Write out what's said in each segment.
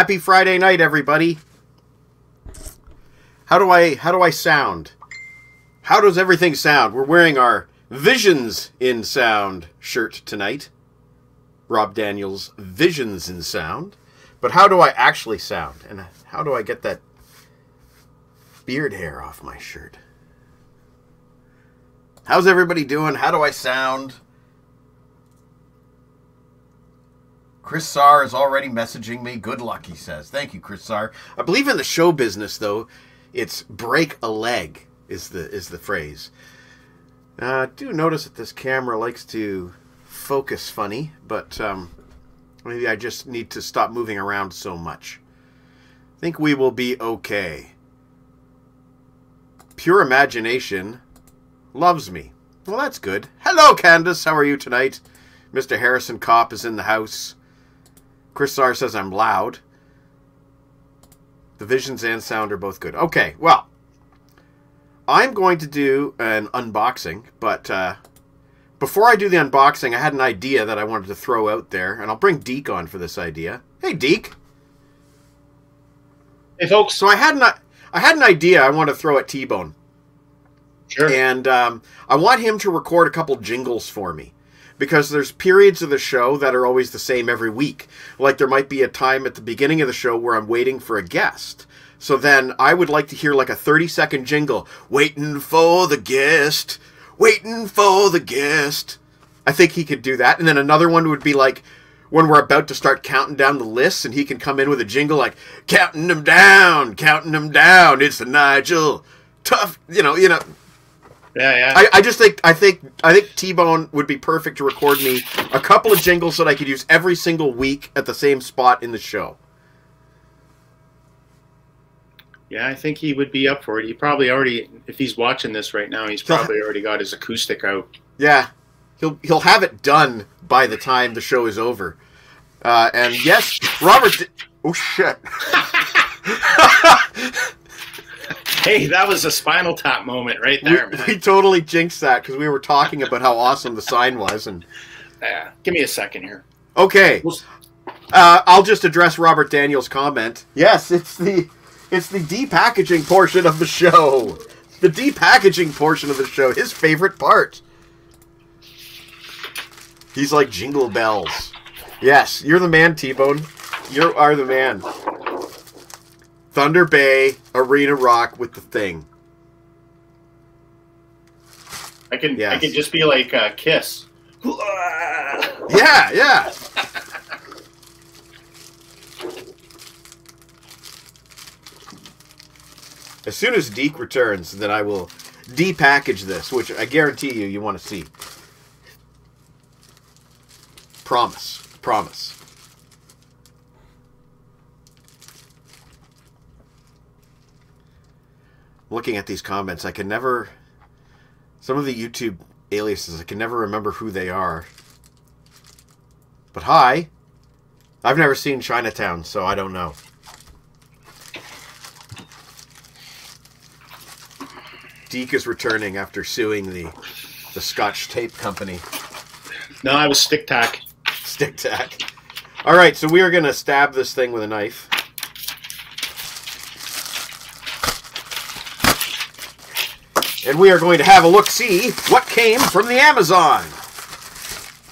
Happy Friday night, everybody. How do I how do I sound? How does everything sound? We're wearing our Visions in Sound shirt tonight. Rob Daniels Visions in Sound. But how do I actually sound? And how do I get that beard hair off my shirt? How's everybody doing? How do I sound? Chris Sar is already messaging me. Good luck, he says. Thank you, Chris Sar. I believe in the show business, though, it's break a leg is the is the phrase. Uh, do notice that this camera likes to focus funny, but um, maybe I just need to stop moving around so much. I think we will be okay. Pure imagination loves me. Well, that's good. Hello, Candace. How are you tonight? Mr. Harrison Kopp is in the house. Chris Sar says I'm loud. The visions and sound are both good. Okay, well, I'm going to do an unboxing, but uh, before I do the unboxing, I had an idea that I wanted to throw out there, and I'll bring Deke on for this idea. Hey, Deke. Hey, folks. So I had an I had an idea I want to throw at T Bone. Sure. And um, I want him to record a couple jingles for me because there's periods of the show that are always the same every week. Like there might be a time at the beginning of the show where I'm waiting for a guest. So then I would like to hear like a 30 second jingle, waiting for the guest, waiting for the guest. I think he could do that. And then another one would be like when we're about to start counting down the lists and he can come in with a jingle like counting them down, counting them down. It's the Nigel tough, you know, you know, yeah, yeah. I, I just think I think I think T Bone would be perfect to record me a couple of jingles that I could use every single week at the same spot in the show. Yeah, I think he would be up for it. He probably already, if he's watching this right now, he's probably already got his acoustic out. Yeah, he'll he'll have it done by the time the show is over. Uh, and yes, Robert. Oh shit. hey, that was a spinal tap moment right there, we, man. we totally jinxed that because we were talking about how awesome the sign was, and yeah, give me a second here. Okay, uh, I'll just address Robert Daniels' comment. Yes, it's the it's the depackaging portion of the show. The depackaging portion of the show, his favorite part. He's like jingle bells. Yes, you're the man, T-Bone. You are the man. Thunder Bay Arena Rock with the thing. I can Yes. I can just be like uh, Kiss. Yeah, yeah. As soon as Deke returns, then I will depackage this, which I guarantee you you want to see. Promise. Promise. Looking at these comments, I can never. Some of the YouTube aliases, I can never remember who they are. But hi. I've never seen Chinatown, so I don't know. Deke is returning after suing the the Scotch Tape Company. No, I was stick tack. Stick tack. All right, so we are going to stab this thing with a knife. And we are going to have a look see what came from the Amazon.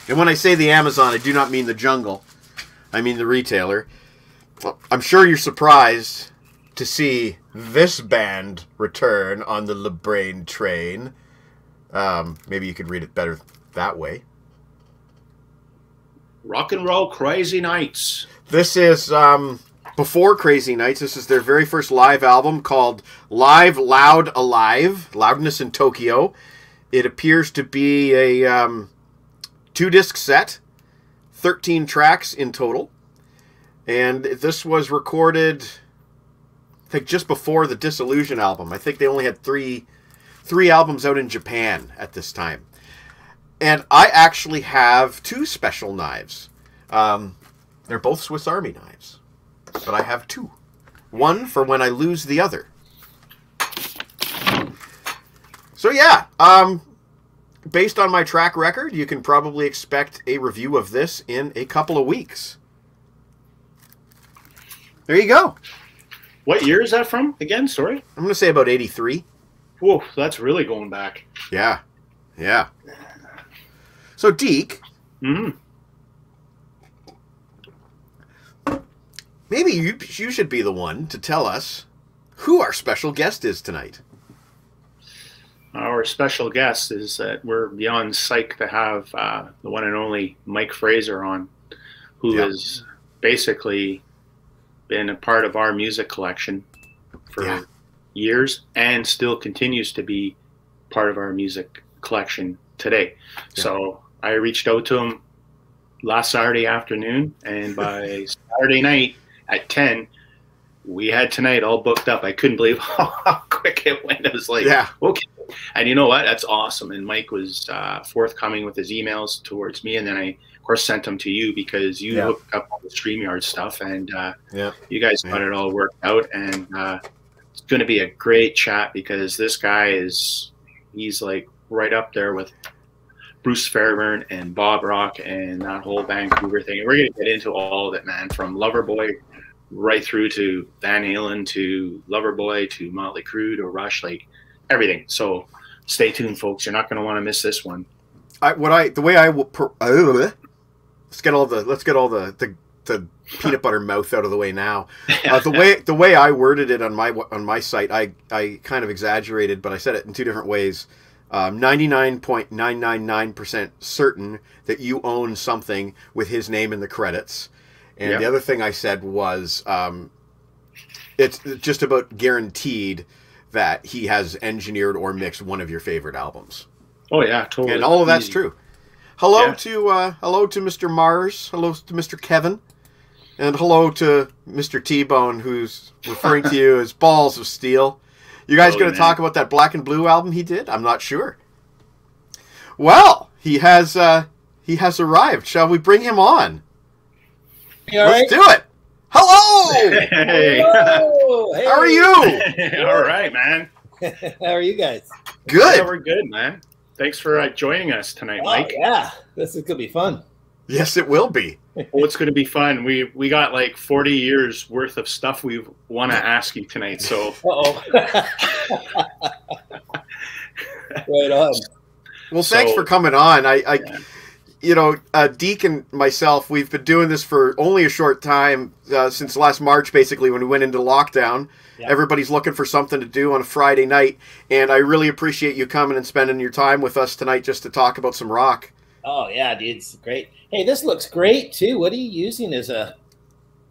And when I say the Amazon, I do not mean the jungle. I mean the retailer. I'm sure you're surprised to see this band return on the LeBrain train. Um, maybe you could read it better that way. Rock and roll crazy nights. This is um, before Crazy Nights. This is their very first live album called Live Loud Alive Loudness in Tokyo. It appears to be a um, two disc set, 13 tracks in total. And this was recorded, I think, just before the Disillusion album. I think they only had three three albums out in Japan at this time. And I actually have two special knives. Um, they're both Swiss Army knives, but I have two. One for when I lose the other. So yeah, um, based on my track record, you can probably expect a review of this in a couple of weeks. There you go. What year is that from again? Sorry. I'm going to say about 83. Whoa, that's really going back. Yeah. Yeah. So, Deke, Mm. Maybe you, you should be the one to tell us who our special guest is tonight. Our special guest is that we're beyond psyched to have uh, the one and only Mike Fraser on, who Yeah. has basically been a part of our music collection for Yeah. years and still continues to be part of our music collection today. Yeah. So I reached out to him last Saturday afternoon, and by Saturday night at 10, we had tonight all booked up. I couldn't believe how quick it went. It was like, Yeah. okay. And you know what? That's awesome. And Mike was uh, forthcoming with his emails towards me, and then I, of course, sent them to you because you Yeah. hooked up all the Streamyard stuff, and uh, Yeah. you guys got it all worked out. And uh, it's going to be a great chat because this guy is he's like right up there with Bruce Fairbairn and Bob Rock and that whole Vancouver thing. And we're going to get into all of it, man, from Loverboy right through to Van Halen to Loverboy to Motley Crue to Rush, like everything. So stay tuned, folks. You're not going to want to miss this one. I, what I the way I will per, uh, let's get all the let's get all the the, the peanut butter mouth out of the way now. Uh, the way the way I worded it on my on my site, I I kind of exaggerated, but I said it in two different ways. Ninety nine point nine nine nine percent certain that you own something with his name in the credits, and Yeah. the other thing I said was um, it's just about guaranteed that he has engineered or mixed one of your favorite albums Oh yeah, totally. and all of that's true. Hello Yeah. to uh, hello to Mr. Mars. Hello to Mr. Kevin, and hello to Mr. T Bone, who's referring to you as balls of steel. You guys Oh, going to talk about that Black and Blue album he did? I'm not sure. Well, he has uh, he has arrived. Shall we bring him on? You all right? Let's do it. Hello. Hey. Hello! Hey. How are you? all right, man. How are you guys? Yeah, Good. we're good, man. Thanks for uh, joining us tonight, Oh, Mike. yeah, this is gonna be fun. Yes, it will be. Well, it's going to be fun. We we got like 40 years worth of stuff we want to ask you tonight. So Uh oh. right on. Well, thanks So- for coming on. I, I Yeah. You know, uh, Deke and myself, we've been doing this for only a short time uh, since last March, basically, when we went into lockdown. Everybody's looking for something to do on a Friday night, and I really appreciate you coming and spending your time with us tonight just to talk about some rock. Oh yeah, dude, it's great. Hey, this looks great too. What are you using as a?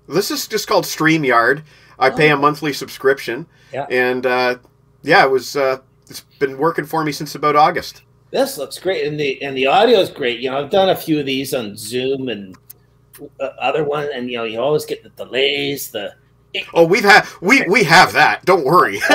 This is just called StreamYard. I pay a Oh. monthly subscription, Yeah. and uh, yeah, it was. Uh, it's been working for me since about August. This looks great, and the and the audio is great. You know, I've done a few of these on Zoom and uh, other one, and you know, you always get the delays. The Oh, we've had we we have that. Don't worry.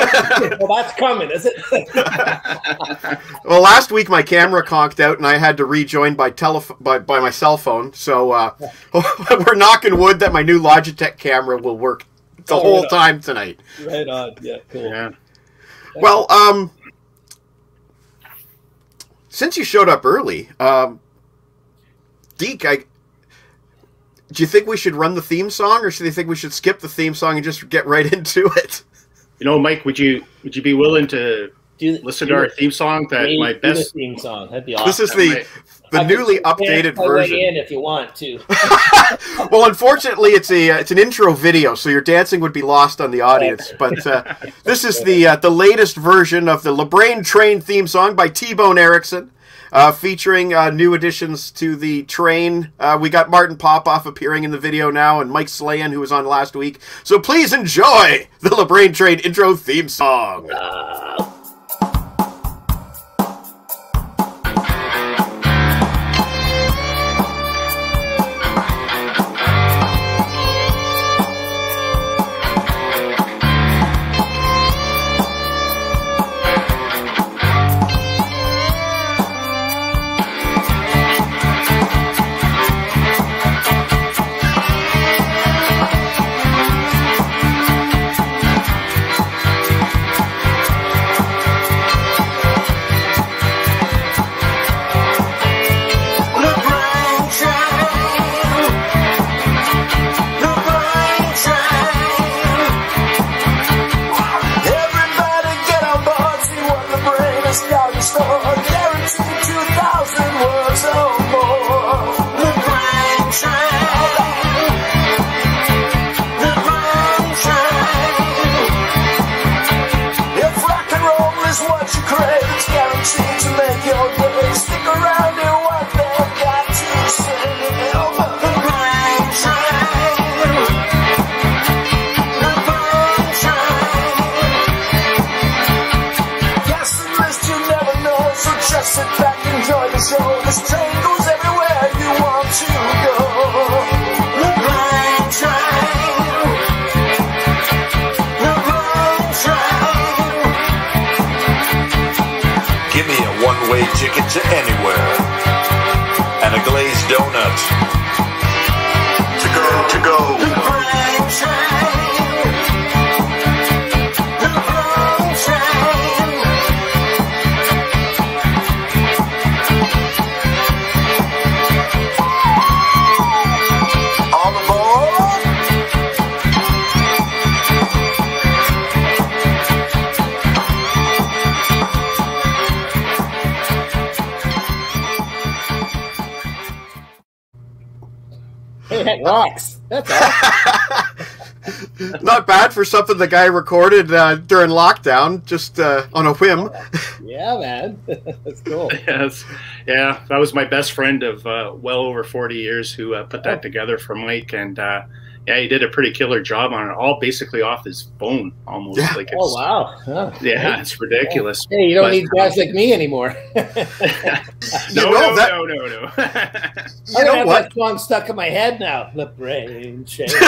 well, that's coming, is it? Well, last week my camera conked out and I had to rejoin by telef- by, by my cell phone. So uh, we're knocking wood that my new Logitech camera will work the Oh, whole yeah. time tonight. right on. Yeah, cool. yeah, Well, um, since you showed up early, um, Deke, I, do you think we should run the theme song, or should you think we should skip the theme song and just get right into it? you know, Mike, would you would you be willing to Do, listen do to our the- theme song? That do my the best. theme song. That'd be awesome. This is the might- the newly updated version. in if you want to. well, unfortunately, it's a uh, it's an intro video, so your dancing would be lost on the audience. But uh, this is the uh, the latest version of the LeBrain Train theme song by T Bone Erickson, uh, featuring uh, new additions to the train. Uh, we got Martin Popoff appearing in the video now, and Mike Slayen, who was on last week. So please enjoy the LeBrain Train intro theme song. Get take it to anywhere. And a glazed donut. To go, to go. That rocks. That's all. Not bad for something the guy recorded uh, during lockdown, just uh, on a whim. yeah, man. That's cool. Yes, yeah, that was my best friend of uh, well over forty years who uh, put that together for Mike, and uh, yeah, he did a pretty killer job on it. All basically off his phone, almost Yeah. like it's, Oh wow. Huh. yeah, it's ridiculous. Hey, you don't But- need guys like me anymore. no, You know no, that- no, no, no. You I know have what? that song stuck in my head now. The brain change.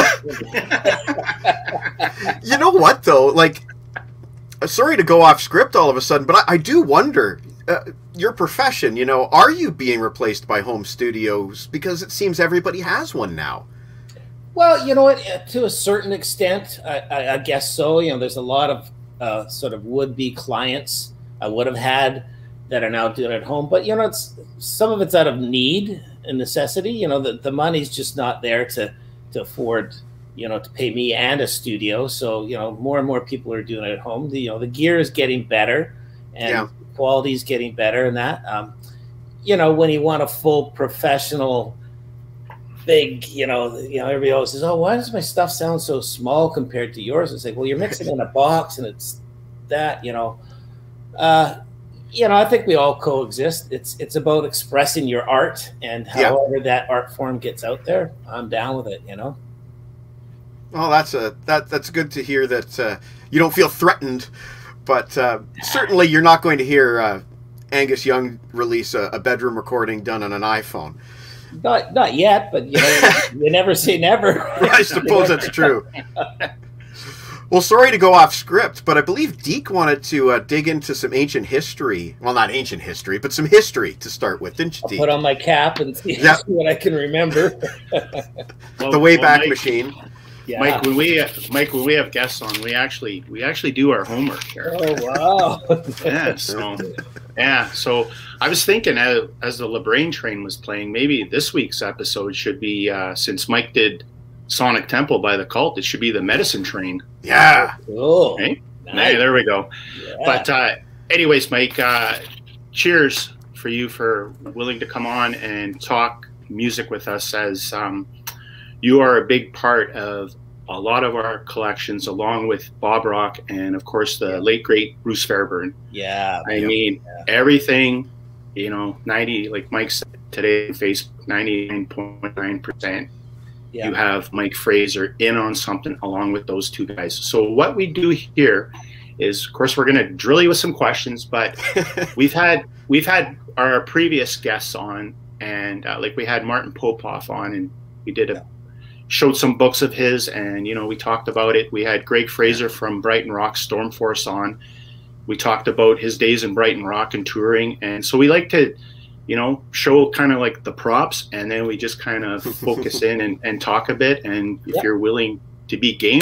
You know what though? Like, sorry to go off script all of a sudden, but I, I do wonder. Uh, your profession, you know, are you being replaced by home studios? Because it seems everybody has one now. Well, you know what? uh, To a certain extent, I, I, I guess so. You know, there's a lot of uh, sort of would-be clients I would have had that are now doing it at home. But you know, it's some of it's out of need and necessity. You know, the, the money's just not there to to afford. You know, to pay me and a studio. So you know, more and more people are doing it at home. The, you know, the gear is getting better, and Yeah. quality is getting better, and that. Um, you know, when you want a full professional big, you know, you know, everybody always says, "Oh, why does my stuff sound so small compared to yours?" It's like, well, you're mixing in a box, and it's that, you know. Uh, you know, I think we all coexist. It's it's about expressing your art, and Yeah. however that art form gets out there, I'm down with it. You know. Well, that's a that that's good to hear that uh, you don't feel threatened, but uh, certainly you're not going to hear uh, Angus Young release a, a bedroom recording done on an iPhone. Not not yet, but you know, you never say never. I suppose that's true. Well, sorry to go off script, but I believe Deke wanted to uh, dig into some ancient history. Well, not ancient history, but some history to start with, didn't you, I'll put on my cap and see Yeah. what I can remember. Well- the well, Wayback Mike- Machine. Yeah. Mike, when we Mike, when we have guests on, we actually we actually do our homework here. Oh wow! Yeah, so yeah, so I was thinking as, as the LeBrain train was playing, maybe this week's episode should be uh, since Mike did Sonic Temple by the Cult, it should be the Medicine Train. Yeah. Cool. Hey, Nice. Hey, there we go. Yeah. But uh, anyways, Mike, uh, cheers for you for willing to come on and talk music with us as um, you are a big part of a lot of our collections, along with Bob Rock and, of course, the late great Bruce Fairbairn. yeah, I mean, everything, you know, 90, like Mike said today on Facebook, 99.9%. yeah. You have Mike Fraser in on something along with those two guys. So, what we do here is, of course, we're going to drill you with some questions, but we've had we've had our previous guests on, and uh, like we had Martin Popoff on, and we did a showed some books of his, and you know we talked about it. We had Greg Fraser from Brighton Rock Stormforce on. We talked about his days in Brighton Rock and touring, and so we like to, you know, show kind of like the props, and then we just kind of focus in and, and talk a bit. And if Yeah. you're willing to be game,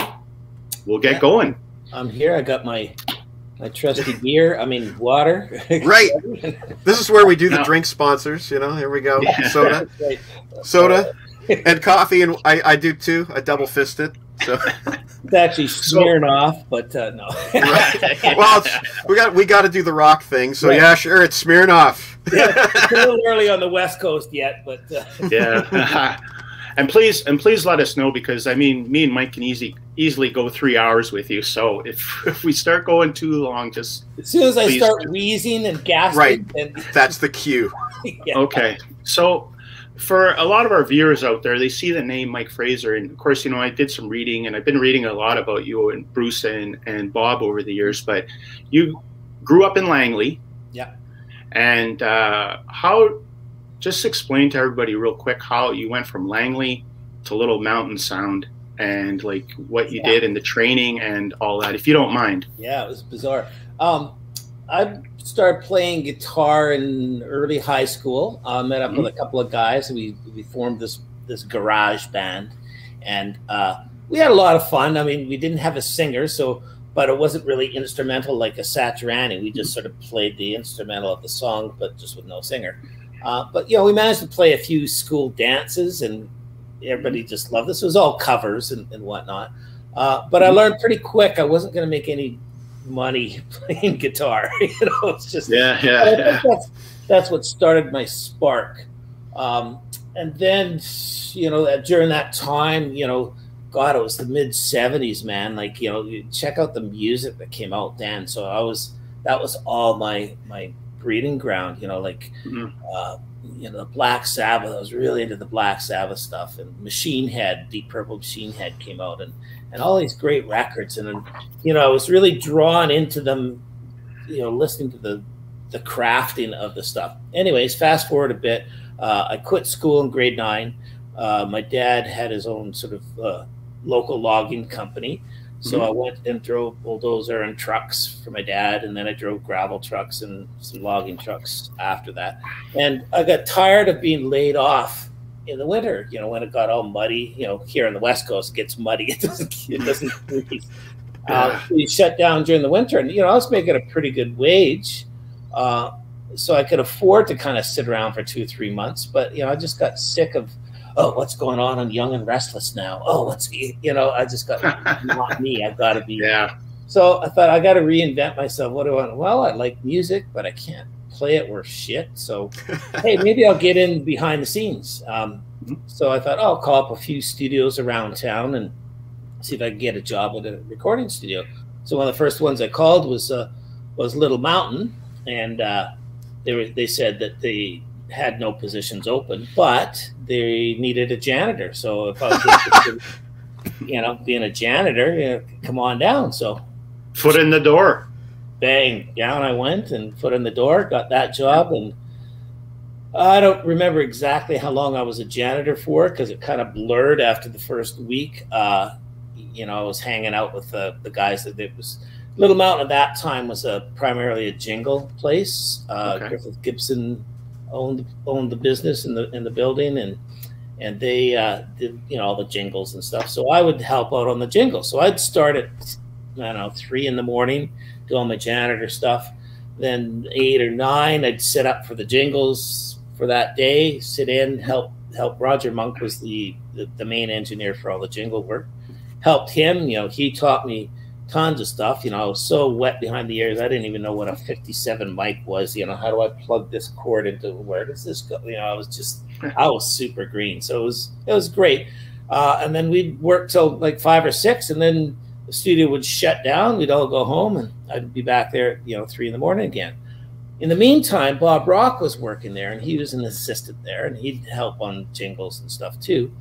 we'll get Yeah. going. I'm here. I got my my trusty beer. I mean water. Right. This is where we do the No. drink sponsors. You know, here we go. Yeah. Soda, Right. soda, and coffee, and I, I do too. I double fist it. So, It's actually smearing off, but uh, no. right. well, it's, we got we got to do the rock thing. So Right. yeah, sure, it's smearing off. it's a little early on the West Coast yet, but uh, yeah and please and please let us know because i mean me and mike can easy easily go three hours with you so if if we start going too long just as soon as I Please. start wheezing and gasping, Right. and That's the cue. yeah, okay so for a lot of our viewers out there they see the name mike fraser and of course you know i did some reading and i've been reading a lot about you and bruce and and bob over the years but you grew up in langley Yeah. and uh how just explain to everybody real quick how you went from langley to little mountain sound and like what you Yeah. did in the training and all that if you don't mind yeah, it was bizarre. Um, I started playing guitar in early high school. I met up with a couple of guys. We we formed this this garage band, and uh, we had a lot of fun. I mean, we didn't have a singer, so but it wasn't really instrumental like a Satriani. We just sort of played the instrumental of the song, but just with no singer. Uh, but you know, we managed to play a few school dances, and everybody just loved this. It was all covers and, and whatnot. Uh, but I learned pretty quick I wasn't going to make any money playing guitar. you know, it's just Yeah, yeah, yeah. that's that's what started my spark. Um, and then, you know, that during that time, you know, God, it was the mid '70s, man. Like, you know, you check out the music that came out then. So I was that was all my my breeding ground. You know, like, Mhm. uh, you know, the Black Sabbath. I was really into the Black Sabbath stuff, and Machine Head, Deep Purple Machine Head came out, and and all these great records. And you know, I was really drawn into them. You know, listening to the the crafting of the stuff. Anyways, fast forward a bit. Uh, I quit school in grade nine. Uh, my dad had his own sort of uh, local logging company. So Mhm. I went and drove bulldozer and trucks for my dad, and then I drove gravel trucks and some logging trucks after that. And I got tired of being laid off in the winter. You know, when it got all muddy. You know, here on the west coast, it gets muddy. It doesn't. It doesn't freeze. Uh, we shut down during the winter, and you know, I was making a pretty good wage, uh, so I could afford to kind of sit around for two, three months. But you know, I just got sick of, oh, what's going on I'm Young and Restless now? Oh, what's you know, I just got not me. I've got to be. Yeah. So I thought I got to reinvent myself. What do I? Well, I like music, but I can't play it worth shit. So hey, maybe I'll get in behind the scenes. Um, so I thought, oh, I'll call up a few studios around town and see if I can get a job at a recording studio. So one of the first ones I called was uh, was Little Mountain, and uh, they were they said that they had no positions open, but they needed a janitor. So if I was interested, you know, being a janitor, you know, come on down. So Foot in the door. Bang down I went and foot in the door, got that job, and I don't remember exactly how long I was a janitor for because it kind of blurred after the first week. Uh, you know, I was hanging out with the, the guys that it was Little Mountain at that time was a primarily a jingle place. Uh, Okay. Griffith Gibson owned owned the business in the in the building and and they uh, did you know all the jingles and stuff. So I would help out on the jingles. So I'd start at I don't know three in the morning, do all my janitor stuff. Then eight or nine, I'd sit up for the jingles for that day. Sit in, help help. Roger Monk was the the, the main engineer for all the jingle work. Helped him. You know, he taught me tons of stuff. You know, I was so wet behind the ears, I didn't even know what a 57 mic was. You know, how do I plug this cord into where does this go? You know, I was just, I was super green. So it was, it was great. Uh, and then we'd work till like five or six, and then the studio would shut down. We'd all go home, and I'd be back there, you know, three in the morning again. In the meantime, Bob Rock was working there, and he was an assistant there, and he'd help on jingles and stuff too.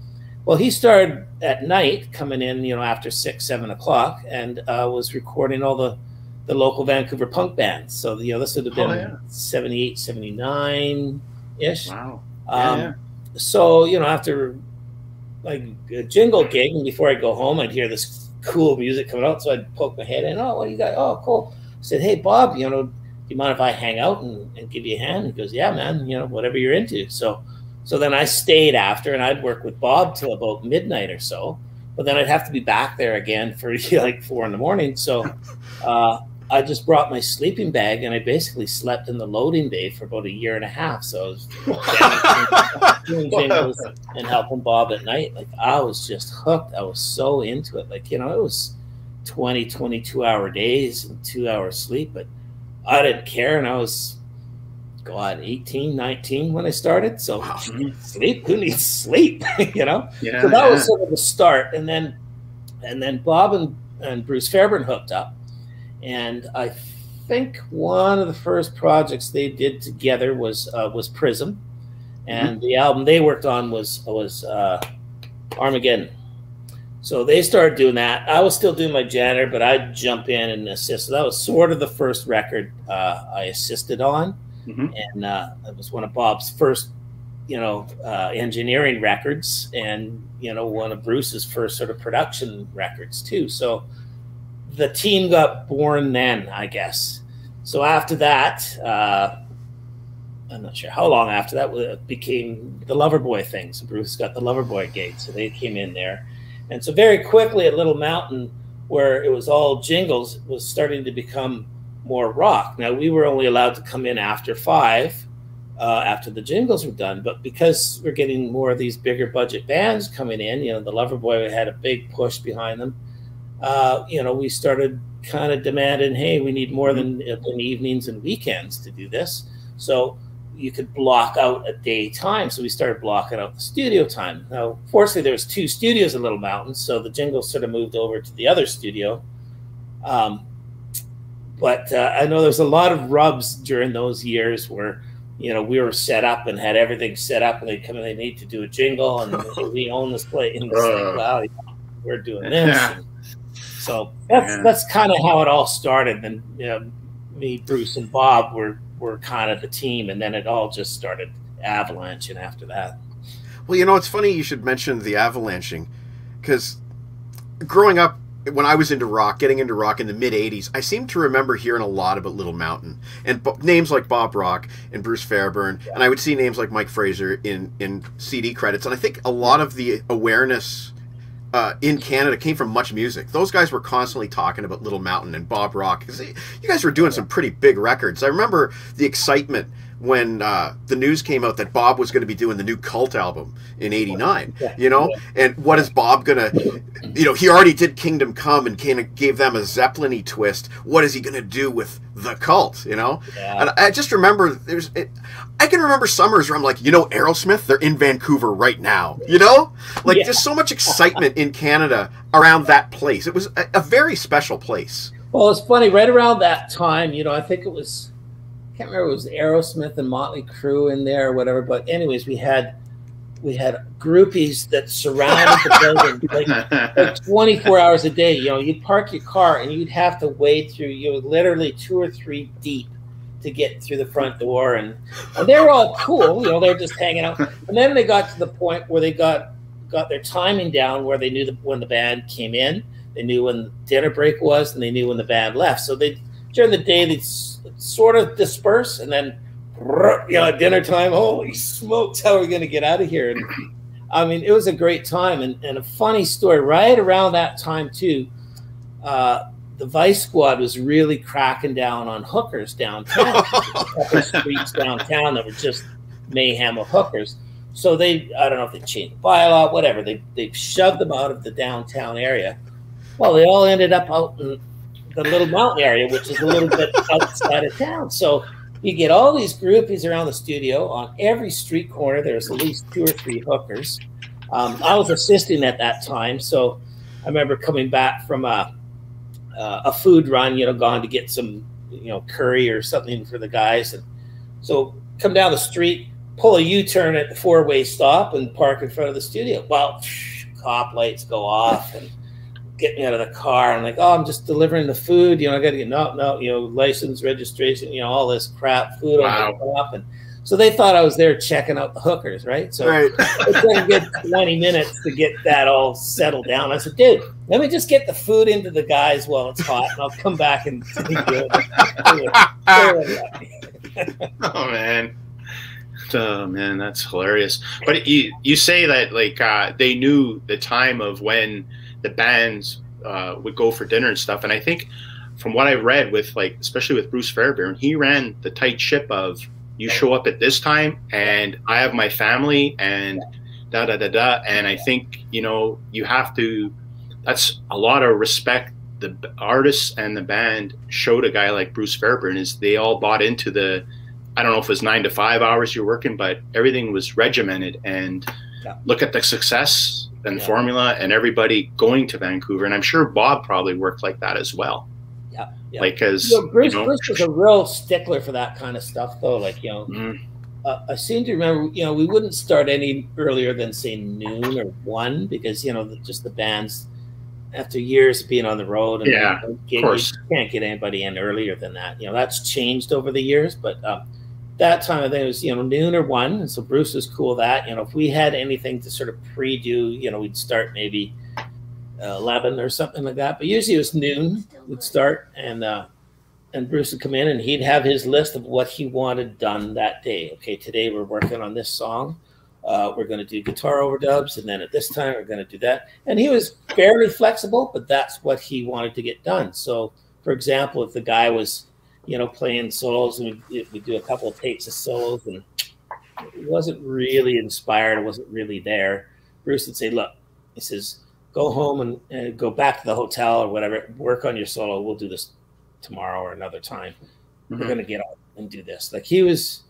Well, he started at night, coming in, you know, after six, seven o'clock, and uh, was recording all the the local Vancouver punk bands. So, you know, this would have been Oh, yeah. 78, 79 ish. Wow. Um, Yeah. So, you know, after like a jingle gig, and before I go home, I'd hear this cool music coming out. So I'd poke my head in. Oh, what do you got? Oh, cool. I said, Hey, Bob, you know, do you mind if I hang out and, and give you a hand? He goes, Yeah, man, you know, whatever you're into. So, so then I stayed after and I'd work with Bob till about midnight or so. But then I'd have to be back there again for like four in the morning. So, uh, I just brought my sleeping bag and I basically slept in the loading bay for about a year and a half. So I was doing and helping Bob at night. Like I was just hooked. I was so into it. Like, you know, it was 20, 22 hour days and two hours sleep, but I didn't care. And I was, God, 18, 19 when I started. So Wow. sleep, who needs sleep? you know? Yeah. so that was sort of the start and then and then bob and, and bruce fairbairn hooked up and i think one of the first projects they did together was uh, was prism. And the album they worked on was was uh, armageddon. So they started doing that. I was still doing my janitor but i'd jump in and assist. So that was sort of the first record uh, i assisted on. Mhm. and uh, it was one of bob's first you know, uh, engineering records and, you know, one of Bruce's first sort of production records too. So the team got born then, I guess. so after that, uh, I'm not sure how long after that became the Loverboy thing. So Bruce got the Loverboy gate, so they came in there, and so very quickly at Little Mountain, where it was all jingles, was starting to become more rock. Now we were only allowed to come in after five, uh, after the jingles were done, but because we're getting more of these bigger budget bands coming in, you know, the Loverboy had a big push behind them. Uh, you know, we started kind of demanding, hey, we need more than, than evenings and weekends to do this. So you could block out a day time. So we started blocking out the studio time. Now, fortunately, there was two studios in Little Mountain, so the jingles sort of moved over to the other studio. Um, but uh, I know there's a lot of rubs during those years where you know we were set up and had everything set up, and they come in, they need to do a jingle, and we own this place, and it's like, Uh. well, we're doing this. And so that's Yeah. that's kind of how it all started. And you know, me, Bruce, and Bob were were kind of the team, and then it all just started avalanching after that. Well, you know, it's funny you should mention the avalanching because growing up, when I was into rock, getting into rock in the mid 80s, I seem to remember hearing a lot about Little Mountain and b- names like Bob Rock and Bruce Fairbairn. And I would see names like Mike Fraser in, in CD credits. And I think a lot of the awareness uh, in Canada came from Much Music. Those guys were constantly talking about Little Mountain and Bob Rock because you guys were doing some pretty big records. I remember the excitement when uh, the news came out that Bob was going to be doing the new Cult album in '89. Yeah. You know, and what is Bob gonna? You know, he already did Kingdom Come and kind of gave them a Zeppelin-y twist. What is he gonna do with the Cult? You know, Yeah. and I just remember there's. It, I can remember summers where I'm like, you know, Aerosmith, they're in Vancouver right now. You know, like Yeah. there's so much excitement in Canada around that place. It was a, a very special place. Well, it's funny. Right around that time, you know, I think it was, can't remember. It was Aerosmith and Motley Crue in there or whatever. But anyways, we had we had groupies that surrounded the building like, like 24 hours a day. You know, you'd park your car and you'd have to wade through. You were literally two or three deep to get through the front door, and, and they were all cool. You know, they're just hanging out. And then they got to the point where they got got their timing down, where they knew the, when the band came in, they knew when the dinner break was, and they knew when the band left. So they during the day they'd sort of disperse, and then you know, at dinner time, holy smokes, how are we going to get out of here? And I mean, it was a great time, and, and a funny story. Right around that time too, uh, the Vice Squad was really cracking down on hookers downtown, streets downtown that were just mayhem of hookers. So they, I don't know if they changed the bylaw, whatever. They they shoved them out of the downtown area. Well, they all ended up out in the little mountain area, which is a little bit outside of town. So you get all these groupies around the studio. On every street corner, there's at least two or three hookers. Um, I was assisting at that time, so I remember coming back from a a food run, you know, gone to get some, you know, curry or something for the guys, and so come down the street, pull a U-turn at the four-way stop, and park in front of the studio. Well, cop lights go off and get me out of the car. I'm like, oh, I'm just delivering the food. You know, I got to get no, no, you know, license, registration, you know, all this crap, food on the top, and so they thought I was there checking out the hookers, right? So Right. it took a good 20 minutes to get that all settled down. I said, dude, let me just get the food into the guys while it's hot, and I'll come back and take it. oh man. Oh man, that's hilarious. But you you say that like uh, they knew the time of when the bands uh, would go for dinner and stuff, and I think from what I read with like especially with Bruce Fairbairn, he ran the tight ship of you show up at this time and I have my family and da da da da, and I think you know you have to. That's a lot of respect the artists and the band showed a guy like Bruce Fairbairn is they all bought into the I don't know if it was nine to five hours you're working, but everything was regimented and Yeah. look at the success and Yeah. formula and everybody going to Vancouver. And I'm sure Bob probably worked like that as well. Yeah, yeah. Like as You know, Bruce, you know, Bruce was a real stickler for that kind of stuff, though. Like, you know, Mhm. uh, I seem to remember, you know, we wouldn't start any earlier than say noon or one because you know the, just the bands after years of being on the road and Yeah, and gig, course. you can't get anybody in earlier than that. You know, that's changed over the years, but um, that time I think it was you know noon or one, and so Bruce was cool that. You know, if we had anything to sort of pre-do, you know, we'd start maybe uh, eleven or something like that, but usually it was noon. We'd start and. uh and Bruce would come in and he'd have his list of what he wanted done that day. Okay, today we're working on this song. Uh, we're going to do guitar overdubs, and then at this time we're going to do that. And he was fairly flexible, but that's what he wanted to get done. So, for example, if the guy was, you know, playing solos, and we we do a couple of takes of solos, and it wasn't really inspired, it wasn't really there. Bruce would say, "Look," he says, "go home and, and go back to the hotel or whatever. Work on your solo. We'll do this tomorrow or another time. We're Mhm. going to get on and do this." Like he was,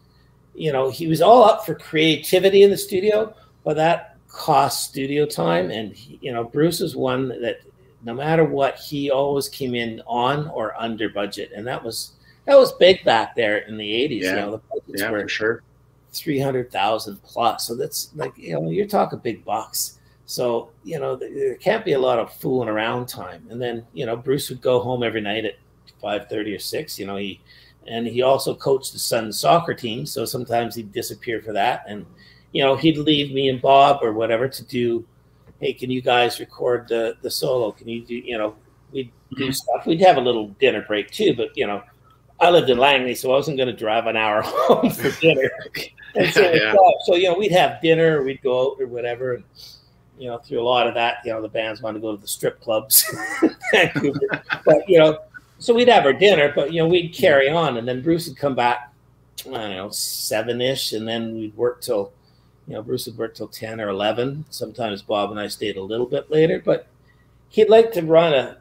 you know, he was all up for creativity in the studio, but that costs studio time. And he, you know, Bruce is one that no matter what, he always came in on or under budget, and that was that was big back there in the eighties. You Yeah. know, the budgets Yeah, were for sure. three hundred thousand plus. So that's like you know you're talking big bucks. So you know there can't be a lot of fooling around time. And then you know Bruce would go home every night at five thirty or six. You know he and he also coached the son's soccer team. So sometimes he'd disappear for that, and you know he'd leave me and Bob or whatever to do. Hey, can you guys record the the solo? Can you do you know we'd do Mhm. stuff. We'd have a little dinner break too, but you know. I lived in Langley, so I wasn't going to drive an hour home for dinner. And so, Yeah. Uh, so you know, we'd have dinner, we'd go out or whatever, and you know, through a lot of that, you know, the bands wanted to go to the strip clubs, Vancouver. but you know, so we'd have our dinner, but you know, we'd carry on, and then Bruce would come back, I don't know, seven ish, and then we'd work till, you know, Bruce would work till ten or eleven. Sometimes Bob and I stayed a little bit later, but he'd like to run a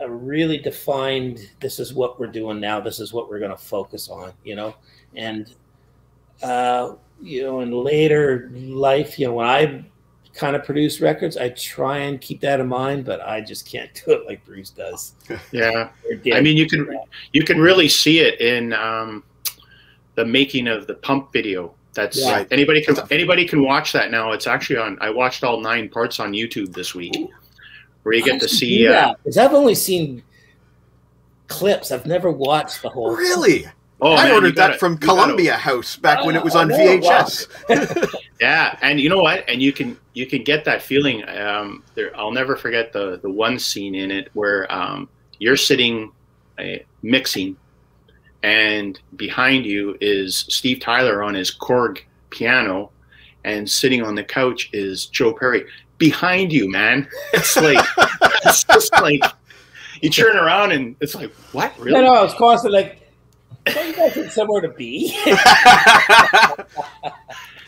a really defined this is what we're doing now this is what we're going to focus on you know and uh you know in later life you know when i kind of produce records i try and keep that in mind but i just can't do it like bruce does Yeah. I mean, you can you can really see it in um, the making of the pump video. That's Yeah. anybody can anybody can watch that now. It's actually on. I watched all nine parts on YouTube this week, where you get to see. Yeah, because i've only seen clips i've never watched the whole Really? oh, I man, ordered gotta- that from you Columbia House back when it was Oh, on no, VHS. Yeah, and you know what? And you can you can get that feeling. Um, there, I'll never forget the the one scene in it where um, you're sitting uh, mixing, and behind you is Steve Tyler on his Korg piano, and sitting on the couch is Joe Perry. Behind you, man. It's like it's just like you turn around and it's like what? No really? no i was constantly like don't you guys need somewhere to be.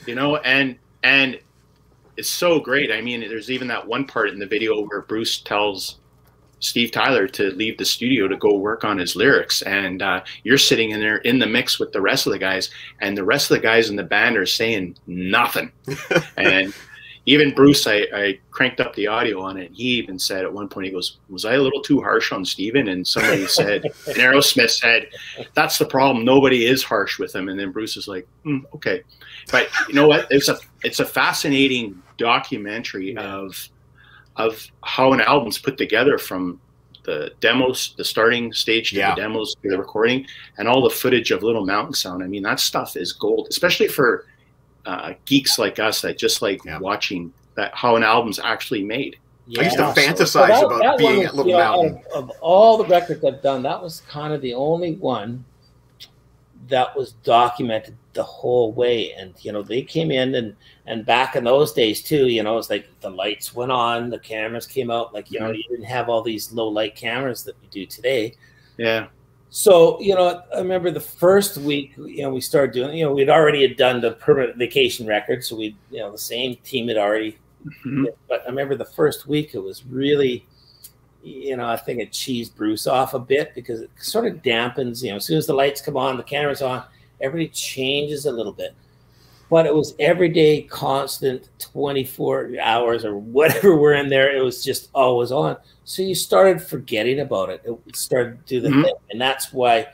You know and and it's so great. I mean there's even that one part in the video where bruce tells steve tyler to leave the studio to go work on his lyrics. And uh, you're sitting in there in the mix with the rest of the guys and the rest of the guys in the band are saying nothing. And even bruce I, I cranked up the audio on it. He even said at one point he goes was i a little too harsh on steven? And somebody said and aerosmith said that's the problem. Nobody is harsh with him. And then bruce is like "Mm, okay. But you know what? It's a it's a fascinating documentary Yeah. of of how an album's put together from the demos the starting stage to Yeah. the demos to the recording and all the footage of little mountain sound. I mean that stuff is gold especially for uh, geeks like us that just like Yeah. watching that how an album's actually made I used to Yeah. fantasize So that- about that being one at Little you know, Mountain. Of, of all the records I've done, that was kind of the only one that was documented the whole way. And you know, they came in and and back in those days too. You know, it's like the lights went on, the cameras came out. Like you know, you didn't have all these low light cameras that we do today. yeah So you know, I remember the first week. You know, we started doing. You know, we'd already had done the permanent vacation record, so we, you know, the same team had already Mhm. but I remember the first week it was really, you know, I think it cheesed Bruce off a bit because it sort of dampens, you know, as soon as the lights come on, the camera's on, everybody changes a little bit. But it was everyday, constant, 24 hours or whatever we're in there. It was just always on. So you started forgetting about it. It started to do the Mhm. thing. And that's why,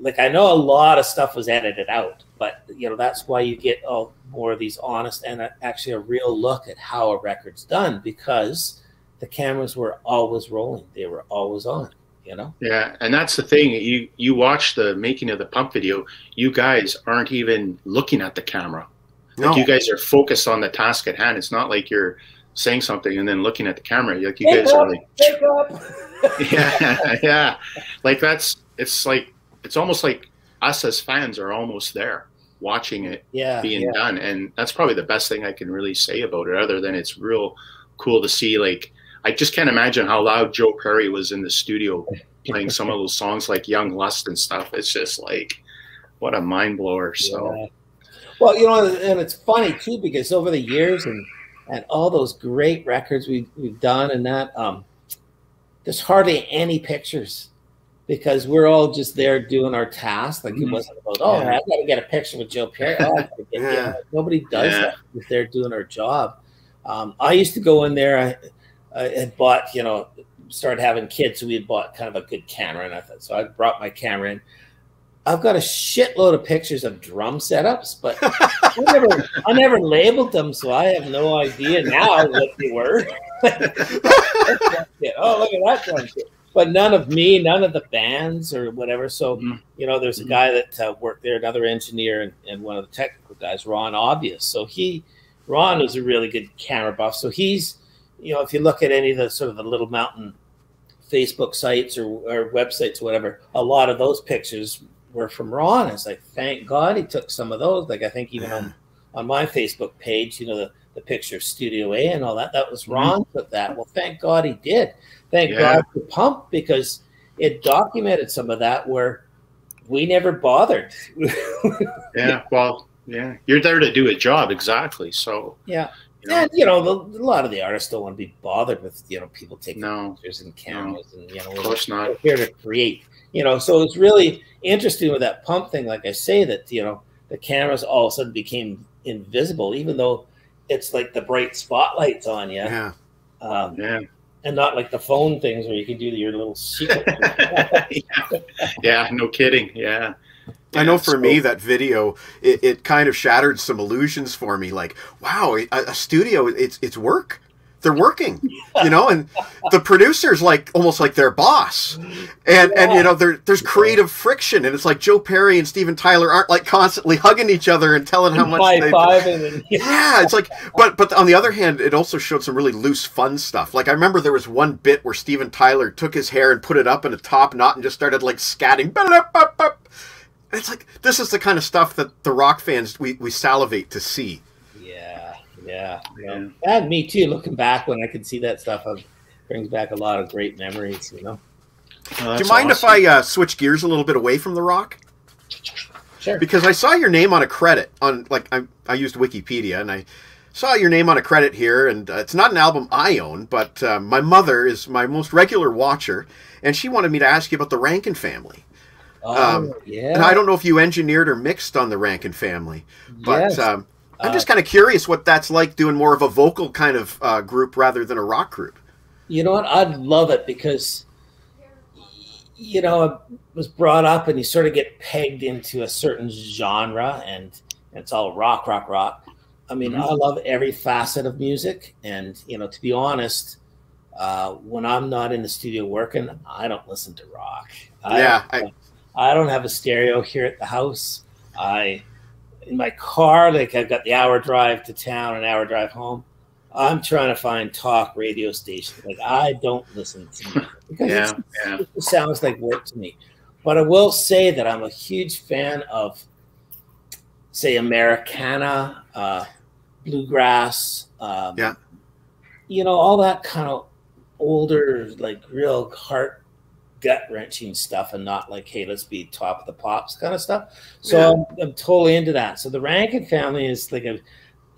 like, I know a lot of stuff was edited out, but, you know, that's why you get all more of these honest and a- actually a real look at how a record's done because the cameras were always rolling. They were always on, you know? Yeah, and that's the thing. You you watch the making of the pump video. You guys aren't even looking at the camera. No. Like you guys are focused on the task at hand. It's not like you're saying something and then looking at the camera. Like you Pick guys are like, pick up. yeah, yeah. Like that's it's like it's almost like us as fans are almost there watching it Yeah, being yeah. done and that's probably the best thing i can really say about it other than it's real cool to see like i just can't imagine how loud joe perry was in the studio playing some of those songs like young lust and stuff it's just like what a mind blower so Yeah. Well, you know, and it's funny too because over the years and and all those great records we we've done and that um, there's hardly any pictures because we're all just there doing our task. Like it Mhm. wasn't about oh, Yeah. I got to get a picture with Joe Perry. Oh, I gotta get- you know, Yeah. nobody does Yeah. that if they're doing our job. Um, I used to go in there. I, I had bought, you know, started having kids, so we had bought kind of a good camera, and I thought so. I brought my camera in. I've got a shitload of pictures of drum setups, but I never, I never labeled them, so I have no idea now what they were. Oh, look at that drum. But none of me, none of the bands or whatever. So, Mhm. you know, there's a Mhm. guy that uh, worked there, another engineer, and, and one of the technical guys, Ron Obvious. So he, Ron was a really good camera buff. So he's, you know, if you look at any of the sort of the Little Mountain Facebook sites or, or websites, or whatever, a lot of those pictures were from Ron. It's like, thank God he took some of those. Like I think even on on my Facebook page, you know, the, the picture of Studio A and all that, that was mm-hmm. Ron took that. Well, thank God he did. Thank Yeah. God for Pump because it documented some of that where we never bothered. yeah well yeah you're there to do a job exactly so yeah. You know, And, you know, the, a lot of the artists don't want to be bothered with, you know, people taking no pictures and cameras and, you know, of course not here to create. You know, so it's really interesting with that pump thing. Like I say, that you know, the cameras all of a sudden became invisible, even though it's like the bright spotlights on you, Yeah. um, yeah and not like the phone things where you can do your little secret. yeah. yeah, no kidding. Yeah. I know for so- me that video it, it kind of shattered some illusions for me. Like, wow, a, a studio it's it's work. They're working, you know, and the producer's like almost like their boss, and and you know there there's creative friction, and it's like Joe Perry and Steven Tyler aren't like constantly hugging each other and telling how much they. fiving and Yeah, it's like, but but on the other hand, it also showed some really loose, fun stuff. Like I remember there was one bit where Steven Tyler took his hair and put it up in a top knot and just started like scatting. And it's like this is the kind of stuff that the rock fans we, we salivate to see. yeah, yeah, Yeah. yeah. And me too. Looking back when I can see that stuff, it brings back a lot of great memories. You know. Oh, Do you mind awesome. if I uh, switch gears a little bit away from the rock? Sure. Because I saw your name on a credit on like I, I used Wikipedia and I saw your name on a credit here and uh, it's not an album I own, but uh, my mother is my most regular watcher and she wanted me to ask you about the Rankin family. Oh, Um, yeah. And I don't know if you engineered or mixed on the Rankin family, but Yes. um, I'm Uh, just kind of curious what that's like doing more of a vocal kind of uh, group rather than a rock group. You know what? I'd love it because, you know, I was brought up and you sort of get pegged into a certain genre and it's all rock, rock, rock. I mean, Mhm. I love every facet of music. And, you know, to be honest, uh, when I'm not in the studio working, I don't listen to rock. I yeah, I, I don't have a stereo here at the house. I in my car, like I've got the hour drive to town, an hour drive home. I'm trying to find talk radio stations. Like I don't listen to because Yeah, yeah. it sounds like work to me. But I will say that I'm a huge fan of, say, Americana, uh, bluegrass. Um, Yeah. You know all that kind of older, like real heart gut wrenching stuff, and not like, hey, let's be top of the pops kind of stuff. So Yeah. I'm, I'm totally into that. So the Rankin family is like a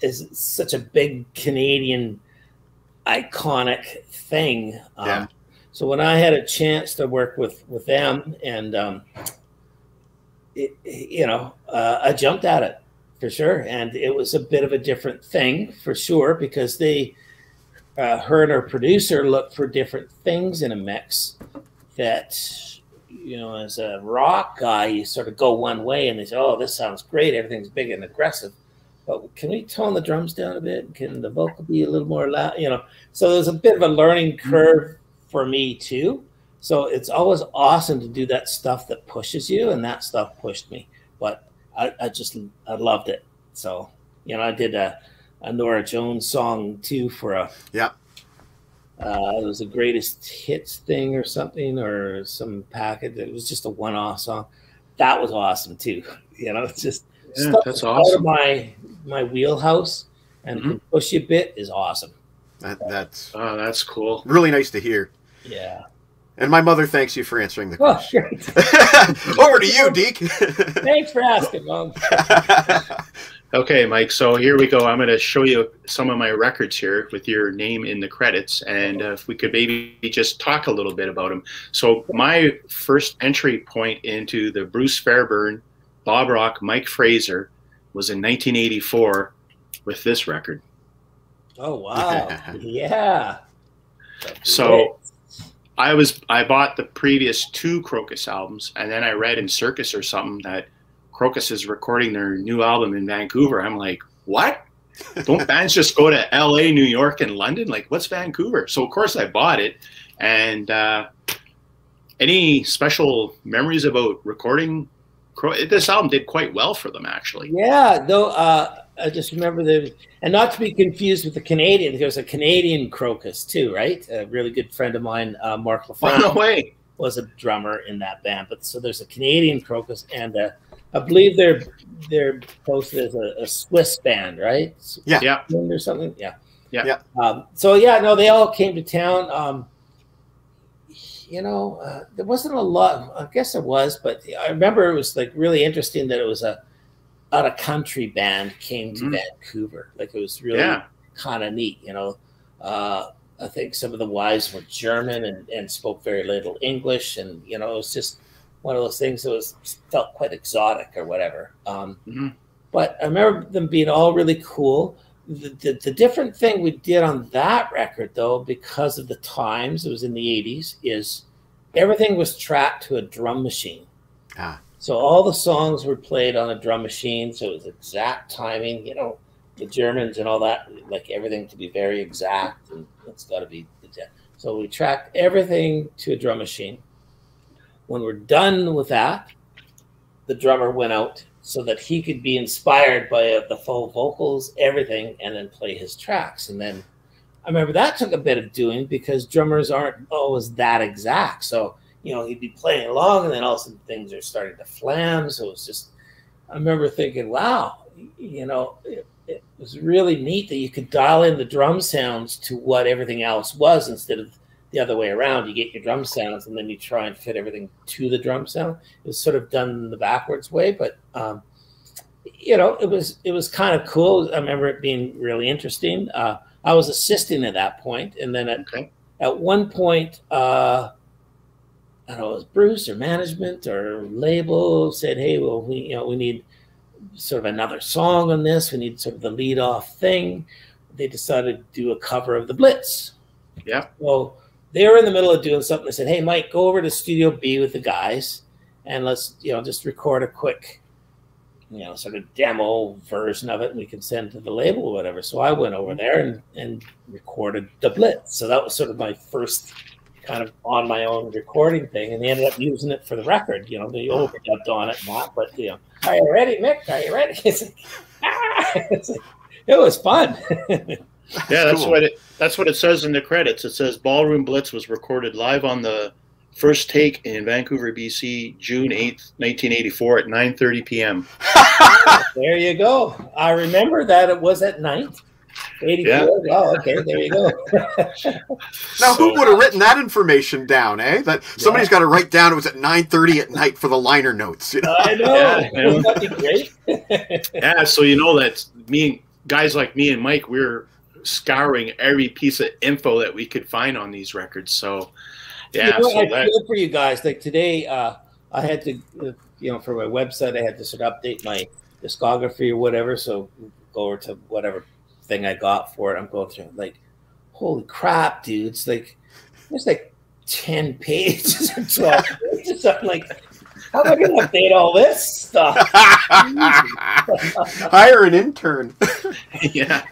is such a big Canadian iconic thing. Um, Yeah. So when I had a chance to work with with them, and um, it, you know, uh, I jumped at it for sure, and it was a bit of a different thing for sure because they, uh, her and her producer looked for different things in a mix that. You know, as a rock guy, you sort of go one way, and they say, "Oh, this sounds great. Everything's big and aggressive." But can we tone the drums down a bit? Can the vocal be a little more loud? You know, so there's a bit of a learning mm-hmm. curve for me too. So it's always awesome to do that stuff that pushes you, and that stuff pushed me. But I, I just I loved it. So you know, I did a, a Norah Jones song too for a Yeah. Uh, it was a greatest hits thing or something or some package. It was just a one-off song. That was awesome too. You know, it's just Yeah, stuff that's out of awesome. my my wheelhouse and Mhm. push you a bit is awesome. That, that's Oh, that's cool. really nice to hear. Yeah. And my mother thanks you for answering the Oh, question. Over to you, Deke. Thanks for asking, Mom. Okay, Mike. So here we go. I'm going to show you some of my records here with your name in the credits, and uh, if we could maybe just talk a little bit about them. So my first entry point into the Bruce Fairbairn, Bob Rock, Mike Fraser was in 1984 with this record. Oh wow. yeah. So I was I bought the previous two Krokus albums, and then I read in Circus or something that Krokus is recording their new album in Vancouver. I'm like, what? Don't bands just go to L.A., New York, and London? Like, what's Vancouver? So of course I bought it. And uh, any special memories about recording? This album did quite well for them, actually. Yeah, though uh, I just remember the and not to be confused with the Canadian. There's a Canadian Crocus too, right? A really good friend of mine, uh, Mark Oh, no way. was a drummer in that band. But so there's a Canadian Crocus, and uh, I believe they're they're posted as a, a Swiss band, right? Yeah. Yeah. or something. Yeah. Yeah. Yeah. Um, so yeah, no, they all came to town. Um, you know, uh, there wasn't a lot. I guess there was, but I remember it was like really interesting that it was a out of country band came to Mhm. Vancouver. Like it was really Yeah. kind of neat. You know, uh, I think some of the wives were German and, and spoke very little English, and you know, it was just one of those things that was felt quite exotic or whatever. Um, Mhm. But I remember them being all really cool. The, the, the different thing we did on that record, though, because of the times, it was in the 80s, is everything was tracked to a drum machine. Ah. So all the songs were played on a drum machine, so it was exact timing. You know, the Germans and all that like everything to be very exact, and it's got to be. So we tracked everything to a drum machine. When we're done with that, the drummer went out so that he could be inspired by uh, the full vocals, everything, and then play his tracks. And then I remember that took a bit of doing because drummers aren't always that exact. So you know, he'd be playing along, and then all of a sudden things are starting to flam. So it's just, I remember thinking, wow, you know, it, it was really neat that you could dial in the drum sounds to what everything else was instead of the other way around. You get your drum sounds, and then you try and fit everything to the drum sound. It was sort of done the backwards way, but um, you know, it was it was kind of cool. I remember it being really interesting. Uh, I was assisting at that point, and then at Okay. at one point, uh, I don't know, it was Bruce or management or label said, "Hey, well, we you know we need sort of another song on this. We need sort of the lead off thing." They decided to do a cover of the Blitz. Yeah. So they were in the middle of doing something. They said, "Hey, Mike, go over to Studio B with the guys, and let's you know just record a quick, you know, sort of demo version of it, and we can send to the label or whatever." So I went over there and and recorded the Blitz. So that was sort of my first kind of on my own recording thing, and they ended up using it for the record. You know, they overdubbed on it and that, but you know, are you ready, Mick? Are you ready? It's like, ah! It's like, it was fun. Yeah, that's Cool. what it that's what it says in the credits. It says Ballroom Blitz was recorded live on the first take in Vancouver, BC, June eighth, nineteen eighty four at nine thirty PM. there you go. I remember that it was at night. 84. Yeah. Oh, okay. There you go. Now, who would have written that information down, eh? That somebody's got to write down it was at 9:30 at night for the liner notes. You know? I know. Yeah, I know. Wouldn't that be great? Yeah, so you know that me guys like me and Mike, we're scouring every piece of info that we could find on these records. So yeah, you know, so I that, feel for you guys. Like today, uh, I had to, uh, you know, for my website, I had to sort of update my discography or whatever. So go over to whatever thing I got for it. I'm going through like, holy crap, dudes! Like, there's like ten pages or twelve pages. I'm like, how am I going to update all this stuff? Hire an intern. yeah.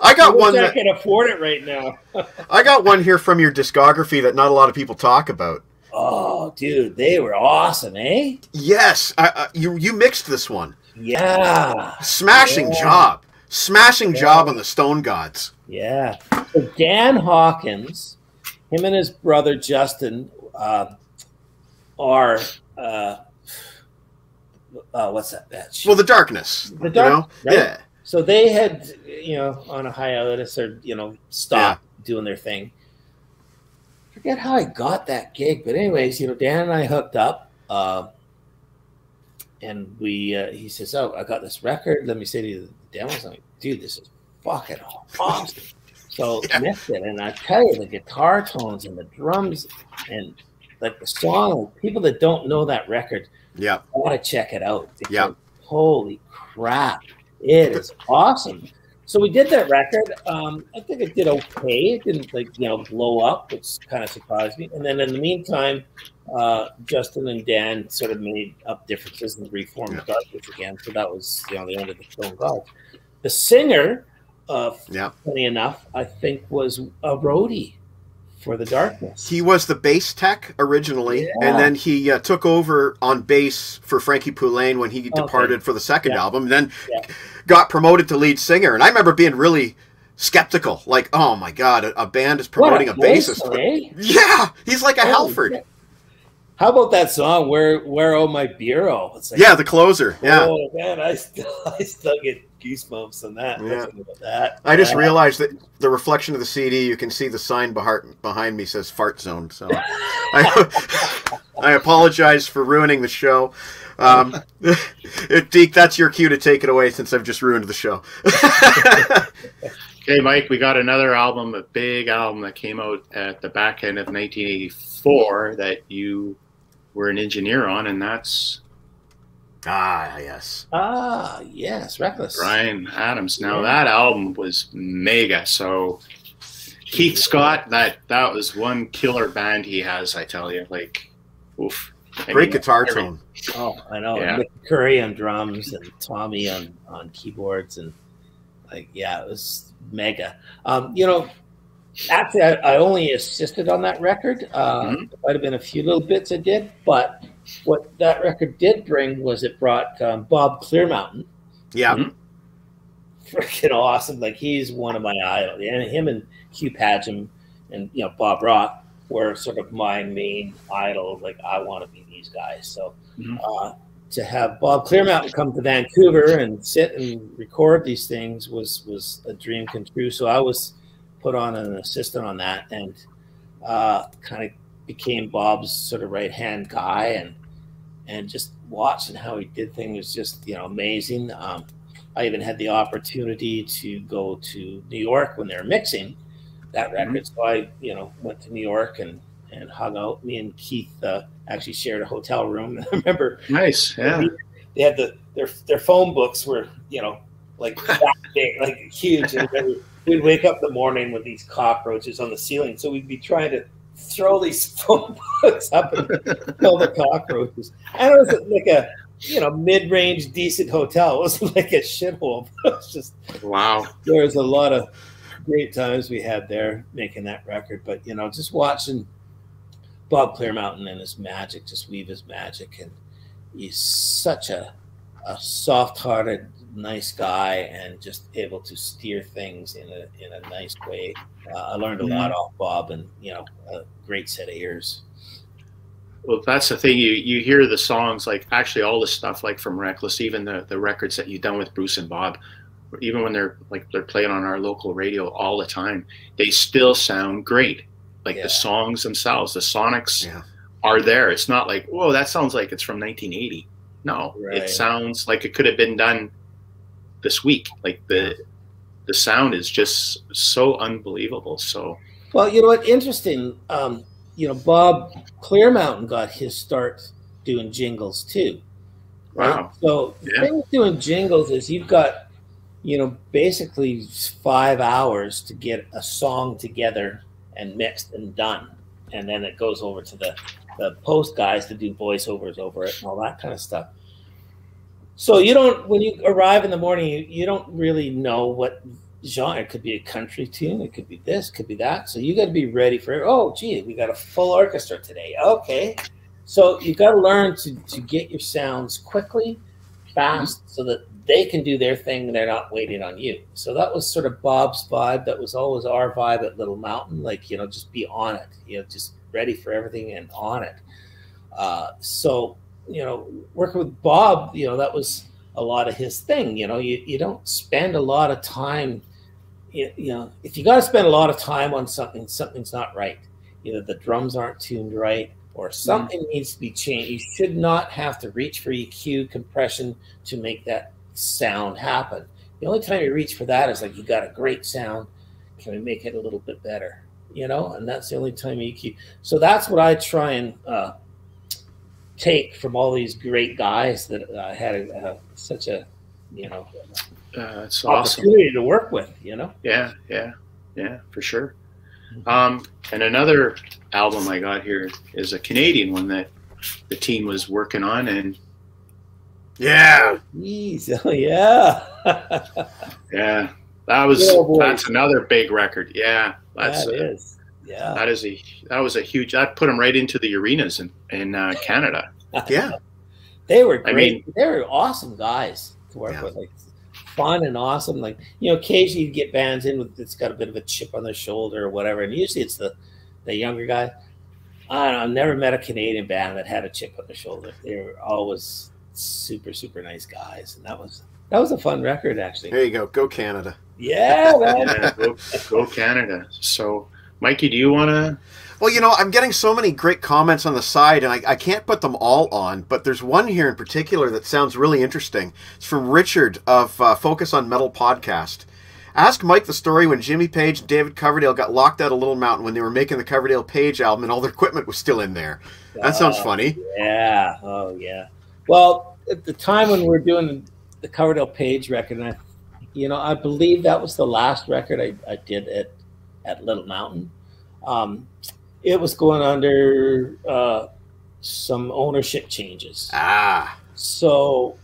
I got I one. I That, can afford it right now. I got one here from your discography that not a lot of people talk about. Oh, dude, they were awesome, eh? Yes, I, I, you you mixed this one. Yeah. Smashing Yeah. job. Smashing Yeah. job on the Stone Gods. Yeah. So Dan Hawkins, him and his brother Justin uh, are uh, uh, what's that? Well, the darkness. The Dark- You know? right. Yeah. So they had, you know, on a hiatus or you know, stopped doing their thing. Forget how I got that gig, but anyways, you know, Dan and I hooked up, uh, and we. Uh, he says, "Oh, I got this record. Let me say to you the demos." I'm like, "Dude, this is fucking awesome." So Yeah. it, and I tell you, the guitar tones and the drums and like the song. People that don't know that record, Yeah. gotta check it out. Yeah. Holy crap. It is awesome. So we did that record. Um, I think it did okay. It didn't like you know blow up, which kind of surprised me. And then in the meantime, uh, Justin and Dan sort of made up differences and reformed Yeah. Darkness again. So that was you know the end of the film gods. The singer, uh, Yeah. funny enough, I think was a roadie for the Darkness. He was the bass tech originally, Yeah. and then he uh, took over on bass for Frankie Poulain when he departed for the second Yeah. album. Then Yeah. got promoted to lead singer, and I remember being really skeptical, like, "Oh my god, a, a band is What promoting a, voice, bassist." eh? Yeah, he's like a Holy Halford. shit. How about that song? Where Where Oh My Bureau? It's like, Yeah, the closer. Yeah. Oh man, I still I still get goosebumps on that. Yeah. That. I just Yeah. realized that the reflection of the CD, you can see the sign behind behind me says "fart zone." So, I, I apologize for ruining the show. Um, Deke, that's your cue to take it away since I've just ruined the show. Okay, Mike, we got another album, a big album that came out at the back end of 1984 that you were an engineer on, and that's ah, yes. Ah, yes, Reckless. Bryan Adams. Now Yeah. that album was mega. So Keith Scott, that that was one killer band he has. I tell you, like, oof. I Great mean, guitar every- tone. Oh, I know. Yeah. Nick Curry on drums and Tommy on on keyboards and like yeah, it was mega. Um, you know, actually, I, I only assisted on that record. Uh, Mhm. Might have been a few little bits I did, but what that record did bring was it brought um, Bob Clearmountain. Yeah. Mhm. freaking awesome. Like he's one of my idols. And him and Hugh Padgham and you know Bob Rock were sort of my main idols. Like I want to be these guys. So Mhm. uh, to have Bob Clearmountain come to Vancouver and sit and record these things was was a dream come true. So I was put on an assistant on that and uh, kind of became Bob's sort of right hand guy and and just watching how he did things was just you know amazing. Um, I even had the opportunity to go to New York when they were mixing that record. So I, you know, went to New York and and hung out. Me and Keith uh, actually shared a hotel room. I remember Nice, yeah. they had the their their phone books were you know like that big, like huge. And we'd wake up in the morning with these cockroaches on the ceiling. So we'd be trying to throw these phone books up and kill the cockroaches. And it was like a you know mid-range decent hotel. It wasn't like a shithole. It was just Wow. there was a lot of great times we had there making that record. But you know, just watching Bob Clearmountain and his magic, just weave his magic, and he's such a a soft-hearted, nice guy, and just able to steer things in a in a nice way. Uh, I learned a lot off Bob, and you know, a great set of ears. Well, that's the thing. You you hear the songs like actually all the stuff like from Reckless, even the the records that you've done with Bruce and Bob, even when they're like they're playing on our local radio all the time, they still sound great. Like Yeah. the songs themselves, the sonics Yeah. are there. It's not like whoa, that sounds like it's from 1980. No, Right. it sounds like it could have been done this week. Like the the sound is just so unbelievable. So Well, you know what? Interesting. Um, you know, Bob Clearmountain got his start doing jingles too. wow, So the Yeah. thing with doing jingles is you've got, you know, basically five hours to get a song together and mixed and done, and then it goes over to the the post guys to do voiceovers over it and all that kind of stuff. So you don't when you arrive in the morning, you, you don't really know what genre. It could be a country tune, it could be this, could be that. So you got to be ready for. Oh, gee, we got a full orchestra today. Okay, so you got to learn to to get your sounds quickly, fast, so that they can do their thing. and They're not waiting on you. So that was sort of Bob's vibe. That was always our vibe at Little Mountain. Like you know, just be on it. You know, just ready for everything and on it. Uh, so you know, working with Bob, you know, that was a lot of his thing. You know, you, you don't spend a lot of time. You, you know, if you got to spend a lot of time on something, something's not right. Either the drums aren't tuned right, or something needs to be changed. You should not have to reach for EQ compression to make that sound happen. The only time you reach for that is like you got a great sound. Can we make it a little bit better? You know, and that's the only time EQ. So that's what I try and uh, take from all these great guys that I had a, uh, such a you know Uh, it's awesome. opportunity to work with. You know, Yeah, yeah, yeah, for sure. Um, and another album I got here is a Canadian one that the team was working on, and Yeah. Jeez, oh yeah, yeah, that was Yeah, boy. that's another big record. Yeah, that's that a, is. Yeah, that is a that was a huge that put them right into the arenas in in uh, Canada. Yeah. they were I great. mean- they were awesome guys to work Yeah. with. Like fun and awesome. Like you know, occasionally you get bands in with it's got a bit of a chip on their shoulder or whatever, and usually it's the the younger guy. I don't know. I've never met a Canadian band that had a chip on their shoulder. They were always super super nice guys, and that was that was a fun record actually. There you go. Go Canada. Yeah, man. Yeah, go, go Canada. So, Mikey, do you want to? Well, you know, I'm getting so many great comments on the side, and I, I can't put them all on, but there's one here in particular that sounds really interesting. It's from Richard of uh, Focus on Metal podcast. Ask Mike the story when Jimmy Page and David Coverdale got locked out of Little Mountain when they were making the Coverdale Page album and all their equipment was still in there. That sounds Uh, funny. Yeah. Oh, yeah. Well, at the time when we were doing the Coverdale Page record, and I, you know, I believe that was the last record I, I did at at Little Mountain. Um, it was going under uh, some ownership changes. Ah, So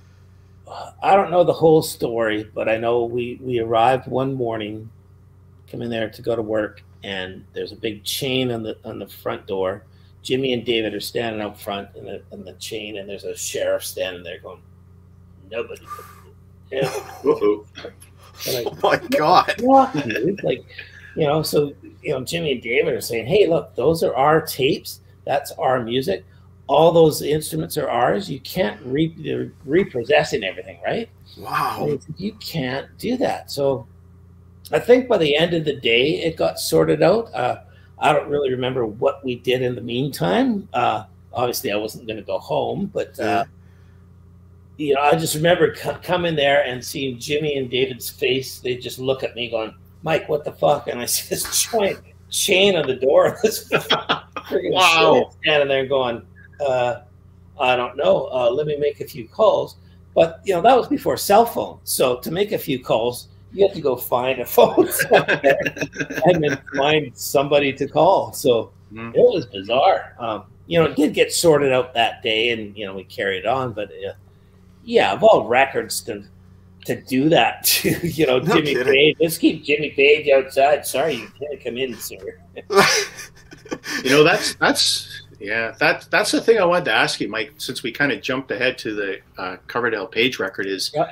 uh, I don't know the whole story, but I know we we arrived one morning, come in there to go to work, and there's a big chain on the on the front door. Jimmy and David are standing out front in the in the chain, and there's a sheriff standing there going, "Nobody." Yeah. And oh my God. Like, you know, so you know, Jimmy and David are saying, "Hey, look, those are our tapes. That's our music. All those instruments are ours. You can't re- they're repossessing everything, right? Wow. Said, You can't do that." So, I think by the end of the day, it got sorted out. Uh, I don't really remember what we did in the meantime. Uh, obviously, I wasn't going to go home, but. Uh, you know, I just remember c- coming there and seeing Jimmy and David's face. They just look at me, going, "Mike, what the fuck?" And I see this giant chain on the door. This Wow. standing there, going, uh, "I don't know. Uh, let me make a few calls." But you know, that was before cell phone. So to make a few calls, you have to go find a phone and then find somebody to call. So Mhm. it was bizarre. Um, you know, it did get sorted out that day, and you know we carried on. But uh, yeah, of all records to to do that to you know No Jimmy kidding. Page, let's keep Jimmy Page outside. Sorry, you can't come in, sir. You know, that's that's yeah, that that's the thing I wanted to ask you, Mike. Since we kind of jumped ahead to the uh, Coverdale Page record, is Yep.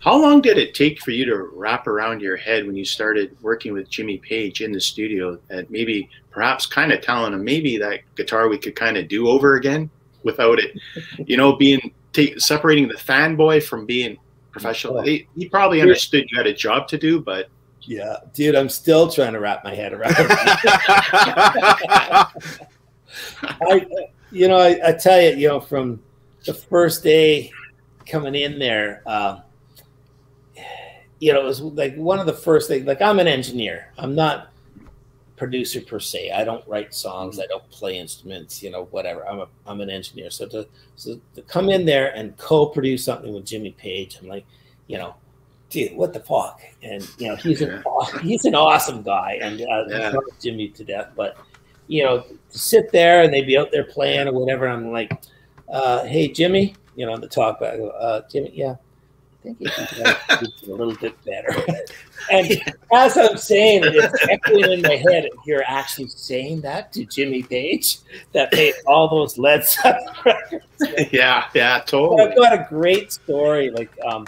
how long did it take for you to wrap around your head when you started working with Jimmy Page in the studio? and maybe, perhaps, kind of telling him maybe that guitar we could kind of do over again without it, you know, being ta- separating the fanboy from being professional. Oh. He, he probably understood you had a job to do, but Yeah, dude, I'm still trying to wrap my head around. it. I, you know, I, I tell you, you know, from the first day coming in there, um, you know, it was like one of the first things. Like, I'm an engineer. I'm not producer per se. I don't write songs. I don't play instruments. You know, whatever. I'm a I'm an engineer. So to so to come in there and co-produce something with Jimmy Page, I'm like, you know, dude, what the fuck? And you know, he's an he's an awesome guy, and uh, Yeah. I love Jimmy to death. But you know, to sit there and they'd be out there playing or whatever. I'm like, uh, hey, Jimmy, you know, the talk back, uh, Jimmy, yeah, think you can do a little bit better. and as I'm saying it, it's echoing in my head. You're actually saying that to Jimmy Page that made all those Led Zeppelin records. yeah, yeah, totally. I've got a great story. Like, um,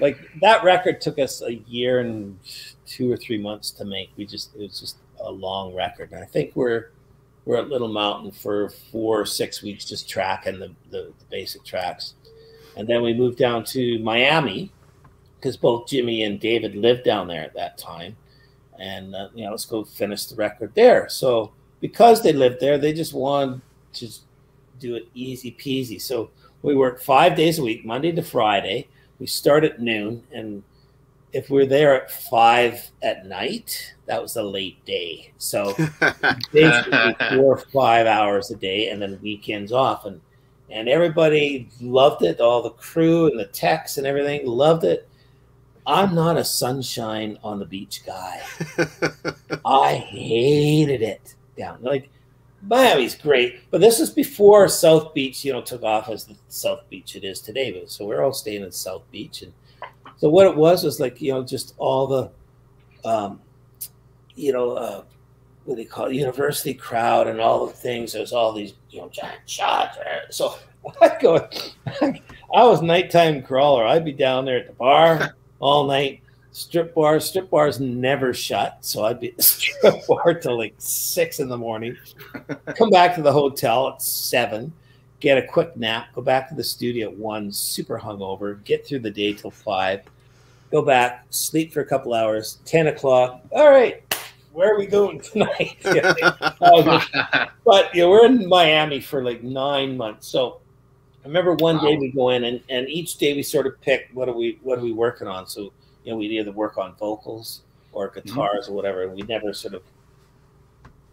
like that record took us a year and two or three months to make. We just it was just a long record. And I think we're we're at Little Mountain for four or six weeks just tracking the, the, the basic tracks. And then we moved down to Miami because both Jimmy and David lived down there at that time. And uh, you know, let's go finish the record there. So because they lived there, they just wanted to do it easy peasy. So we worked five days a week, Monday to Friday. We start at noon, and if we're there at five at night, that was a late day. So basically four or five hours a day, and then weekends off. And and everybody loved it. All the crew and the techs and everything loved it. I'm not a sunshine on the beach guy. I hated it down like Miami's great, but this is before South Beach, you know, took off as the South Beach it is today. But so we're all staying in South Beach, and so what it was was like you know just all the, um, you know, uh, what do they call it, university crowd and all the things. There's all these you know giant shots. So I go, I was nighttime crawler. I'd be down there at the bar all night. Strip bars, strip bars never shut. So I'd be at the strip bar till like six in the morning. Come back to the hotel at seven, get a quick nap, go back to the studio at one, super hungover, get through the day till five, go back, sleep for a couple hours, 10 o'clock. All right, where are we going tonight? Um, but you know, we're in Miami for like nine months. So I remember one day we go in and, and each day we sort of pick what are we what are we working on. So you know, we'd either work on vocals or guitars or whatever. And we never sort of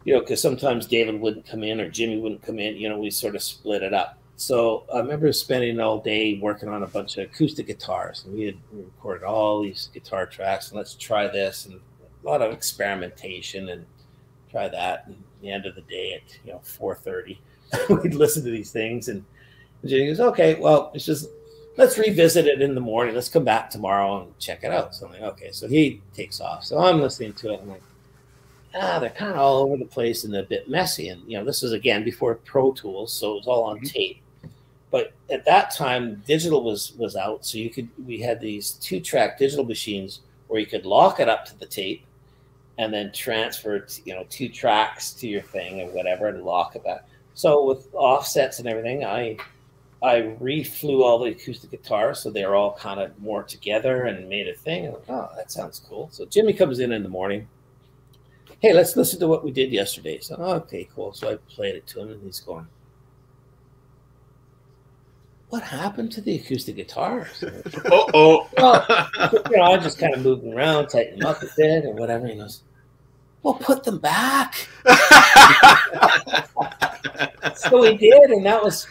you know, because sometimes David wouldn't come in or Jimmy wouldn't come in, you know, we sort of split it up. So I remember spending all day working on a bunch of acoustic guitars, and we had we recorded all these guitar tracks. And let's try this, and a lot of experimentation, and try that. And at the end of the day, at you know four thirty, we'd listen to these things, and Jimmy goes, "Okay, well, it's just let's revisit it in the morning. Let's come back tomorrow and check it out." So I'm like, "Okay." So he takes off. So I'm listening to it. I'm like, ah, they're kind of all over the place and a bit messy. And you know, this was again before Pro Tools, so it was all on Mhm. tape. But at that time, digital was was out, so you could we had these two track digital machines where you could lock it up to the tape, and then transfer you know two tracks to your thing or whatever, and lock it back. So with offsets and everything, I I reflew all the acoustic guitars so they're all kind of more together and made a thing. Like, oh, that sounds cool. So Jimmy comes in in the morning hey, let's listen to what we did yesterday. So, okay, cool. So I played it to him, and he's going, what happened to the acoustic guitars? oh, oh. well, you know, I just kind of moved them around, tightened them up a bit, or whatever. He goes, well, put them back. so we did, and that was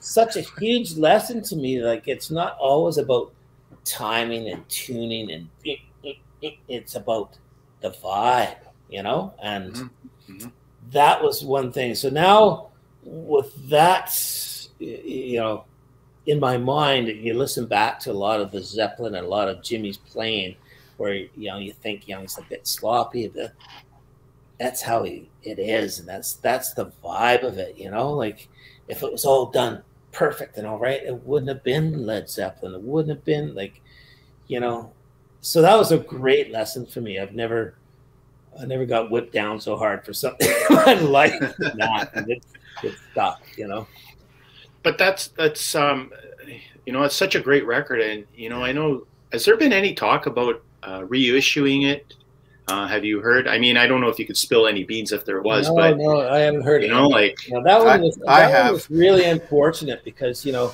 such a huge lesson to me. Like, it's not always about timing and tuning, and it, it, it, it's about the vibe, you know? And Mhm, mhm. that was one thing. So now, with that, you know, in my mind, you listen back to a lot of the Zeppelin and a lot of Jimmy's playing, where you know you think you know he's a bit sloppy, but that's how he it is, and that's that's the vibe of it. You know, like if it was all done perfect and all right, it wouldn't have been Led Zeppelin. It wouldn't have been like, you know. So that was a great lesson for me. I've never, I never got whipped down so hard for something in my life. and it's, it's stuck, you know. But that's that's um you know it's such a great record. And you know i know has there been any talk about uh, reissuing it? Uh, have you heard? I mean i don't know if you could spill any beans if there was no, but no, I haven't heard you it. know like Now that one I- was I that one have. was really unfortunate because you know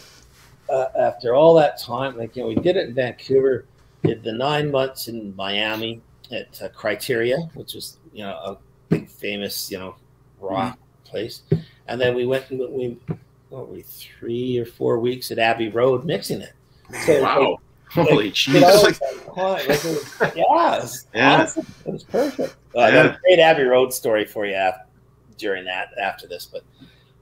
uh, after all that time, like you know, we did it in Vancouver, did the nine months in Miami at uh, Criteria, which was you know a big famous you know rock place, and then we went we we what were we three or four weeks at Abbey Road mixing it. So, wow holy You jeez like, like, was, yeah, it was Yeah. awesome. It was perfect. Uh, I got Yeah. a great Abbey Road story for you during that after this, but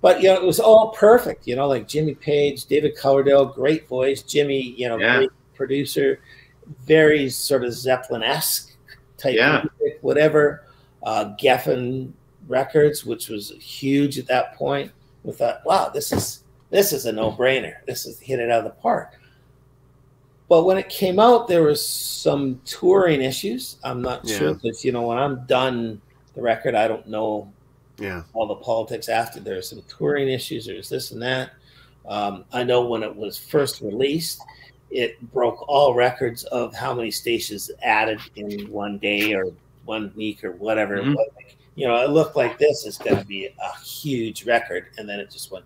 but you know it was all perfect. You know, like Jimmy Page, David Coverdale, great voice. Jimmy, you know, Yeah. great producer, very sort of Zeppelin esque type Yeah. music, whatever. Uh, Geffen Records, which was huge at that point. We thought, wow, this is this is a no brainer. This is hit it out of the park. but when it came out, there was some touring issues. I'm not sure Yeah. because you know when I'm done the record, I don't know Yeah. all the politics after. There There's some touring issues. There's this and that. Um, I know when it was first released, it broke all records of how many stations added in one day or one week or whatever. Mhm. It was like, you know, it looked like this is going to be a huge record, and then it just went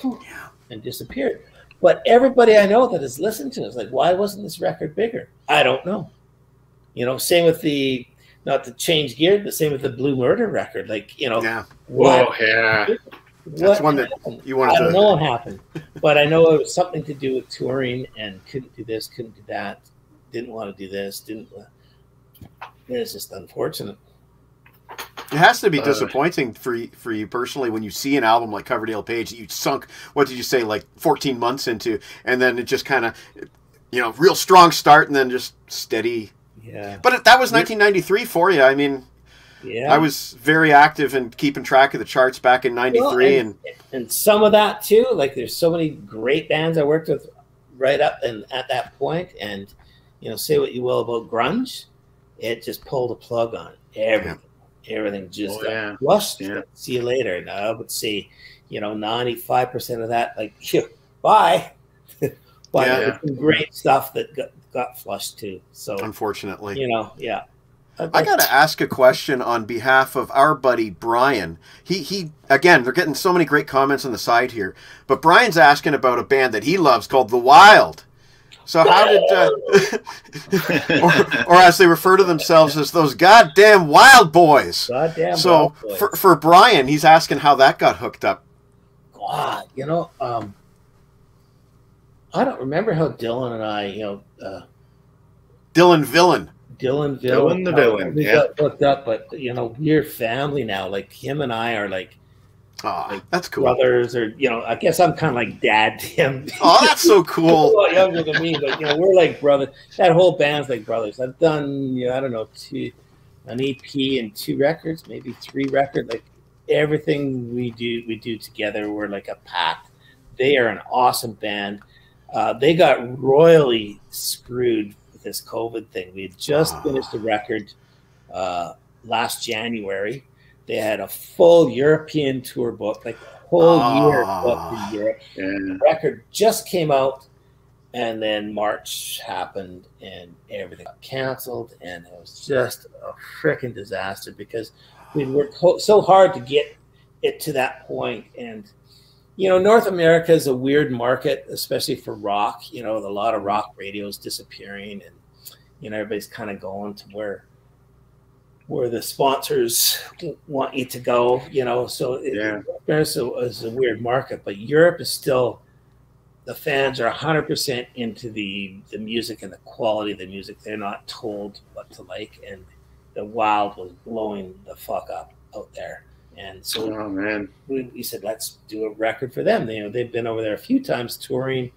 whew, and disappeared. But everybody I know that has listened to it is like, why wasn't this record bigger? I don't know. You know, same with the not to change gear, but same with the Blue Murder record. Like, you know, Yeah. what, Whoa, yeah. That's one that happened? you wanted I don't to- know what happened, but I know it was something to do with touring and couldn't do this, couldn't do that, didn't want to do this, didn't. It's just unfortunate. It has to be Uh, disappointing for you, for you personally when you see an album like Coverdale Page that you sunk what did you say like 14 months into and then it just kind of you know real strong start and then just steady. Yeah, But that was 1993 for you. I mean, yeah. I was very active in keeping track of the charts back in '93 Well, and, and some of that too. Like there's so many great bands I worked with right up and at that point, and you know, say what you will about grunge, it just pulled a plug on everything. Everything just Oh, yeah. flushed. Yeah. See you later. I would say, you know, 95 percent of that, like, phew, bye. but Yeah. some great stuff that got, got flushed too. So unfortunately. you know, yeah. I got to ask a question on behalf of our buddy Brian. He he again, they're getting so many great comments on the side here, but Brian's asking about a band that he loves called The Wild. So how did, uh, or, or as they refer to themselves as those goddamn Wild Boys? Goddamn. So Wild Boys. for for Brian, he's asking how that got hooked up. God, you know, um, I don't remember how Dylan and I, you know, uh, Dylan Villain. Dylan, Dylan the villain, we yeah. got hooked up, but you know, we're family now. Like him and I are like Oh, that's cool. brothers, or you know, I guess I'm kind of like dad to him. Oh, that's so He's a cool. lot younger than me, but you know, we're like brothers. That whole band's like brothers. I've done, you know, I don't know, two, an EP and two records, maybe three records. Like everything we do, we do together. We're like a pack. They are an awesome band. Uh, they got royally screwed with this COVID thing. We had just Ah. finished the record uh, last January. They had a full European tour book, like a whole year Ah. booked in Europe yeah. record just came out and then march happened and everything got canceled and it was just a freaking disaster because we worked ho- so hard to get it to that point and you know north america is a weird market especially for rock you know a lot of rock radios disappearing and you know everybody's kind of going to where where the sponsors want you to go you know so it, Yeah. there's a, is a weird market, but Europe is still the fans are 100% into the the music and the quality of the music. They're not told what to like, and the Wild was blowing the fuck up out there. And so Oh man. we, we said, let's do a record for them. They, you know, they've been over there a few times touring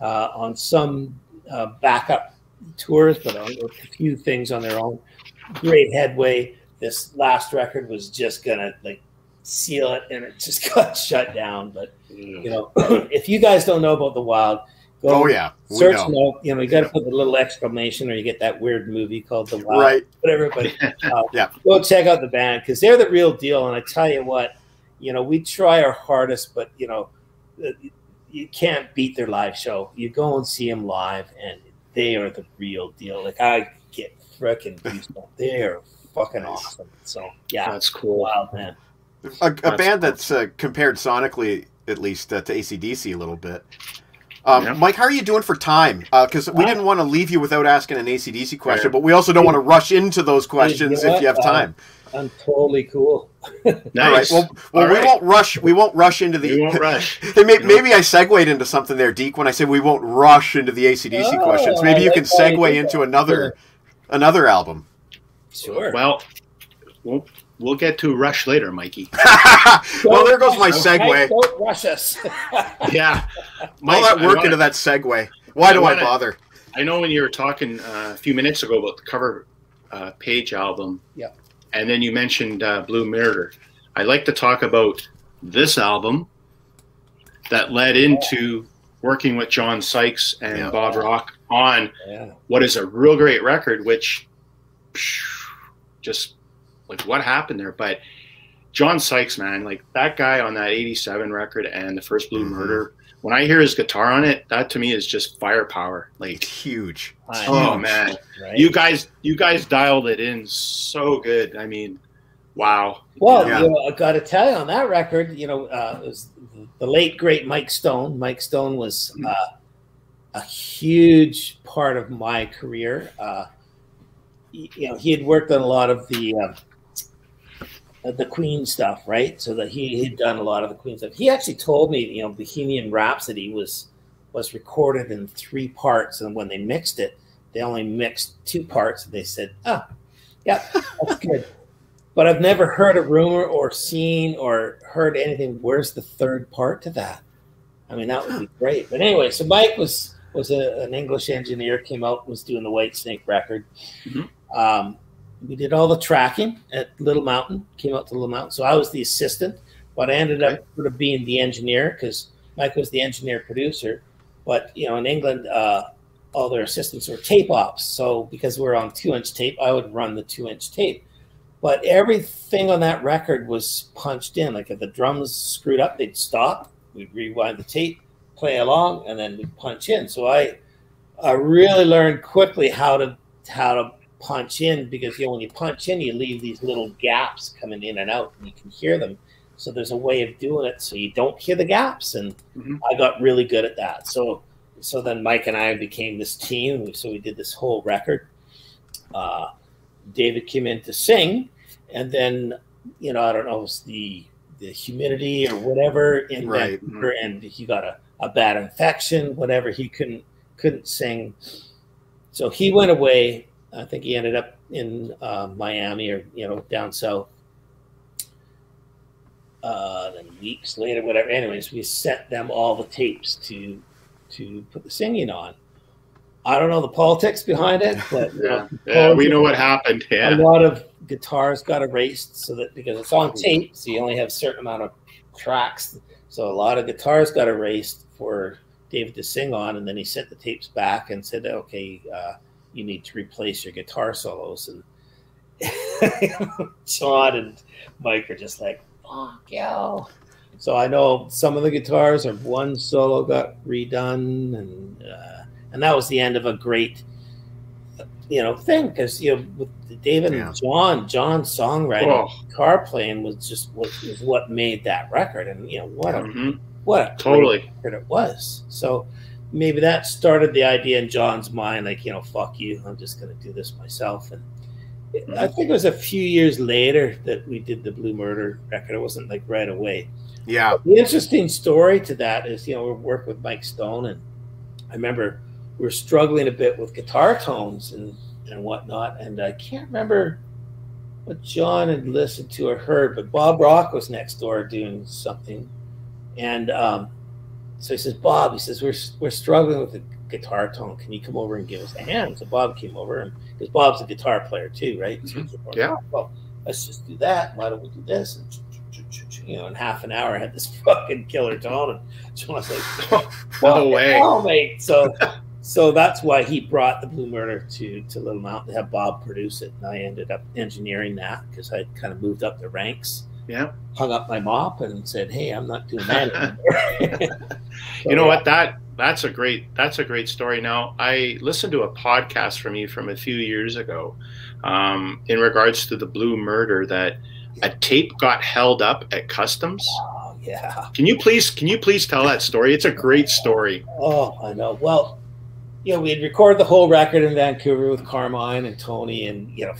uh, on some uh, backup tours, but on a few things on their own. Great headway. This last record was just gonna like seal it, and it just got shut down. But you know, if you guys don't know about the Wild, go Oh yeah, we search know. no. You know, you got to put a little exclamation, or you get that weird movie called The Wild Right. whatever. But uh, Yeah. go check out the band because they're the real deal. And I tell you what, you know, we try our hardest, but you know, you can't beat their live show. You go and see them live, and they are the real deal. Like I freaking goosebumps. They are fucking Nice. awesome. So yeah, That's cool. wild man. a, a That's band cool. that's uh, compared sonically at least uh, to ACDC a little bit. Um, Yeah. Mike, how are you doing for time? Because we Uh, didn't want to leave you without asking an ACDC question, Fair. but we also don't want to rush into those questions you know if you have what? Uh, time. I'm totally cool. All right. Nice. Well, well All we right. won't rush. We won't rush into the. We won't rush. May, maybe I segued into something there, Deke, when I said we won't rush into the ACDC Oh, questions. I Maybe you like can segue into that. another another album. Sure. Well, we'll we'll get to Rush later, Mikey. well, there goes my Hey, segue. Don't rush us. Yeah. All that work wanna- into that segue. Why do I wanna- bother? I know when you were talking uh, a few minutes ago about the cover uh, page album. Yeah. And then you mentioned uh, Blue Murder. I'd like to talk about this album that led into working with John Sykes and Yeah. Bob Rock on Yeah. what is a real great record, which just like what happened there. But John Sykes, man, like that guy on that 87 record and the first Blue Mhm. Murder, when I hear his guitar on it, that to me is just firepower. Like, Huge. I oh know, man, right? you guys, you guys dialed it in so good. I mean, wow. Well, Yeah. you know, I got to tell you on that record, you know, uh, it was the late great Mike Stone. Mike Stone was uh, a huge part of my career. Uh, you know, he had worked on a lot of the uh, the Queen stuff, right? So that he had done a lot of the Queen stuff. He actually told me, you know, Bohemian Rhapsody was was recorded in three parts, and when they mixed it, they only mixed two parts. And they said, "Ah, yeah, that's good." but I've never heard a rumor or seen or heard anything. Where's the third part to that? I mean, that would be great. But anyway, so Mike was was a, an English engineer, came out, and was doing the Whitesnake record. Mhm. Um, we did all the tracking at Little Mountain, came out to Little Mountain. So I was the assistant, but I ended up sort of being the engineer because Mike was the engineer producer. But you know, in England, uh, all their assistants were tape ops. So because we're on two inch tape, I would run the two inch tape. But everything on that record was punched in. Like if the drums screwed up, they'd stop. We'd rewind the tape, play along, and then we'd punch in. So I, I really learned quickly how to how to punch in because you know when you punch in, you leave these little gaps coming in and out, and you can hear them. So there's a way of doing it so you don't hear the gaps, and Mhm. I got really good at that. So so then Mike and I became this team. So we did this whole record. Uh, David came in to sing, and then you know I don't know it was the the humidity or whatever in Right. Vancouver, and he got a, a bad infection, whatever. He couldn't couldn't sing, so he went away. I think he ended up in uh, Miami or you know down south. Uh, then weeks later, whatever. Anyways, we sent them all the tapes to to put the singing on. I don't know the politics behind it, but you know, Yeah, yeah, we know what happened. a lot of guitars got erased so that because it's on tape, so you only have a certain amount of tracks. So a lot of guitars got erased for David to sing on, and then he sent the tapes back and said, "Okay, uh, you need to replace your guitar solos." And John and Mike are just like, "Fuck yo!" So I know some of the guitars or one solo got redone, and uh, and that was the end of a great you know thing because you know with David Yeah. and John, John's songwriting, Oh. guitar playing was just what was what made that record, and you know what Mhm. what a great totally. it was. So maybe that started the idea in John's mind, like you know, fuck you, I'm just going to do this myself. And mm-hmm. I think it was a few years later that we did the Blue Murder record. It wasn't like right away. Yeah. The interesting story to that is, you know, we worked with Mike Stone, and I remember we were struggling a bit with guitar tones and and whatnot, and I can't remember what John had listened to or heard, but Bob Rock was next door doing something, and um, so he says, Bob, he says we're we're struggling with the guitar tone. Can you come over and give us a hand? So Bob came over, and because Bob's a guitar player too, right? So he came over, Yeah. Well, let's just do that. Why don't we do this? And you know, in half an hour, I had this fucking killer tone, and John's like, No way. hell, mate!" So, so that's why he brought the Blue Murder to to Little Mountain to have Bob produce it, and I ended up engineering that because I kind of moved up the ranks. Yeah. Hung up my mop and said, "Hey, I'm not doing that anymore." You know what? That that's a great that's a great story. Now I listened to a podcast from you from a few years ago, um, in regards to the Blue Murder that a tape got held up at customs. Oh yeah. Can you please can you please tell that story? It's a great story. Oh, I know. Well, you know, we had recorded the whole record in Vancouver with Carmine and Tony, and you know,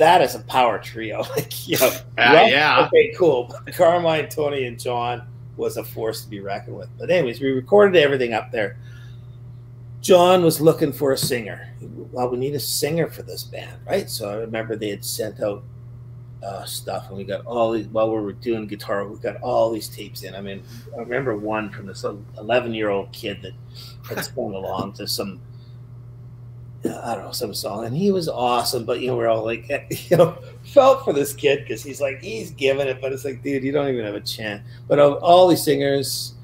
that is a power trio. like, you know, Uh, Russ- yeah. Okay, cool. But Carmine, Tony, and John was a force to be reckoned with. But anyways, we recorded everything up there. John was looking for a singer. Well, we need a singer for this band, right? So I remember they had sent out uh, stuff, and we got all these while we were doing guitar. We got all these tapes in. I mean, I remember one from this eleven-year-old kid that had sung along to some. I don't know some song, and he was awesome. But you know, we're all like, you know, felt for this kid because he's like he's giving it, but it's like, dude, you don't even have a chance. But of all these singers,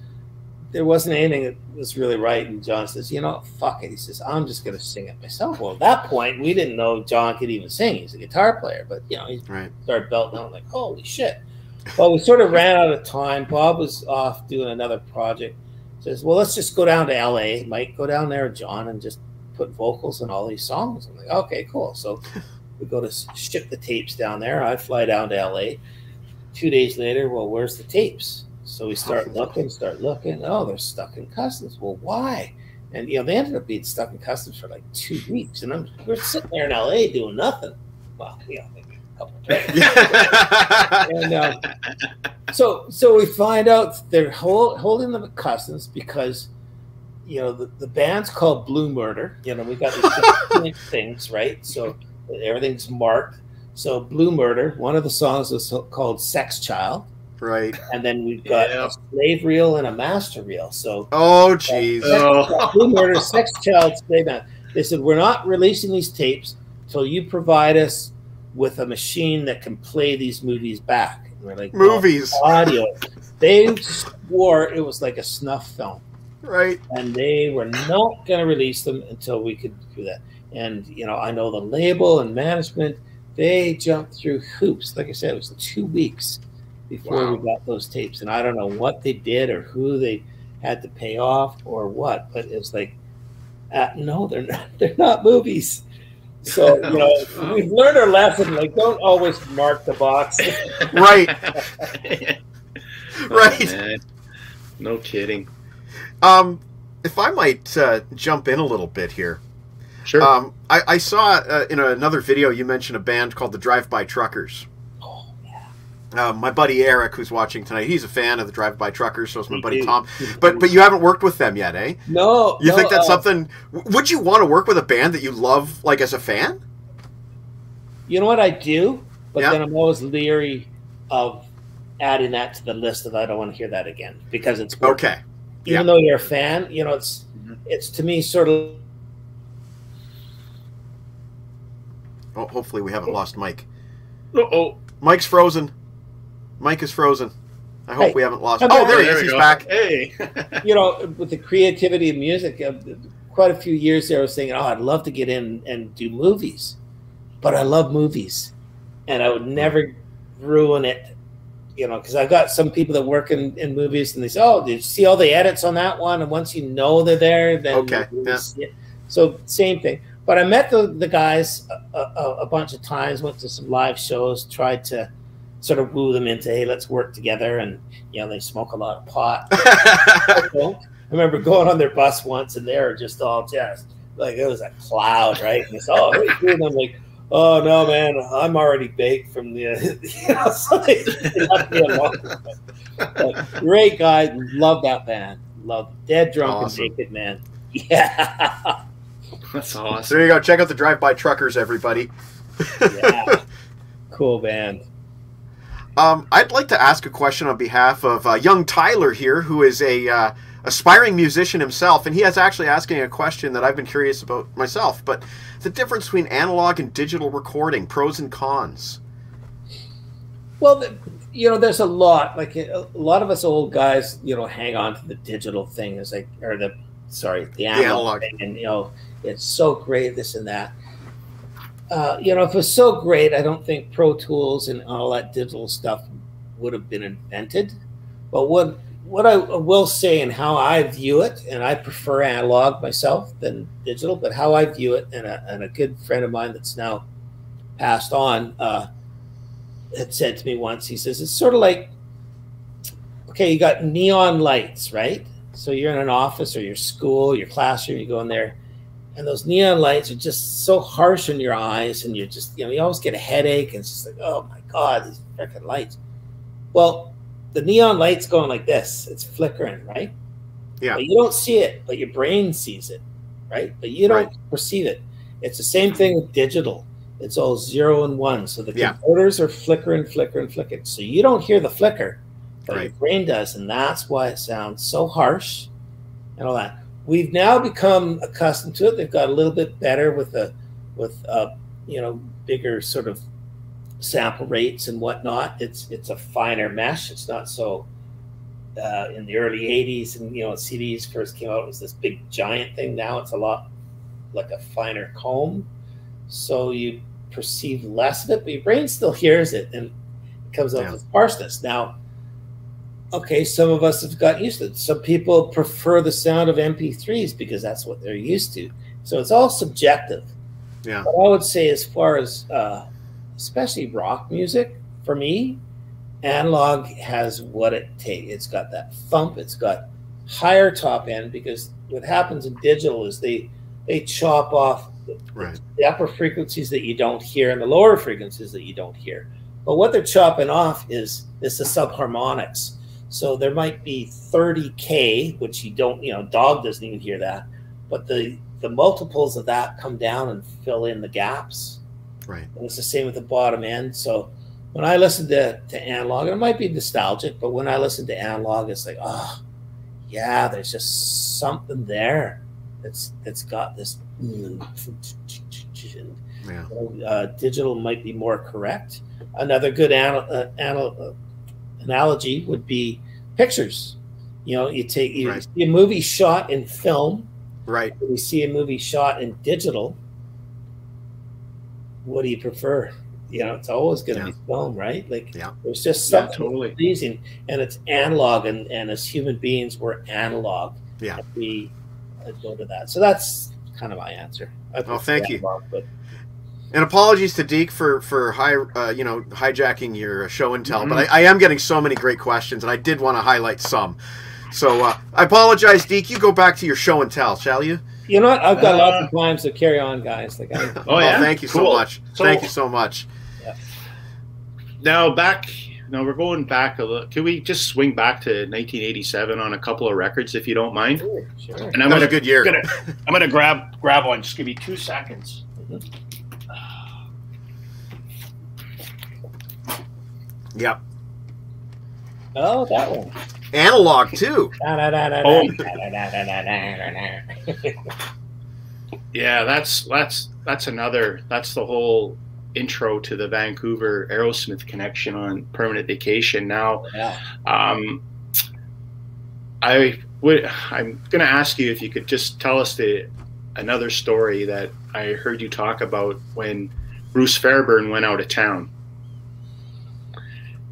there wasn't anything that was really right. And John says, you know, fuck it. He says, I'm just going to sing it myself. Well, at that point, we didn't know John could even sing. He's a guitar player, but you know, he Right. started belting out like, holy shit. Well, we sort of ran out of time. Bob was off doing another project. Says, well, let's just go down to LA. Mike, go down there, John, and just put vocals in all these songs. I'm like, okay, cool. So we go to ship the tapes down there. I fly down to LA. Two days later, well, where's the tapes? So we start looking, start looking. Oh, they're stuck in customs. Well, why? And you know, they ended up being stuck in customs for like two weeks. And I'm we're sitting there in LA doing nothing. Well, you know, maybe a couple of drinks. and uh, so so we find out they're hold, holding them at customs because you know the, the band's called Blue Murder. You know we've got these things right, so everything's marked. So Blue Murder, one of the songs is called Sex Child, right. and then we've got Yeah. a slave reel and a master reel. So Oh, jeez. Oh. Blue Murder, Sex Child, slave band. They said we're not releasing these tapes till you provide us with a machine that can play these movies back. And we're like, well, Movies. audio. They swore it was like a snuff film, Right. and they were not going to release them until we could do that. And you know, I know the label and management. They jumped through hoops. Like I said, it was two weeks before we got those tapes, and I don't know what they did or who they had to pay off or what. But it's like, uh, no, they're not. They're not movies. So you know, we've learned our lesson. Like, don't always mark the box. Right. Oh, Right. man. No kidding. Um, if I might uh, jump in a little bit here. Sure. Um, I, I saw uh, in another video you mentioned a band called the Drive By Truckers. Oh, yeah. Uh, my buddy Eric, who's watching tonight, he's a fan of the Drive By Truckers. So is my buddy. Tom. But but you haven't worked with them yet, eh? No, You no, think that's uh, something? Would you want to work with a band that you love, like as a fan? You know what I do, but Yeah. then I'm always leery of adding that to the list of I don't want to hear that again because it's work. Okay. Even though you're a fan, you know it's Mhm. it's to me sort of Oh, hopefully we haven't lost Mike. oh, Mike's frozen. Mike is frozen. I hope Hey, we haven't lost. I'm Oh, there he is. He's go. back. Hey. you know with the creativity of music. Uh, quite a few years there, I was thinking, oh, I'd love to get in and do movies, but I love movies, and I would never ruin it. You know, because I've got some people that work in, in movies, and they say, "Oh, did you see all the edits on that one?" And once you know they're there, then Okay, yeah. So same thing. But I met the, the guys a, a, a bunch of times, went to some live shows, tried to sort of woo them into, hey, let's work together. And, you know, they smoke a lot of pot. I remember going on their bus once and they were just all just like it was a cloud, right? And it's oh, hey, dude. And I'm like, oh no, man, I'm already baked from the, you know, so they, they left me alone. But great guy, love that band, love Dead Drunk Awesome. and Naked Man. Yeah, That's So awesome. there you go. Check out the Drive By Truckers, everybody. yeah, cool band. Um, I'd like to ask a question on behalf of uh, young Tyler here, who is a uh, aspiring musician himself, and he is actually asking a question that I've been curious about myself. But the difference between analog and digital recording, pros and cons. Well, the, you know, there's a lot. Like a, lot of us old guys, you know, hang on to the digital thing as like, or the sorry, the analog, analog. thing, and you know, it's so great, this and that. Uh, you know, if it was so great, I don't think Pro Tools and all that digital stuff would have been invented. But what what I will say and how I view it, and I prefer analog myself than digital, but how I view it, and a, and a good friend of mine that's now passed on. Uh, had said to me once, he says, it's sort of like, okay, you got neon lights, right? So you're in an office or your school, your classroom, you go in there, and those neon lights are just so harsh on your eyes, and you're just, you know, you always get a headache, and it's just like, oh my God, these freaking lights. Well, the neon light's going like this, it's flickering, right? Yeah. But you don't see it, but your brain sees it, right? But you don't Right. perceive it. It's the same thing with digital. It's all zero and one. So the Yeah. converters are flickering, flickering, flickering. So you don't hear the flicker, but your brain does, and that's why it sounds so harsh and all that. We've now become accustomed to it. They've got a little bit better with the with uh, you know bigger sort of sample rates and whatnot. It's it's a finer mesh. It's not so uh, in the early 80s and you know CDs first came out it was this big giant thing now it's a lot like a finer comb so you perceive less of it but your brain still hears it and it comes out Yeah. with sparseness now okay some of us have gotten used to it some people prefer the sound of mp3s because that's what they're used to so it's all subjective Yeah. but i would say as far as uh, especially rock music for me analog has what it takes it's got that thump it's got higher top end because what happens in digital is they they chop off Right. the upper frequencies that you don't hear and the lower frequencies that you don't hear. But what they're chopping off is is the subharmonics. So there might be 30k, which you don't, you know, dog doesn't even hear that. But the the multiples of that come down and fill in the gaps. Right. And it's the same with the bottom end. So when I listen to, to analog, and it might be nostalgic, but when I listen to analog, it's like, oh, yeah, there's just something there. It's it's got this. Yeah. Uh, digital might be more correct. Another good anal- uh, anal- uh, analogy would be pictures. You know, you take you Right. see a movie shot in film, Right. we see a movie shot in digital. What do you prefer? You know, it's always going to Yeah. be film, right? Like, Yeah. there's just Yeah, something totally. pleasing, and it's analog, and, and as human beings, we're analog. Yeah. And we uh, go to that. So that's kind of my answer. I Oh, prefer thank you. analog, But And apologies to Deke for for high, uh, you know, hijacking your show and tell. Mhm. But I, I am getting so many great questions, and I did want to highlight some. So uh, I apologize, Deke. You go back to your show and tell, shall you? You know what? I've got Uh, lots of climbs, so carry on, guys. Like, I, Oh, yeah? thank you so much. So- thank you so much. Now back. No, we're going back a little. Can we just swing back to 1987 on a couple of records, if you don't mind? sure, sure. And I'm That was gonna a good year. gonna- I'm gonna grab grab one. Just give me two seconds. Yep. Oh, that one. Analog too. Oh. Yeah, that's that's that's another. That's the whole intro to the Vancouver Aerosmith connection on Permanent Vacation. Now, Yeah. um, I would. I'm going to ask you if you could just tell us the another story that I heard you talk about when Bruce Fairbairn went out of town.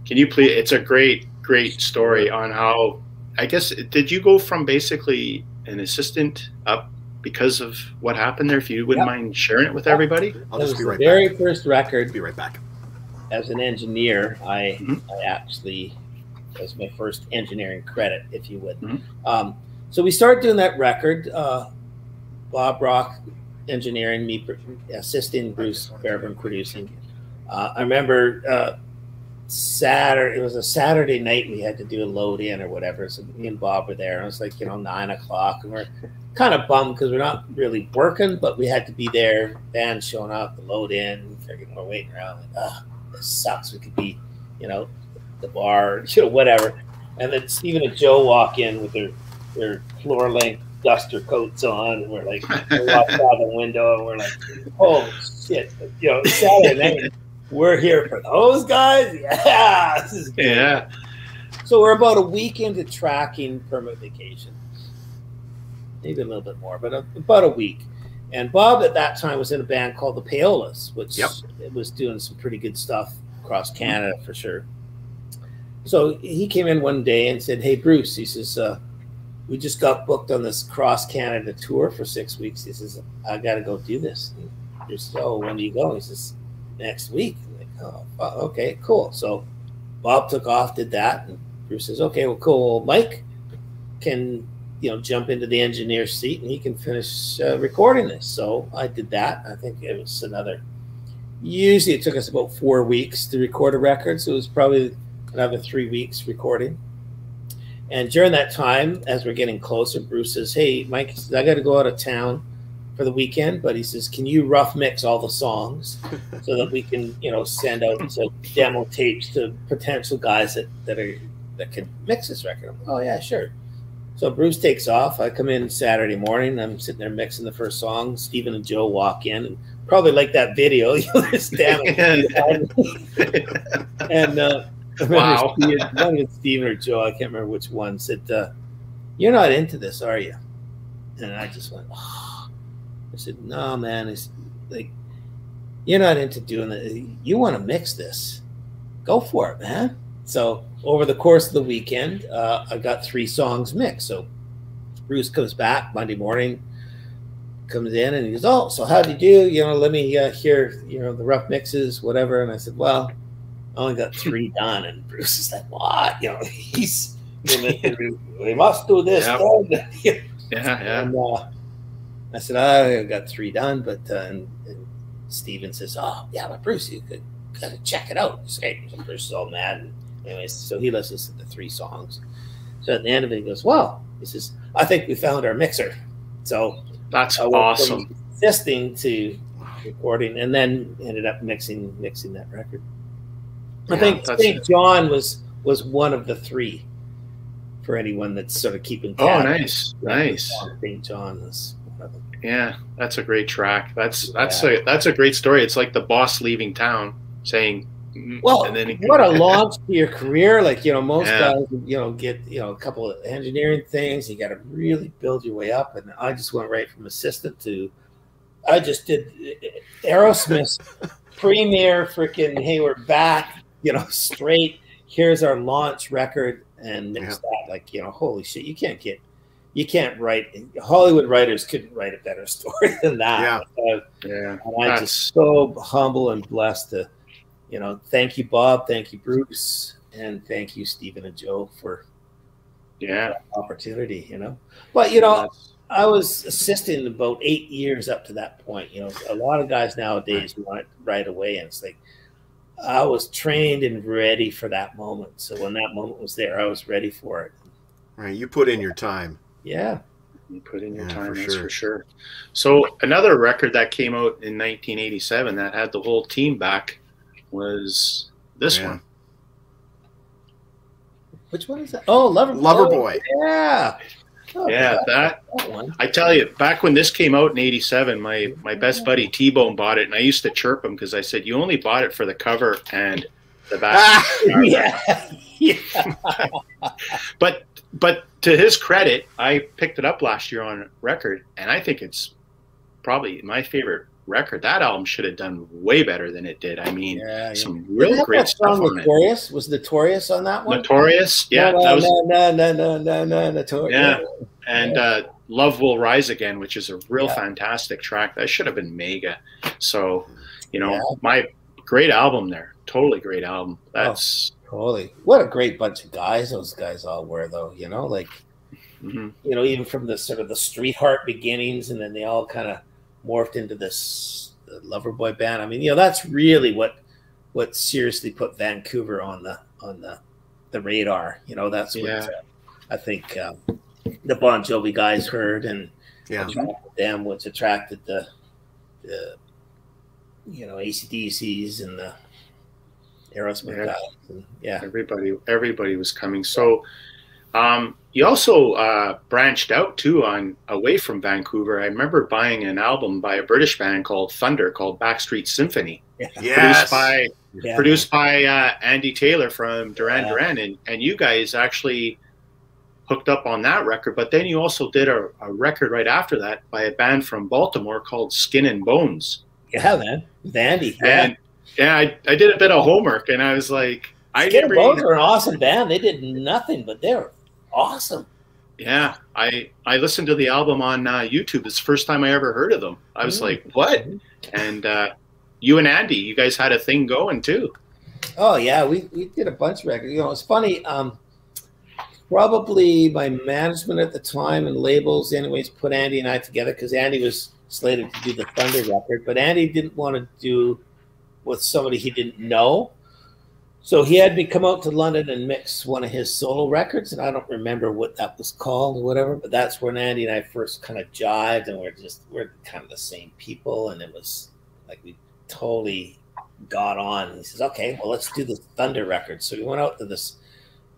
Can you please? It's a great, great story on how. I guess did you go from basically an assistant up because of what happened there? If you wouldn't Yep. mind sharing it with everybody. I'll that just was be the right very back. first record Be right back. as an engineer, I Mhm. I actually was my first engineering credit, if you would. Mhm. Um, so we started doing that record. Uh, Bob Rock engineering, me assisting Bruce Fairbairn producing. Uh, I remember uh, Saturday. It was a Saturday night. We had to do a load in or whatever. So me and Bob were there, and it was like you know nine o'clock, and we're kind of bummed because we're not really working, but we had to be there. Band showing up, the load in. We're waiting around. Like, ah, this sucks. We could be, you know, the bar, you know, whatever. And then Steven and Joe walk in with their their floor length duster coats on, and we're like, we walk out the window, and we're like, oh shit, you know, Saturday night. We're here for those guys. Yeah, this is good. Yeah. So we're about a week into tracking Permanent Vacation, maybe a little bit more, but a, about a week. And Bob at that time was in a band called the Payolas, which Yep. was doing some pretty good stuff across Canada for sure. So he came in one day and said, "Hey Bruce," he says, uh, "We just got booked on this cross Canada tour for six weeks." He says, "I got to go do this." And Bruce says, "Oh, when do you go?" He says, "Next week." Like, oh, okay, cool. So Bob took off, did that, and Bruce says, "Okay, well, cool. Well, Mike can, you know, jump into the engineer seat and he can finish uh, recording this." So I did that. I think it was another. Usually, it took us about four weeks to record a record, so it was probably another three weeks recording. And during that time, as we're getting closer, Bruce says, "Hey, Mike, I got to go out of town for the weekend, but he says, can you rough mix all the songs so that we can, you know, send out to demo tapes to potential guys that that are that can mix this record?" Like, oh yeah, sure. So Bruce takes off. I come in Saturday morning. I'm sitting there mixing the first song. Steven and Joe walk in, and probably like that video, you know, they're and uh, Wow. Steven, Steven or Joe, I can't remember which one, said, uh, You're not into this, are you? And I just went, oh. I said, No, man. It's like, You're not into doing that. You want to mix this. Go for it, man. So, over the course of the weekend, uh, I got three songs mixed. So, Bruce comes back Monday morning, comes in, and he goes, Oh, so how'd you do? You know, let me uh, hear, you know, the rough mixes, whatever. And I said, Well, I only got three done, and Bruce is like, "What? You know, he's we must do this." Yep. Yeah, yeah. and uh, I said, "I got three done," but uh, and, and Steven says, "Oh, yeah, but Bruce, you could gotta check it out." So, hey, Bruce is all mad, and anyways, so he listens to the three songs. So at the end of it, he goes, "Well," he says, "I think we found our mixer." So That's I went awesome. Assisting to recording, and then ended up mixing mixing that record. I Yeah, think that's- St. John was was one of the three. For anyone that's sort of keeping Oh, nice, nice. St. John was one of them. Yeah, that's a great track. That's that's a that's a great story. It's like the boss leaving town, saying, mm, Well, and then he- what a launch to your career! Like you know, most Yeah. guys, you know, get you know a couple of engineering things. You got to really build your way up, and I just went right from assistant to. I just did Aerosmith's premier freaking. Hey, we're back! You know, straight. Here's our launch record, and mix that. Like you know, holy shit! You can't get. You can't write. Hollywood writers couldn't write a better story than that. Uh, yeah, and I'm just so humble and blessed to, you know, thank you, Bob, thank you, Bruce, and thank you, Steven and Joe, for yeah. the opportunity. You know, but you know, I was assisting about eight years up to that point. You know, a lot of guys nowadays want it right away, and it's like I was trained and ready for that moment. So when that moment was there, I was ready for it. Right, you put in your time. Yeah, You put in your Yeah, time, for that's sure. for sure. So another record that came out in 1987 that had the whole team back was this Yeah. one. which one is that? Oh, Lover Loverboy. Yeah, Oh, Yeah, that that one. I tell you, back when this came out in '87, my my best buddy T Bone bought it, and I used to chirp him because I said, "You only bought it for the cover and the back." Ah! yeah, yeah. but but to his credit, I picked it up last year on record, and I think it's probably my favorite record. That album should have done way better than it did. I mean, Yeah, yeah. some Didn't real that great stuff song on it. Notorious was Notorious on that one. Notorious, yeah, no, that was, no, no, no, no, no, no, Notorious. Yeah. and uh, Love Will Rise Again, which is a real fantastic track. That should have been mega. So, you know, my great album there, totally great album. Oh. That's. Totally. What a great bunch of guys those guys all were, though. You know, like mhm. you know, even from the sort of the Streetheart beginnings, and then they all kind of morphed into this the Loverboy band. I mean, you know, that's really what what seriously put Vancouver on the on the the radar. You know, that's what Yeah. uh, I think um, the Bon Jovi guys heard and Yeah. them, which attracted the the you know ACDCs and the Aerosmith Yeah. guys. Yeah. everybody everybody was coming so um, you also uh, branched out too on away from vancouver i remember buying an album by a british band called thunder called backstreet symphony Yes. produced by Yeah. produced by uh, andy taylor from duran Yeah. duran and, and you guys actually hooked up on that record but then you also did a, a record right after that by a band from baltimore called skin and bones Yeah, man. With Andy. Yeah. and yeah I, I did a bit of homework and i was like i Skin and never Bones even- were an awesome band. They did nothing, but they're awesome. Yeah, I I listened to the album on uh, YouTube. It's the first time I ever heard of them. I was Mm. like, "What?" And uh, you and Andy, you guys had a thing going too. Oh yeah, we, we did a bunch of records. You know, it's funny. Um, probably my management at the time and labels, anyways, put Andy and I together because Andy was slated to do the Thunder record, but Andy didn't want to do with somebody he didn't know. So he had me come out to London and mix one of his solo records, and I don't remember what that was called or whatever. But that's when Andy and I first kind of jived, and we're just we're kind of the same people, and it was like we totally got on. He says, "Okay, well, let's do the Thunder record." So we went out to this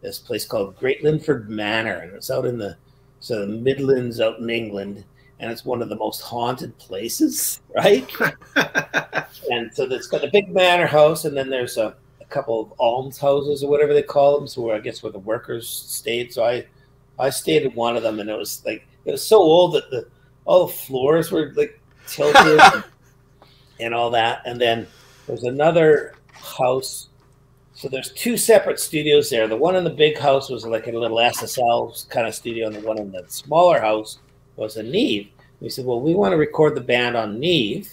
this place called Great Linford Manor, and it's out in the so the Midlands out in England, and it's one of the most haunted places, right? and so it's got a big manor house, and then there's a, a couple of almshouses or whatever they call them. So where I guess where the workers stayed. So I I stayed in one of them, and it was like it was so old that the all the floors were like tilted and, and all that. And then there's another house. So there's two separate studios there. The one in the big house was like a little SSL kind of studio, and the one in the smaller house was a Neve. We said, well, we want to record the band on Neve,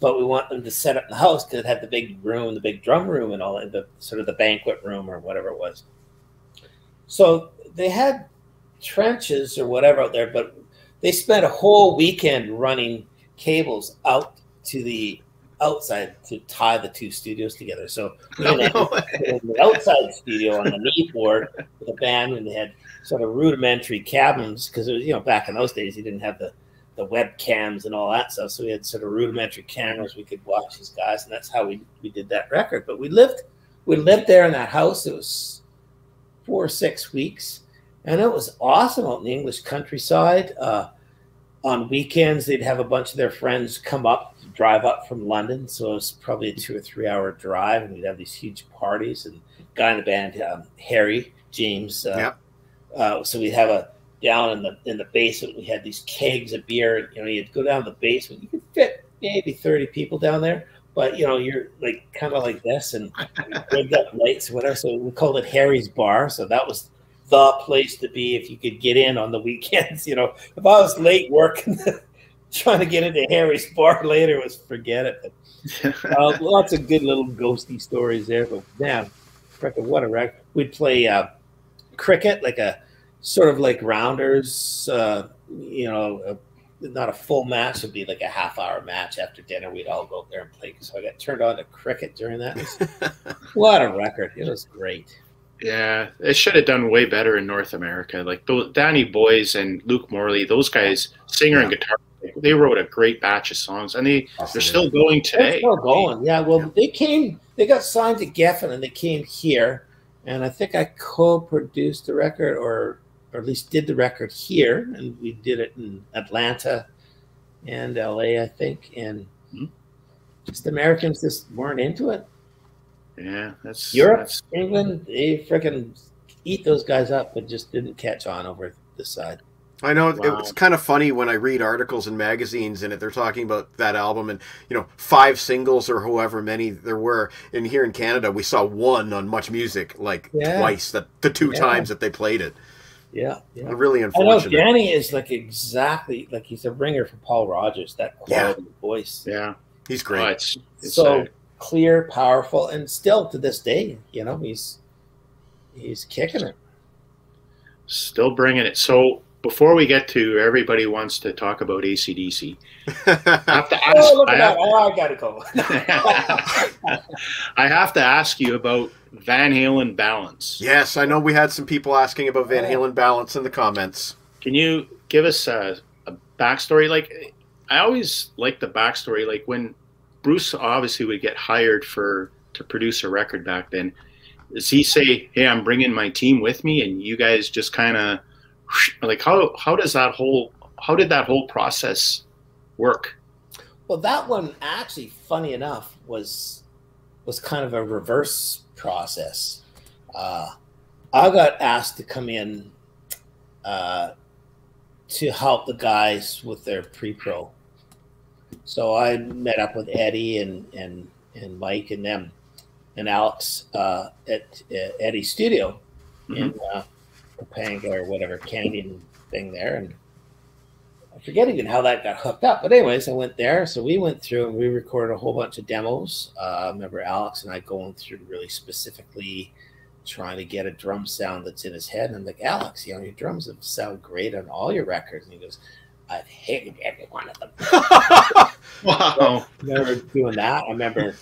but we want them to set up the house because it had the big room, the big drum room, and all the sort of the banquet room or whatever it was. So they had trenches or whatever out there, but they spent a whole weekend running cables out to the outside to tie the two studios together. So we had in the outside studio on the Neve board with a band, and they had sort of rudimentary cabins because it was you know back in those days you didn't have the the webcams and all that stuff. So we had sort of rudimentary cameras we could watch these guys, and that's how we we did that record. But we lived we lived there in that house. It was four or six weeks, and it was awesome out in the English countryside. Uh, on weekends, they'd have a bunch of their friends come up, drive up from London. So it was probably a two or three hour drive, and we'd have these huge parties. And guy in the band, um, Harry James. Uh, Yep. Uh, so we'd have a down in the in the basement. We had these kegs of beer. You know, you'd go down to the basement. You could fit maybe thirty people down there, but you know, you're like kind of like this, and rigged up lights, or whatever. So we called it Harry's Bar. So that was the place to be if you could get in on the weekends. You know, if I was late working, trying to get into Harry's Bar later was forget it. But, uh, lots of good little ghosty stories there. But man, frickin' what a wreck! We'd play uh, cricket, like a sort of like rounders. Uh, you know, a, not a full match. It'd be like a half hour match after dinner. We'd all go up there and play. So I got turned on to cricket during that. What a record! It was great. Yeah, it should have done way better in North America. Like those Danny Bowes and Luke Morley, those guys, singer and guitar, they wrote a great batch of songs, and they they're still going today. They're still going. Yeah. Well, they came. They got signed to Geffen, and they came here. And I think I co-produced the record, or or at least did the record here, and we did it in Atlanta and LA, I think. And Mhm. just Americans just weren't into it. Yeah, that's Europe, that's- England, they freaking eat those guys up, but just didn't catch on over this side. I know Wow. it's kind of funny when I read articles in magazines and it, they're talking about that album and you know five singles or however many there were. And here in Canada, we saw one on Much Music like Yeah. twice that the two Yeah. times that they played it. Yeah, yeah. Really I know. Danny is like exactly like he's a ringer for Paul Rodgers. That quality voice. yeah. He's Oh, great. it's, it's so uh, clear, powerful, and still to this day, you know, he's he's kicking it. still bringing it. So before we get to everybody wants to talk about ACDC, I have to oh, ask. Oh, look I at have- that! Oh, I gotta go. I have to ask you about Van Halen balance. yes, I know we had some people asking about Van. Halen balance in the comments. Can you give us a, a backstory? Like, I always like the backstory. Like when Bruce obviously would get hired for to produce a record back then. Does he say, "Hey, I'm bringing my team with me," and you guys just kind of like how how does that whole how did that whole process work? well, that one actually, funny enough, was was kind of a reverse process. Uh, I got asked to come in uh, to help the guys with their pre-pro. So I met up with Eddie and and and Mike and them and Alex uh, at uh, Eddie's studio in uh, Topanga or whatever canyon thing there, and I forget even how that got hooked up. But anyways, I went there, so we went through and we recorded a whole bunch of demos. Uh, I remember Alex and I going through really specifically trying to get a drum sound that's in his head. And I'm like, Alex, you know, your drums have sound great on all your records. And he goes, I've hated every one of them. Wow. I remember doing that. I remember,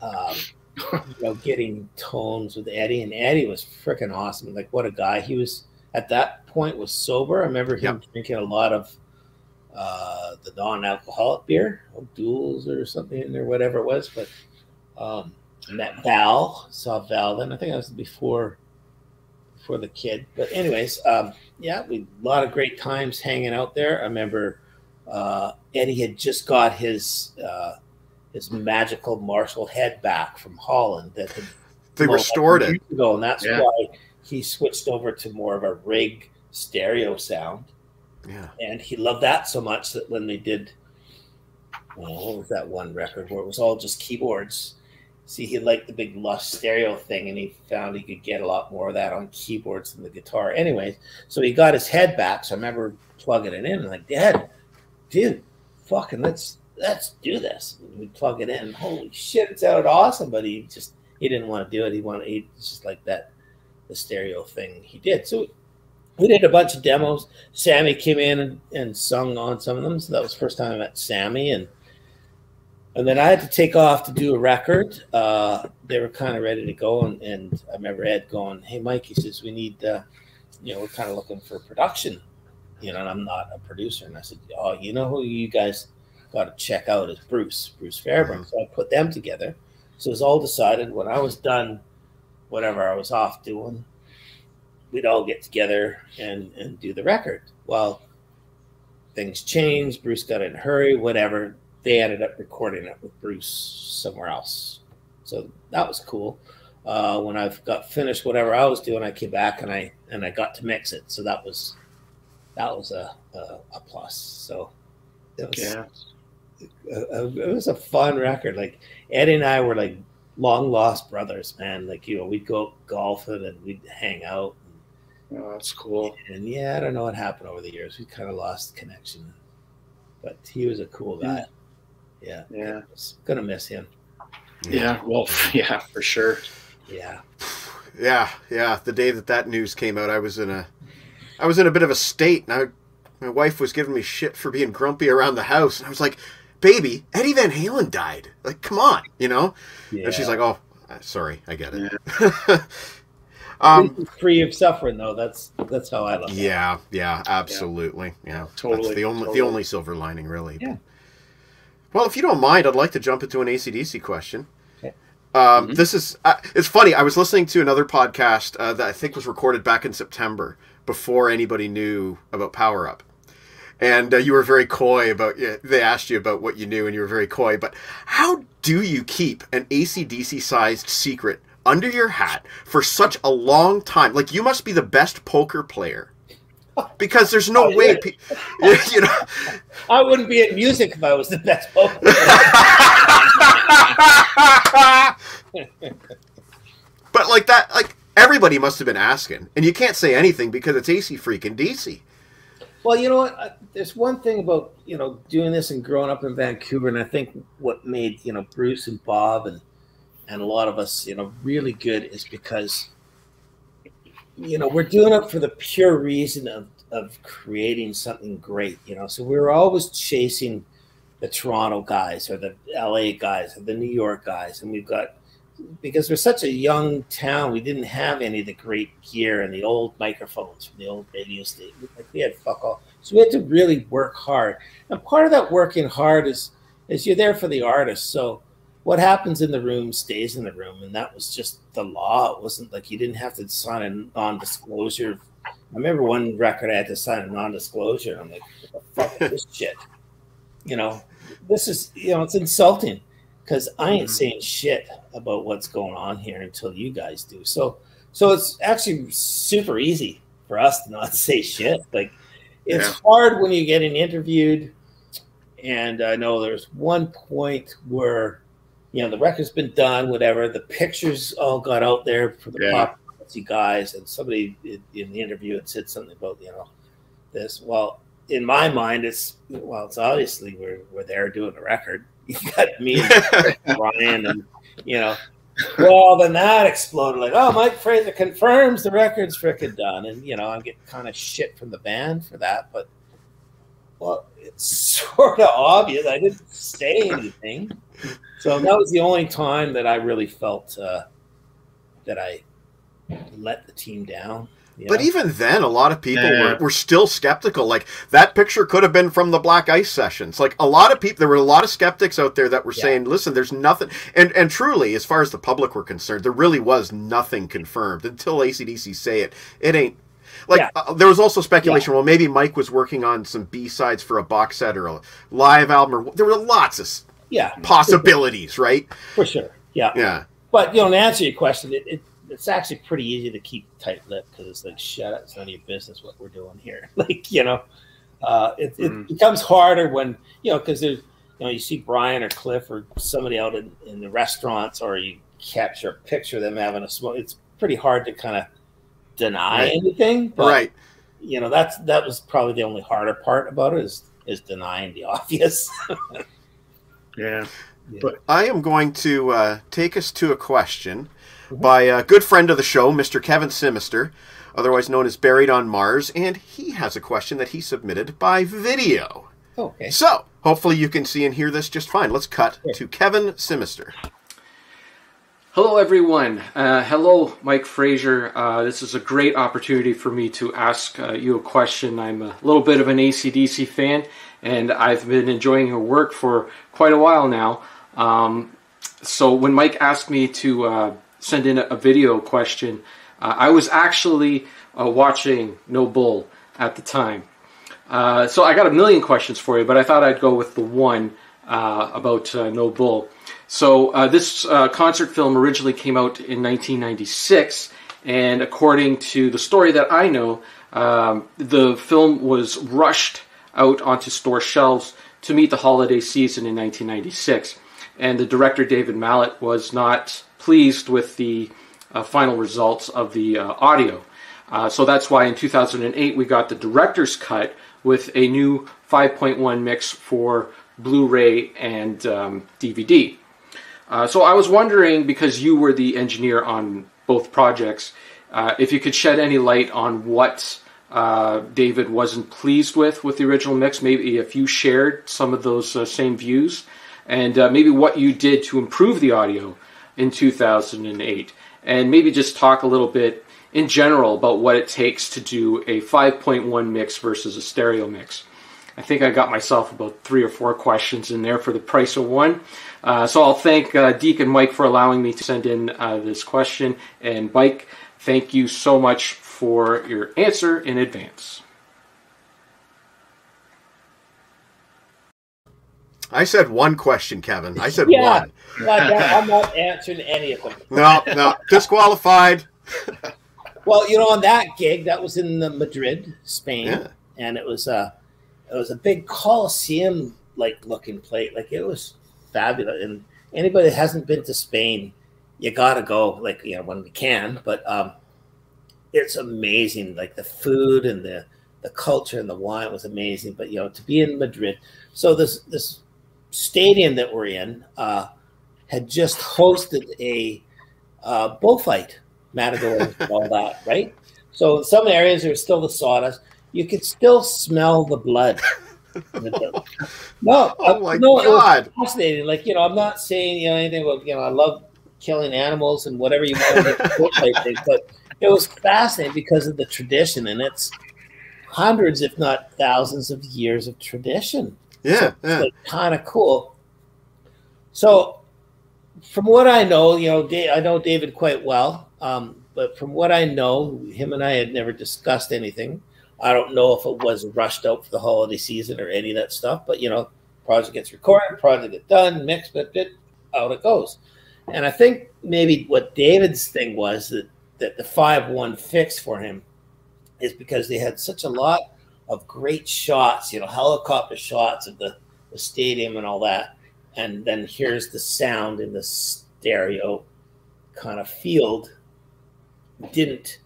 um, you know, getting tones with Eddie, and Eddie was freaking awesome. Like, what a guy! He was at that point was sober. I remember him drinking a lot of uh, the non-alcoholic beer, Duels or something, or whatever it was. But um, I met Val, saw Val then. I think that was before before the kid. But anyways, um, yeah, we a lot of great times hanging out there. I remember uh, Eddie had just got his uh, his magical Marshall head back from Holland that had They restored it. ago, and that's Yeah. why he switched over to more of a rig stereo sound. Yeah. And he loved that so much that when they did, well, what was that one record where it was all just keyboards? See, he liked the big lush stereo thing, and he found he could get a lot more of that on keyboards than the guitar. Anyways, so he got his head back. So I remember plugging it in, and like, Dad, dude, fucking let's let's do this. We plug it in. Holy shit, it sounded awesome. But he just he didn't want to do it. He wanted he just like that the stereo thing he did. So we did a bunch of demos. Sammy came in and, and sung on some of them. So that was the first time I met Sammy and and then I had to take off to do a record. Uh, they were kind of ready to go, and, and I remember Ed going, "Hey, Mike," he says, "We need, uh, you know, we're kind of looking for production, you know." And I'm not a producer, and I said, "Oh, you know who you guys got to check out is Bruce, Bruce Fairbairn." So I put them together. So it was all decided when I was done, whatever I was off doing, we'd all get together and and do the record. Well, things changed. Bruce got in a hurry, whatever. They ended up recording it with Bruce somewhere else. So that was cool. Uh, when I've got finished whatever I was doing, I came back and I and I got to mix it. So that was that was a a, a plus. So it was Yeah. A, a- it was a fun record. Like Eddie and I were like long lost brothers, man. Like you know, we'd go golfing and we'd hang out. Oh, that's cool. And yeah, I don't know what happened over the years. We kind of lost connection. But he was a cool hmm. guy. Yeah. Yeah. I was gonna miss him. Yeah. Well, yeah, for sure. Yeah. Yeah, yeah. The day that that news came out, I was in a, I was in a bit of a state, and I, my wife was giving me shit for being grumpy around the house, and I was like, "Baby, Eddie Van Halen died. Like, come on, you know." yeah. And she's like, "Oh, uh, sorry, I get it." um, um, free of suffering though. That's that's how I look. it. yeah, yeah, absolutely, yeah. Totally, That's the only totally. the only silver lining, really. Yeah. Well, if you don't mind, I'd like to jump into an ACDC question. Okay. Um, Mhm. This is uh, it's funny. I was listening to another podcast uh, that I think was recorded back in September before anybody knew about Power Up, and uh, you were very coy about. Yeah, they asked you about what you knew, and you were very coy. But how do you keep an ACDC sized secret under your hat for such a long time? Like you must be the best poker player. Because there's no Oh, way, yeah. you know. I wouldn't be in music if I was the best poker. Player. But like that, like everybody must have been asking, and you can't say anything because it's AC freaking DC. Well, you know what? I- There's one thing about you know doing this and growing up in Vancouver, and I think what made you know Bruce and Bob and and a lot of us you know really good is because you know we're doing it for the pure reason of of creating something great. You know, so we were always chasing the Toronto guys or the LA guys or the New York guys, and we've got because we're such a young town, we didn't have any of the great gear and the old microphones from the old radio station. Like we had fuck all, so we had to really work hard. And part of that working hard is is you're there for the artist. So what happens in the room stays in the room, and that was just the law. It wasn't like you didn't have to sign a non-disclosure. I remember one record I had to sign a non-disclosure. I'm like, what the fuck is this shit? You know, this is you know, it's insulting because I ain't mm-hmm. saying shit about what's going on here until you guys do. So, so it's actually super easy for us to not say shit. Like, it's Yeah. hard when you're getting interviewed. And I know there's one point where, you know, the record's been done, whatever. The pictures all got out there for the Yeah. paparazzi guys, and somebody in, in the interview had said something about, you know, this. Well, in my mind, it's well, it's obviously we're we're there doing a record. You got me and Brian, and you know, well, then that exploded like, oh, Mike Fraser confirms the record's frickin' done, and you know, I'm getting kind of shit from the band for that, but well, it's sort of obvious. I didn't say anything, so that was the only time that I really felt uh, that I let the team down. But even then, a lot of people Yeah. were, were still skeptical. Like that picture could have been from the Black Ice sessions. Like a lot of people, there were a lot of skeptics out there that were Yeah. saying, "Listen, there's nothing." And and truly, as far as the public were concerned, there really was nothing confirmed until ACDC say it. It ain't. Like Yeah. uh, there was also speculation. Well, maybe Mike was working on some B sides for a box set or a live album. Or there were lots of yeah, possibilities, right? for sure. Yeah. Yeah. But you know, to answer your question, it, it it's actually pretty easy to keep tight lip because it's like shut up, it's none of your business what we're doing here. like you know, uh, it, it Mhm. becomes harder when you know because there's you know you see Brian or Cliff or somebody out in, in the restaurants or you capture a picture of them having a smoke. It's pretty hard to kind of deny Right. anything. But, right. You know, that's that was probably the only harder part about it is is denying the obvious. Yeah. But I am going to uh, take us to a question. By a good friend of the show, Mr. Kevin Simister, otherwise known as Buried on Mars, and he has a question that he submitted by video. okay. So, hopefully you can see and hear this just fine. Let's cut Sure. to Kevin Simister. Hello, everyone. Uh, hello, Mike Fraser. Uh, this is a great opportunity for me to ask uh, you a question. I'm a little bit of an ACDC fan, and I've been enjoying your work for quite a while now. Um, so, when Mike asked me to uh, send in a, a video question, uh, I was actually uh, watching No Bull at the time. Uh, so, I got a million questions for you, but I thought I'd go with the one uh, about uh, No Bull. So uh, this concert film originally came out in 1996, and according to the story that I know, um, the film was rushed out onto store shelves to meet the holiday season in 1996, and the director David Mallet was not pleased with the uh, final results of the uh, audio. Uh, so that's why in 2008 we got the director's cut with a new 5.1 mix for Blu-ray and um, DVD. Uh, so I was wondering, because you were the engineer on both projects, uh, if you could shed any light on what uh, David wasn't pleased with with the original mix. Maybe if you shared some of those same views, and maybe what you did to improve the audio in 2008, and maybe just talk a little bit in general about what it takes to do a 5.1 mix versus a stereo mix. I think I got myself about three or four questions in there for the price of one. Uh, so I'll thank uh, and Mike for allowing me to send in uh, this question. And Mike, thank you so much for your answer in advance. I said one question, Kevin. I said Yeah. one. Like, I'm not answering any of them. No, no, disqualified. Well, you know, on that gig, that was in the Madrid, Spain, Yeah. and it was a it was a big Coliseum like looking plate. Like it was fabulous. And anybody that hasn't been to Spain, you gotta go. Like you know when we can, but um, it's amazing. Like the food and the the culture and the wine was amazing. But you know to be in Madrid, so this this stadium that we're in uh, had just hosted a uh, bullfight matador and all that, right? So some areas are still the sawdust. You could still smell the blood. no, Oh my no, it was God. fascinating. Like you know, I'm not saying you know anything about you know I love killing animals and whatever you want to do, but it was fascinating because of the tradition and it's hundreds, if not thousands, of years of tradition. Yeah, yeah. Like, kind of cool. So, from what I know, you know, I know David quite well, um, but from what I know, him and I had never discussed anything. I don't know if it was rushed out for the holiday season or any of that stuff, but you know, project gets recorded, project gets done, mixed, but it, out it goes. And I think maybe what David's thing was that that the five one fix for him is because they had such a lot of great shots, you know, helicopter shots of the, the stadium and all that. And then here's the sound in the stereo kind of field. Didn't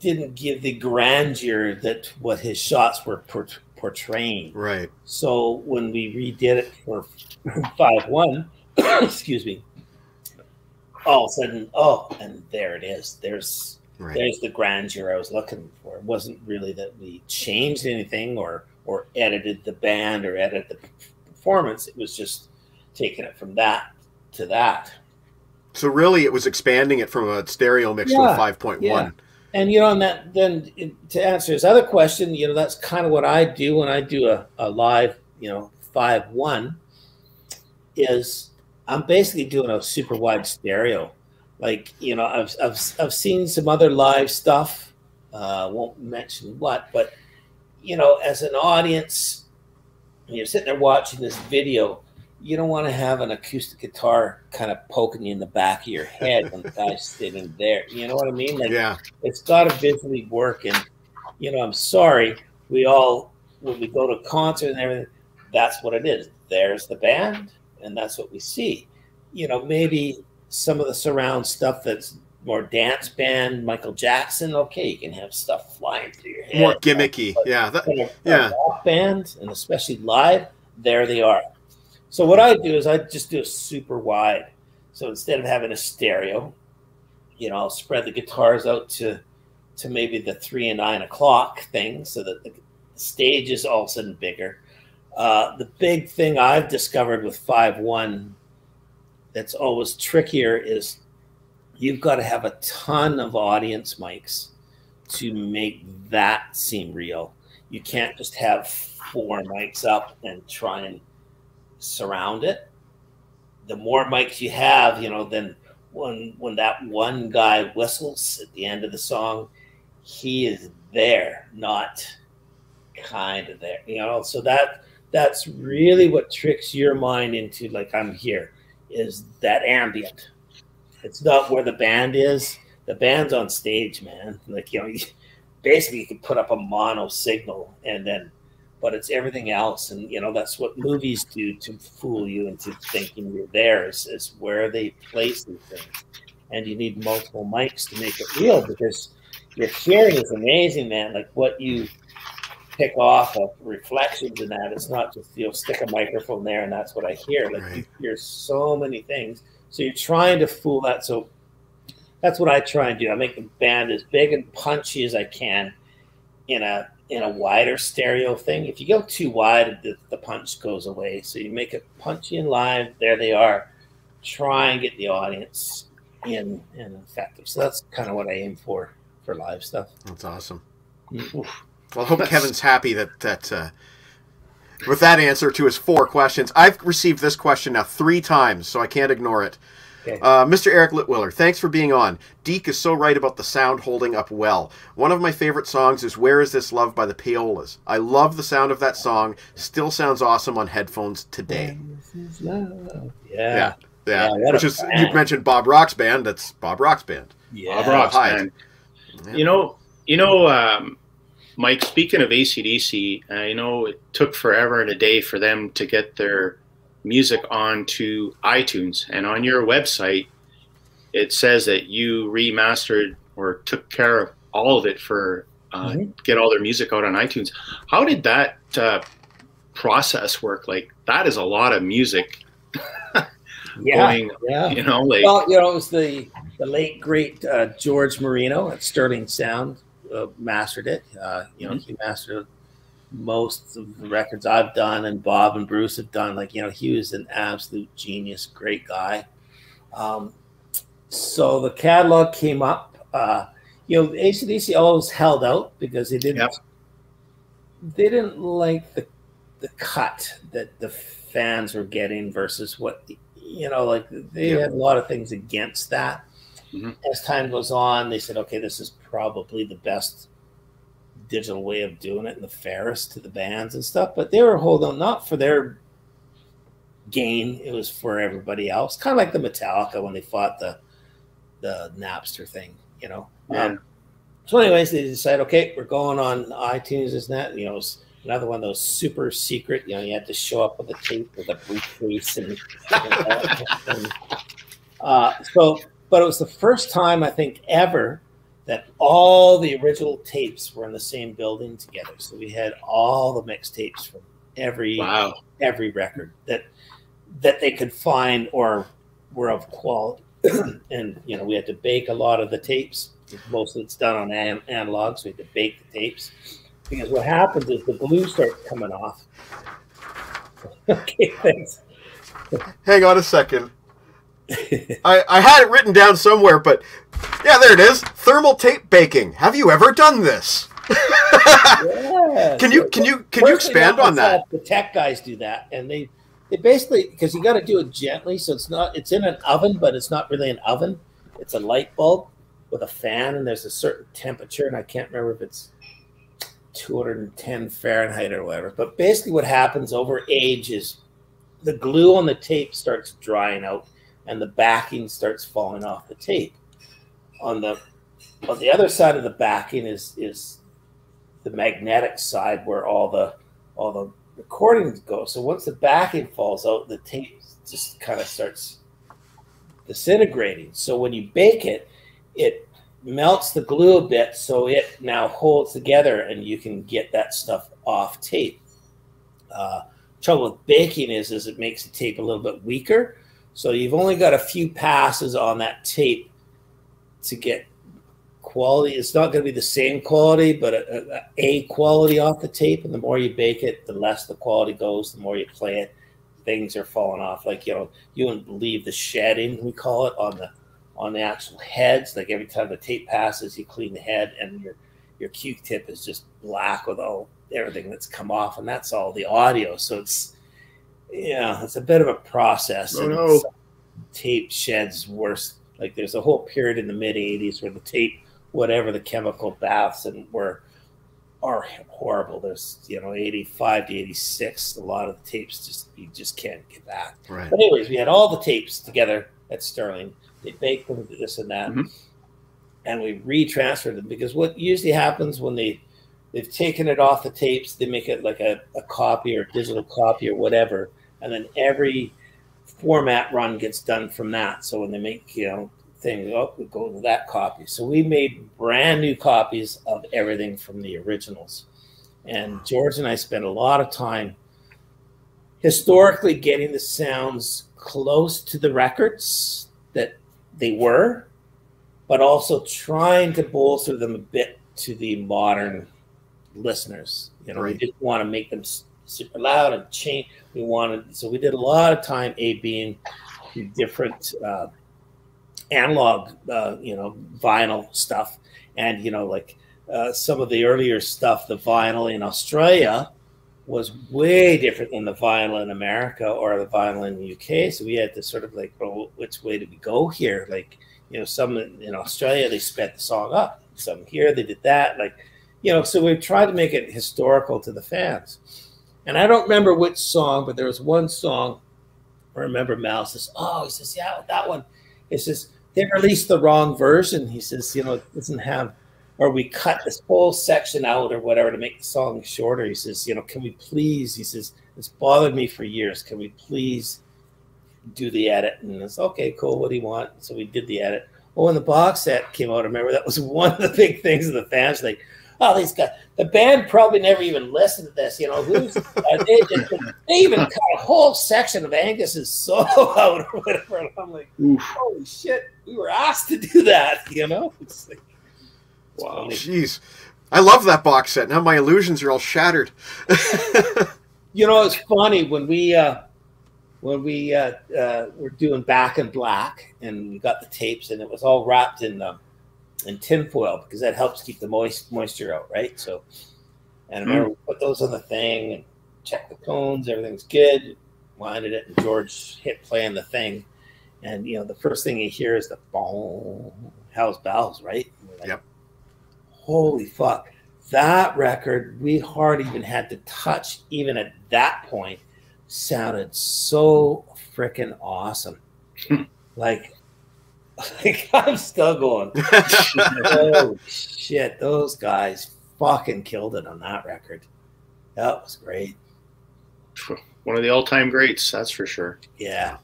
didn't give the grandeur that what his shots were port- portraying. Right. So when we redid it for five one, excuse me, all of a sudden, oh, and there it is. There's Right. there's the grandeur I was looking for. It wasn't really that we changed anything or or edited the band or edited the performance. It was just taking it from that to that. So really, it was expanding it from a stereo mix to a Yeah, five point yeah. one. And you know, and that then it- to answer his other question, you know, that's kind of what I do when I do a, a live, you know, five one, is I'm basically doing a super wide stereo. Like you know, I've I've I've seen some other live stuff. Uh, won't mention what, but you know, as an audience, you're sitting there watching this video, you don't want to have an acoustic guitar kind of poking you in the back of your head when the guy's sitting there. You know what I mean? Like Yeah. it's got to visually work. And you know, I'm sorry, we all when we go to concert and everything, that's what it is. There's the band, and that's what we see. You know, maybe some of the surround stuff that's more dance band, Michael Jackson. Okay, you can have stuff flying through your head. More gimmicky. Yeah. That, But a- a Yeah. rock band, and especially live, there they are. So what I do is I just do a super wide. So instead of having a stereo, you know, I'll spread the guitars out to to maybe the three and nine o'clock thing, so that the stage is all of a sudden bigger. Uh, the big thing I've discovered with five one that's always trickier is you've got to have a ton of audience mics to make that seem real. You can't just have four mics up and try and surround it. The more mics you have, you know, then when when that one guy whistles at the end of the song, he is there, not kind of there. You know, so that that's really what tricks your mind into like I'm here is that ambient. It's not where the band is. The band's on stage, man. Like you know, you, basically you can put up a mono signal and then but it's everything else and you know that's what movies do to fool you into thinking you're there is, is where they place these things and you need multiple mics to make it real because your hearing is amazing man like what you pick off of reflections in that it's not just you know stick a microphone there and that's what i hear like you hear so many things so you're trying to fool that so that's what I try and do. I make the band as big and punchy as I can in a in a wider stereo thing. If you go too wide, the, the punch goes away. So you make it punchy and live. There they are. Try and get the audience in and effective. So that's kind of what I aim for for live stuff. That's awesome. Mm, oof. Well, I hope Kevin's happy that that uh, with that answer to his four questions. I've received this question now three times, so I can't ignore it. Okay. Uh, Mr. Eric Litwiller, thanks for being on. Deke is so right about the sound holding up well. One of my favorite songs is "Where Is This Love" by the Payolas. I love the sound of that song. Still sounds awesome on headphones today. Yeah. Yeah, Yeah. yeah. Which a is you mentioned Bob Rock's band. That's Bob Rock's band. Yeah. Bob Rock's Hyde. band. You know, you know, um, Mike. Speaking of ACDC, you know, it took forever and a day for them to get their music onto iTunes, and on your website, it says that you remastered or took care of all of it for uh, Mhm. get all their music out on iTunes. How did that uh, process work? Like that is a lot of music Yeah. going. Yeah. You know, like Well, you know, it was the the late great uh, George Marino at Sterling Sound uh, mastered it. Uh, you know, Mhm. he mastered most of the records I've done, and Bob and Bruce have done. Like, you know, he was an absolute genius, great guy. Um, so the catalog came up. Uh, you know, ACDC always held out because they didn't Yep. they didn't like the the cut that the fans were getting versus what you know like they Yeah. had a lot of things against that Mhm. as time goes on they said okay this is probably the best digital way of doing it and the fairest to the bands and stuff but they were holding on not for their gain it was for everybody else kind of like the metallica when they fought the the napster thing you know Yeah. um, so anyways they decide okay we're going on itunes and that you know it's another one of those super secret you know you had to show up with a tape with a briefcase and, and, and uh, so but it was the first time i think ever that all the original tapes were in the same building together so we had all the mixtapes from every wow. every record that that they could find or were of quality. and you know, we had to bake a lot of the tapes. Most of it's done on an- analog, so we had to bake the tapes. Because what happens is the glue starts coming off. okay, thanks. Hang on a second. I, I had it written down somewhere, but yeah, there it is. Thermal tape baking. Have you ever done this? Yeah. Can you can you can you expand on that? The tech guys do that, and they they basically because you got to do it gently, so it's not it's in an oven, but it's not really an oven. It's a light bulb with a fan, and there's a certain temperature, and I can't remember if it's 210 Fahrenheit or whatever. But basically, what happens over age is the glue on the tape starts drying out and the backing starts falling off the tape. On the on the other side of the backing is is the magnetic side where all the all the recordings go. So once the backing falls out, the tape just kind of starts disintegrating. So when you bake it, it melts the glue a bit so it now holds together and you can get that stuff off tape. Uh, trouble with baking is is it makes the tape a little bit weaker. So you've only got a few passes on that tape to get quality. It's not going to be the same quality, but a, a, a quality off the tape. And the more you bake it, the less the quality goes. The more you play it, things are falling off. Like you know, you wouldn't believe the shedding we call it on the on the actual heads. Like every time the tape passes, you clean the head, and your your Q-tip is just black with all everything that's come off, and that's all the audio. So it's yeah, it's a bit of a process. Oh, and no. tape sheds worse. Like there's a whole period in the mid '80s where the tape, whatever the chemical baths, and were are horrible. There's you know 85 to 86. A lot of the tapes just you just can't get back. Right. But anyways, we had all the tapes together at Sterling. They baked them, this and that, Mhm. and we retransferred them because what usually happens when they they've taken it off the tapes, they make it like a, a copy or digital copy or whatever, and then every format run gets done from that. So when they make you know things, oh, we go to that copy. So we made brand new copies of everything from the originals, and George and I spent a lot of time historically getting the sounds close to the records that they were, but also trying to bolster them a bit to the modern listeners. You know, we Right. didn't want to make them super loud and change. We wanted, so we did a lot of time A being different uh, analog, uh, you know, vinyl stuff, and you know, like uh, some of the earlier stuff, the vinyl in Australia was way different than the vinyl in America or the vinyl in the UK. So we had to sort of like, well, which way do we go here? Like, you know, some in Australia they sped the song up, some here they did that. Like, you know, so we tried to make it historical to the fans. And I don't remember which song, but there was one song. I remember Mal says, "Oh, he says, yeah, that one." He says they released the wrong version. He says, you know, it doesn't have, or we cut this whole section out or whatever to make the song shorter. He says, you know, can we please? He says it's bothered me for years. Can we please do the edit? And it's okay, cool. What do you want? So we did the edit. Oh, when the box set came out, I remember that was one of the big things of the fans. Like, oh, these guys, the band probably never even listened to this. You know, who's uh, they, just, they even cut a whole section of Angus's solo out or whatever. And I'm like, Oof. holy shit, we were asked to do that. You know, it's like, it's Wow. funny. Jeez. I love that box set. Now my illusions are all shattered. You know, it's funny when we uh, when we uh, uh, were doing Back in Black, and we got the tapes, and it was all wrapped in um, in tinfoil because that helps keep the moist moisture out, right? So, and I remember we put those on the thing and checked the cones, everything's good. Winded it, and George hit play on the thing, and you know the first thing you hear is the boom, Hells Bells, right? Like, Yep. Holy fuck! That record we hardly even had to touch, even at that point, sounded so freaking awesome. like, like I'm still going. oh shit! Those guys fucking killed it on that record. That was great. One of the all-time greats, that's for sure. Yeah.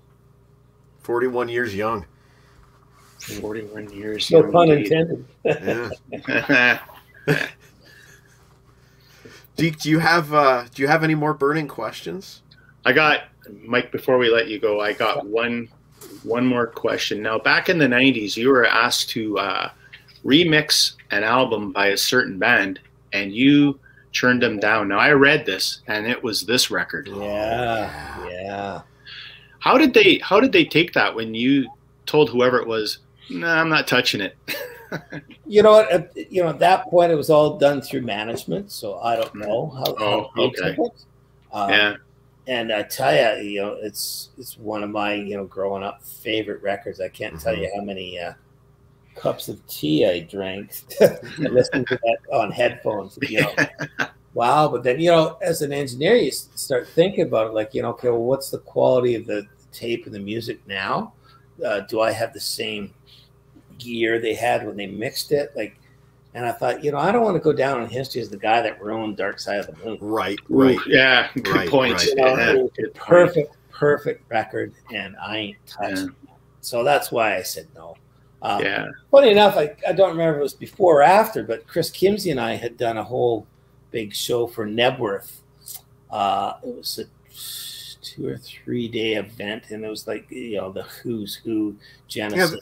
41 years young. 41 years. No young pun indeed. intended. Yeah. Deke, do you have uh, do you have any more burning questions? I got Mike. Before we let you go, I got one one more question. Now, back in the '90s, you were asked to uh, remix an album by a certain band, and you turned them down. Now, I read this, and it was this record. Yeah. Yeah. How did they How did they take that when you told whoever it was, "No, I'm not touching it"? You know what? At, you know, at that point, it was all done through management, so I don't know how. Oh, okay. Um, yeah. And I tell you, you know, it's it's one of my you know growing up favorite records. I can't tell you how many uh, cups of tea I drank listening to that on headphones. You know, wow. But then, you know, as an engineer, you start thinking about it like, you know, okay, well, what's the quality of the tape and the music now? Uh, do I have the same gear they had when they mixed it? Like, and I thought, you know, I don't want to go down in history as the guy that ruined Dark Side of the Moon. Right, right. Yeah, good Right, point. right. You know, Yeah, it was a good point. perfect, perfect record, and I ain't touched Yeah. it. So that's why I said no. Um, Yeah, Funny enough, I, I don't remember if it was before or after, but Chris Kimsey and I had done a whole big show for Knebworth. Uh, it was a two or three day event, and it was like you know the Who's Who Genesis.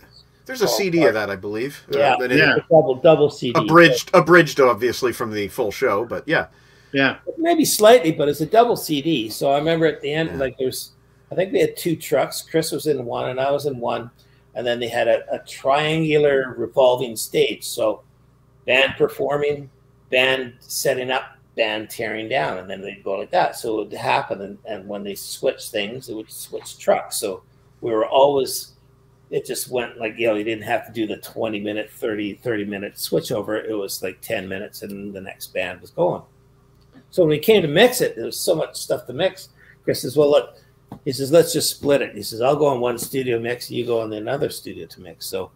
There's a CD of that, I believe. Uh, Yeah. that is Yeah. double double CD. Abridged, abridged, obviously, from the full show, but yeah. yeah, maybe slightly, but it's a double CD. So I remember at the end, Yeah. like there's, I think we had two trucks. Chris was in one, and I was in one, and then they had a, a triangular revolving stage. So band performing, band setting up, band tearing down, and then they'd go like that. So it would happen, and, and when they switched things, it would switch trucks. So we were always. It just went like, you know, you didn't have to do the 20 minute, 30, 30 minute switchover. It was like 10 minutes and the next band was going. So when we came to mix it, there was so much stuff to mix. Chris says, "Well, look," he says, "Let's just split it." He says, "I'll go on one studio mix, you go on another studio to mix." So,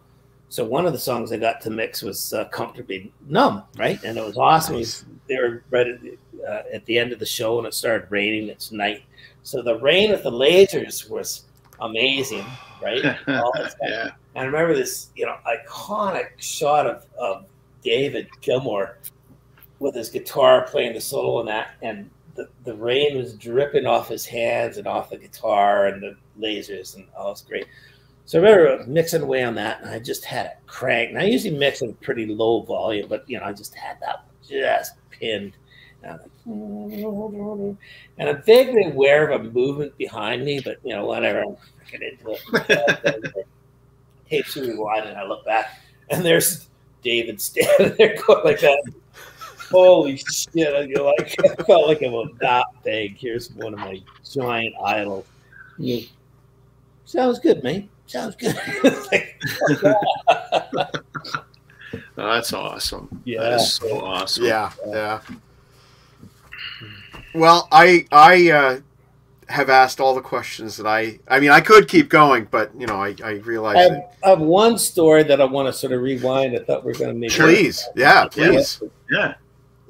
so one of the songs I got to mix was uh, "Comfortably Numb," right? And it was awesome. Was- they were right at the, uh, at the end of the show, and it started raining. It's night, so the rain with the lasers was amazing, right? Yeah. And I remember this, you know, iconic shot of, of David Gilmour with his guitar playing the solo and that, and the, the rain was dripping off his hands and off the guitar and the lasers, and all. it's great. So I remember mixing away on that, and I just had it cranked. And I usually mix a pretty low volume, but you know, I just had that just pinned. And I'm, like, and I'm vaguely aware of a movement behind me, but you know, whatever. I'm freaking into it. Tapes rewind, and I look back, and there's David standing there going like that. Holy shit! I go like I felt like I'm a that big. Here's one of my giant idols. You, sounds good, mate. Sounds good. Like, Oh, that's awesome. Yeah. that is so awesome. Yeah, yeah. Well, I I uh, have asked all the questions that I. I mean, I could keep going, but you know, I I I realize have, that. I have one story that I want to sort of rewind. I thought we were going to make. Please, yeah, please. Yeah.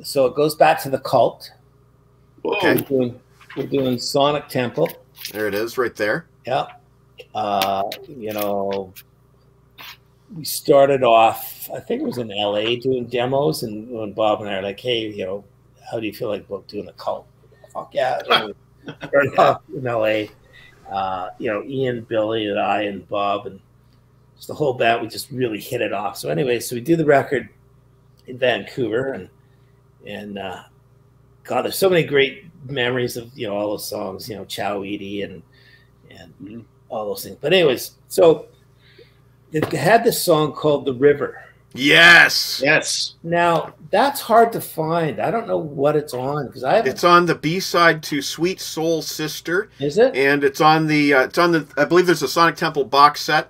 So it goes back to the cult. Whoa. Okay. We're doing, we're doing Sonic Temple. There it is, right there. Yeah. Uh, you know, we started off, I think it was in LA doing demos. And when Bob and I are like, hey, you know, how do you feel like about doing a cult? Fuck yeah. You know, started off in LA. Uh, you know, Ian, Billy, and I, and Bob, and just the whole band, we just really hit it off. So, anyway, so we do the record in Vancouver, and, and, uh, God, there's so many great memories of, you know, all those songs, you know, Ciao Edie and, and all those things. But anyways, so it had this song called "The River." Yes, Yes. Now that's hard to find. I don't know what it's on because I haven't. it's on the B side to "Sweet Soul Sister," is it? and it's on the uh, it's on the. I believe there's a Sonic Temple box set,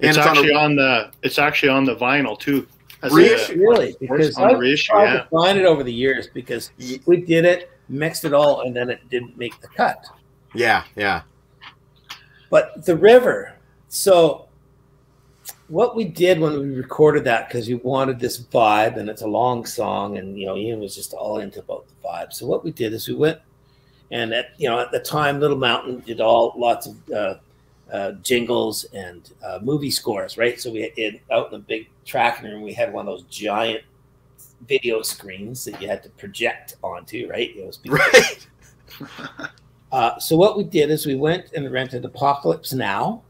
and It's, it's, actually on a on, the it's actually on the vinyl too. As a- Reissue? really? Because on I've reissue, tried yeah. to find it over the years because we did it, mixed it all, and then it didn't make the cut. yeah, yeah. But the river. So what we did when we recorded that, because we wanted this vibe, and it's a long song, and you know, Ian was just all into about the vibe. So what we did is we went, and at you know at the time, Little Mountain did all lots of uh, uh, jingles and uh, movie scores, right? So we had in, out in the big tracking room, we had one of those giant video screens that you had to project onto, right? It was Right. uh, so what we did is we went and rented Apocalypse Now.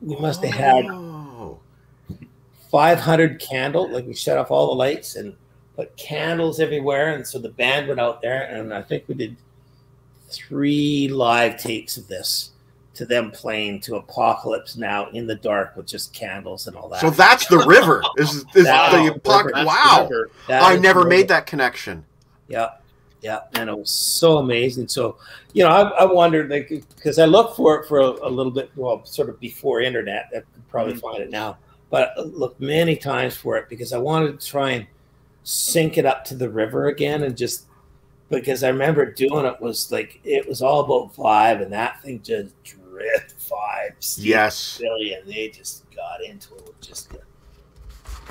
We must have had Oh. 500 candle, like we shut off all the lights and put candles everywhere. And so the band went out there, and I think we did three live takes of this to them playing to Apocalypse Now in the dark with just candles and all that. So that's the river. Is, is Wow. the apoc- That's wow? I never made that connection. Yeah, yeah, and it was so amazing. So, you know, I, I wondered, like, because I looked for it for a, a little bit, well, sort of before internet. I could probably mm-hmm. find it now, but I looked many times for it because I wanted to try and sync it up to the river again and just because I remember doing it was like it was all about vibe, and that thing just dripped vibes. Yes. billion. They just got into it with just the,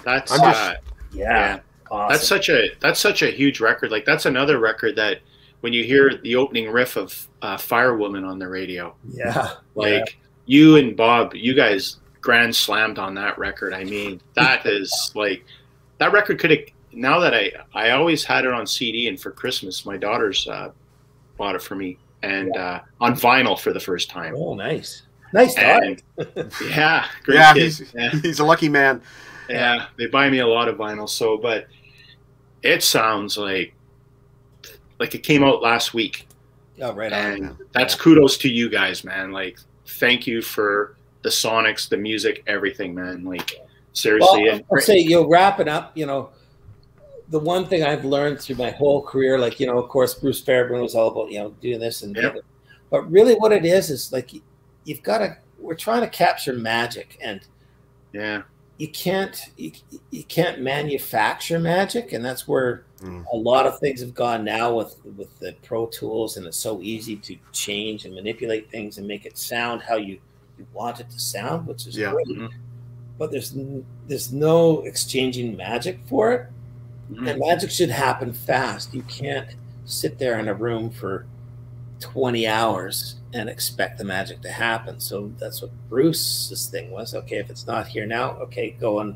That's I'm just- uh, yeah, yeah. awesome. That's such a that's such a huge record. Like that's another record that when you hear the opening riff of uh, Fire Woman on the radio, yeah, like you and Bob, you guys grand slammed on that record. I mean, that is like that record could have. Now that I I always had it on CD, and for Christmas, my daughters uh, bought it for me, and uh, on vinyl for the first time. oh nice, nice. And yeah, great Yeah, he's, Yeah. he's a lucky man. Yeah, they buy me a lot of vinyl. So, but it sounds like like it came out last week, Oh, right on. and that's kudos to you guys, man. Like, thank you for the sonics, the music, everything, man. Like, seriously, Well, I'll say you'll wrap it up. You know, the one thing I've learned through my whole career, like you know, of course, Bruce Fairbairn was all about you know doing this and Yep. but really, what it is is like you- you've got to. We're trying to capture magic, and yeah, you can't you, you can't manufacture magic, and that's where Mm. a lot of things have gone now with with the Pro Tools, and it's so easy to change and manipulate things and make it sound how you, you want it to sound, which is Yeah. great. Mhm. But there's n- there's no exchanging magic for it, Mhm. and magic should happen fast. You can't sit there in a room for 20 hours and expect the magic to happen. So that's what Bruce's thing was. Okay, if it's not here now, okay, go and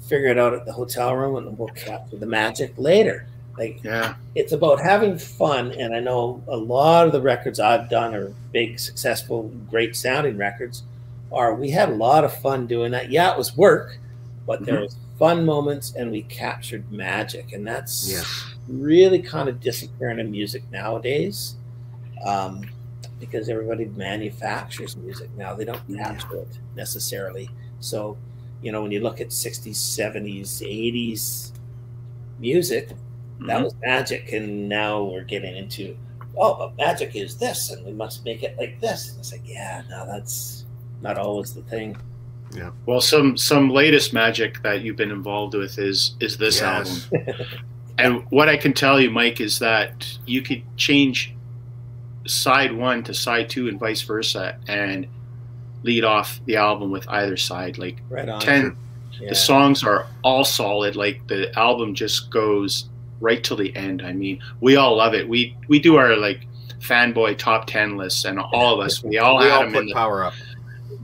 figure it out at the hotel room and we'll capture the magic later. Like yeah, it's about having fun and i know a lot of the records i've done are big successful great sounding records are we had a lot of fun doing that. Yeah it was work but there Mhm. was fun moments and we captured magic and that's Yes. really kind of disappearing in music nowadays um, because everybody manufactures music now. They don't capture it necessarily. So you know when you look at 60s 70s 80s music that Mhm. was magic and now we're getting into oh but magic is this and we must make it like this and it's like yeah no that's not always the thing Yeah. Well, some some latest magic that you've been involved with is is this Yes. album. And what I can tell you, Mike, is that you could change side one to side two and vice versa, and lead off the album with either side. Like right on ten, yeah. the songs are all solid. Like the album just goes right till the end. I mean, we all love it. We we do our like fanboy top ten lists, and all of us, we all we had all them put in the power up.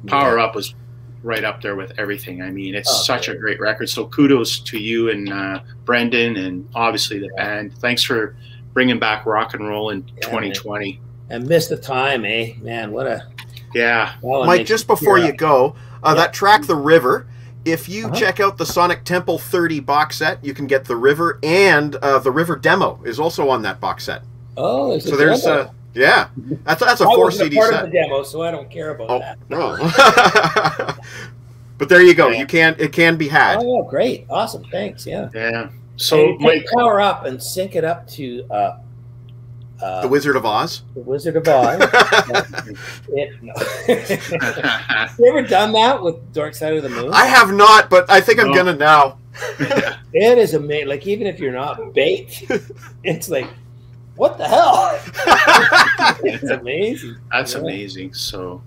Power Up was right up there with everything. I mean, it's Oh, such great. a great record. So kudos to you and uh, Brendan, and obviously the band. Thanks for bringing back rock and roll in man. 2020. and miss the time eh man what a Yeah, well, Mike, just before you up. go, uh, Yeah. that track, The River, if you Uh-huh. check out the Sonic Temple 30 box set, you can get The River, and uh, The River demo is also on that box set. oh there's a So there's, demo. uh, yeah, that's, that's a I four wasn't CD a part set. of the demo so i don't care about Oh, that no. but there you go. You can it can be had. oh great awesome thanks yeah yeah. so So take Mike, power up and sync it up to uh uh, The Wizard of Oz. the Wizard of Oz. It- no. you ever done that with Dark Side of the Moon? I have not, but I think I'm gonna now. It is amazing. Like even if you're not baked, it's like, what the hell? it's amazing. that's Yeah. amazing. So,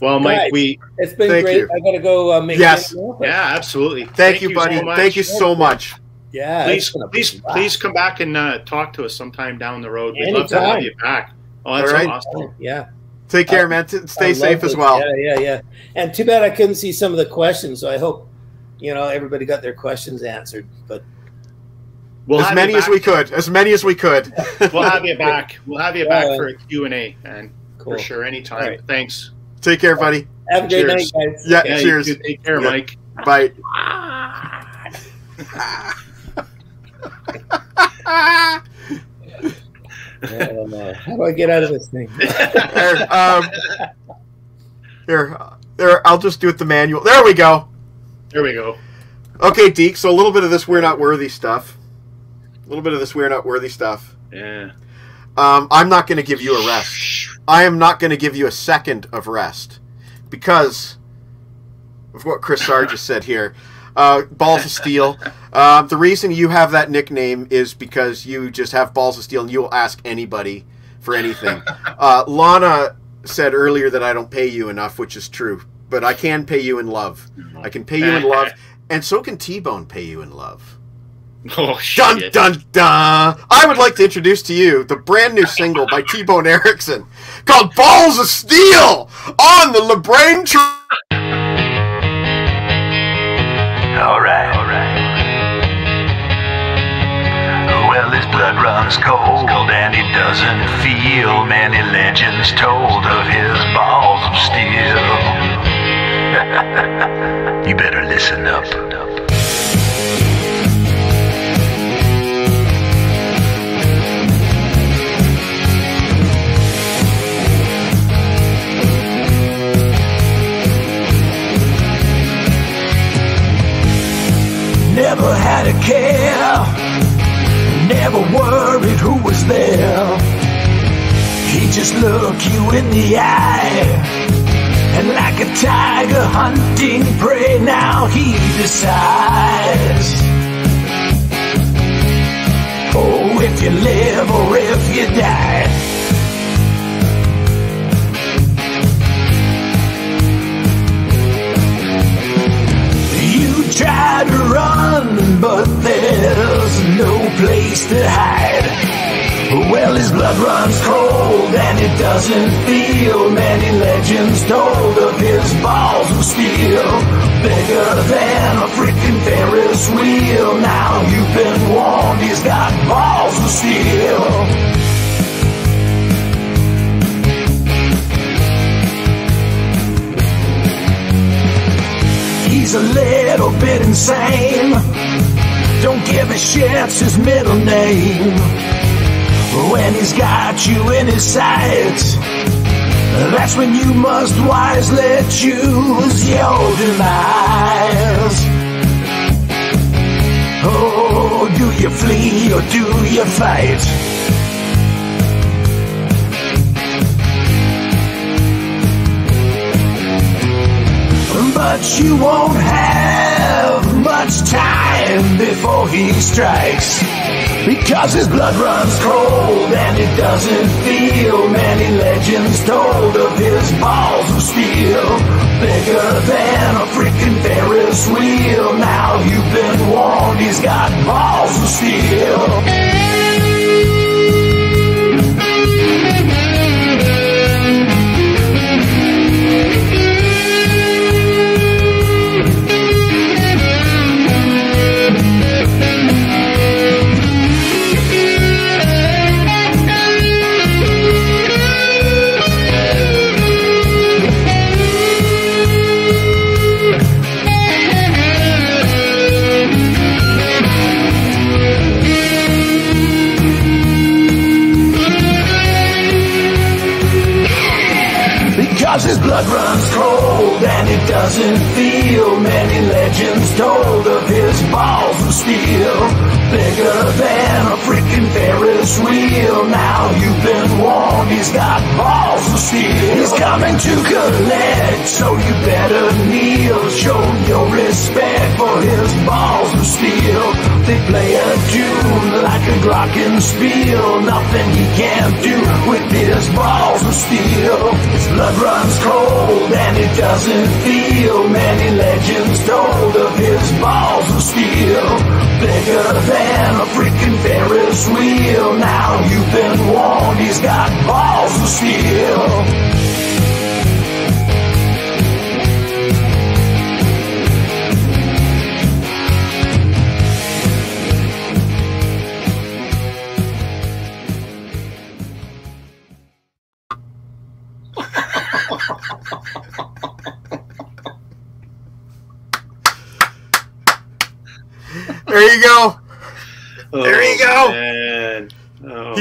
well, Mike, Guys. we It's been great. you. I gotta go uh, make Yes. dinner now, yeah, absolutely. Thank, you, buddy. so. Thank you so much. Yeah. Please, it's been a please, blast. please come back and uh, talk to us sometime down the road. We'd love to have you back. Oh, that's All right. awesome. Yeah. Take care, Uh, man. T- I stay love safe as well. Yeah, yeah, yeah. And too bad I couldn't see some of the questions. So I hope, you know, everybody got their questions answered. But We'll as many as we could. As many as we could. We'll have you back. We'll have you Yeah. back for a Q and A, and cool. for sure, anytime. All right. Thanks. Take care, buddy. Have a great Cheers. night, guys. Yeah, Yeah, cheers. Take care, Yeah. Mike. Bye. Uh, how do I get out of this thing? Here, um, here, uh, there. I'll just do it the manual. There we go. There we go. Okay, Deke. So a little bit of this we're not worthy stuff. A little bit of this we're not worthy stuff. Yeah. Um, I'm not going to give you a rest. I am not going to give you a second of rest because of what Chris Sarge just said here. Uh, balls of steel. Um, the reason you have that nickname is because you just have balls of steel and you will ask anybody for anything. Uh, Lana said earlier that I don't pay you enough, which is true, but I can pay you in love. I can pay you in love, and so can T Bone pay you in love. Oh Dun shit! dun dun! I would like to introduce to you the brand new single by T Bone Erickson called "Balls of Steel" on the LeBrain. Tr- Alright. Well, his blood runs cold and he doesn't feel many legends told of his balls of steel. you better listen up. Tiger hunting prey, now he decides. Oh, if you live or if you die. You try to run, but there's no place to hide. Well, his blood runs cold and it doesn't feel many legends told of his balls of steel. Bigger than a freaking Ferris wheel. Now you've been warned, he's got balls of steel. He's a little bit insane. Don't give a shit's his middle name. When he's got you in his sights, that's when you must wisely choose your demise. Oh, do you flee or do you fight? But you won't have much time before he strikes. Because his blood runs cold and it doesn't feel many legends told of his balls of steel. Bigger than a freaking Ferris wheel. Now you've been warned, he's got balls of steel. Because his blood runs cold and it doesn't feel many legends told of his balls of steel. Bigger than a freaking Ferris wheel. Now you've been warned, he's got balls of steel. He's coming to collect, so you better kneel. Show your respect for his balls of steel. They play a tune like a glockenspiel. Nothing he can't do with his balls of steel. His blood runs cold and it doesn't feel many legends told of his balls of steel. Bigger than a freaking Ferris wheel. Now you've been warned, he's got balls of steel.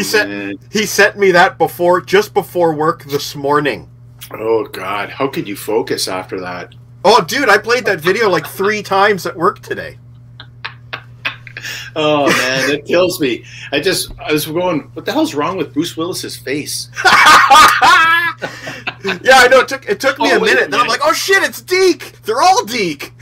He said man. he sent me that before, just before work this morning. Oh God, how could you focus after that? Oh, dude, I played that video like three times at work today. Oh man, it kills me. I just I was going, what the hell's wrong with Bruce Willis's face? yeah, I know. It took it took me Oh, a minute. Then I'm like, oh shit, it's Deke. They're all Deke.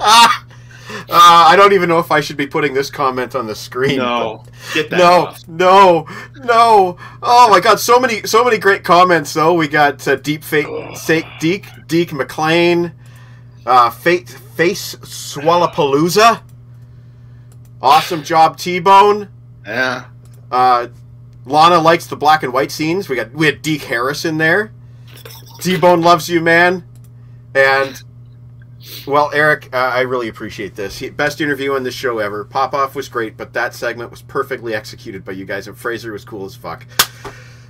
Uh, I don't even know if I should be putting this comment on the screen. No, get that No, off. no, no! Oh my God! So many, so many great comments. Though we got uh, deep fate, sake, Deke, Deke McLean, uh, fate, face Swallapalooza. Awesome job, T Bone. Yeah. Uh, Lana likes the black and white scenes. We got we had Deke Harris in there. T Bone loves you, man. And well, Eric, uh, I really appreciate this. Best interview on this show ever. Pop off was great, but that segment was perfectly executed by you guys, and Fraser was cool as fuck.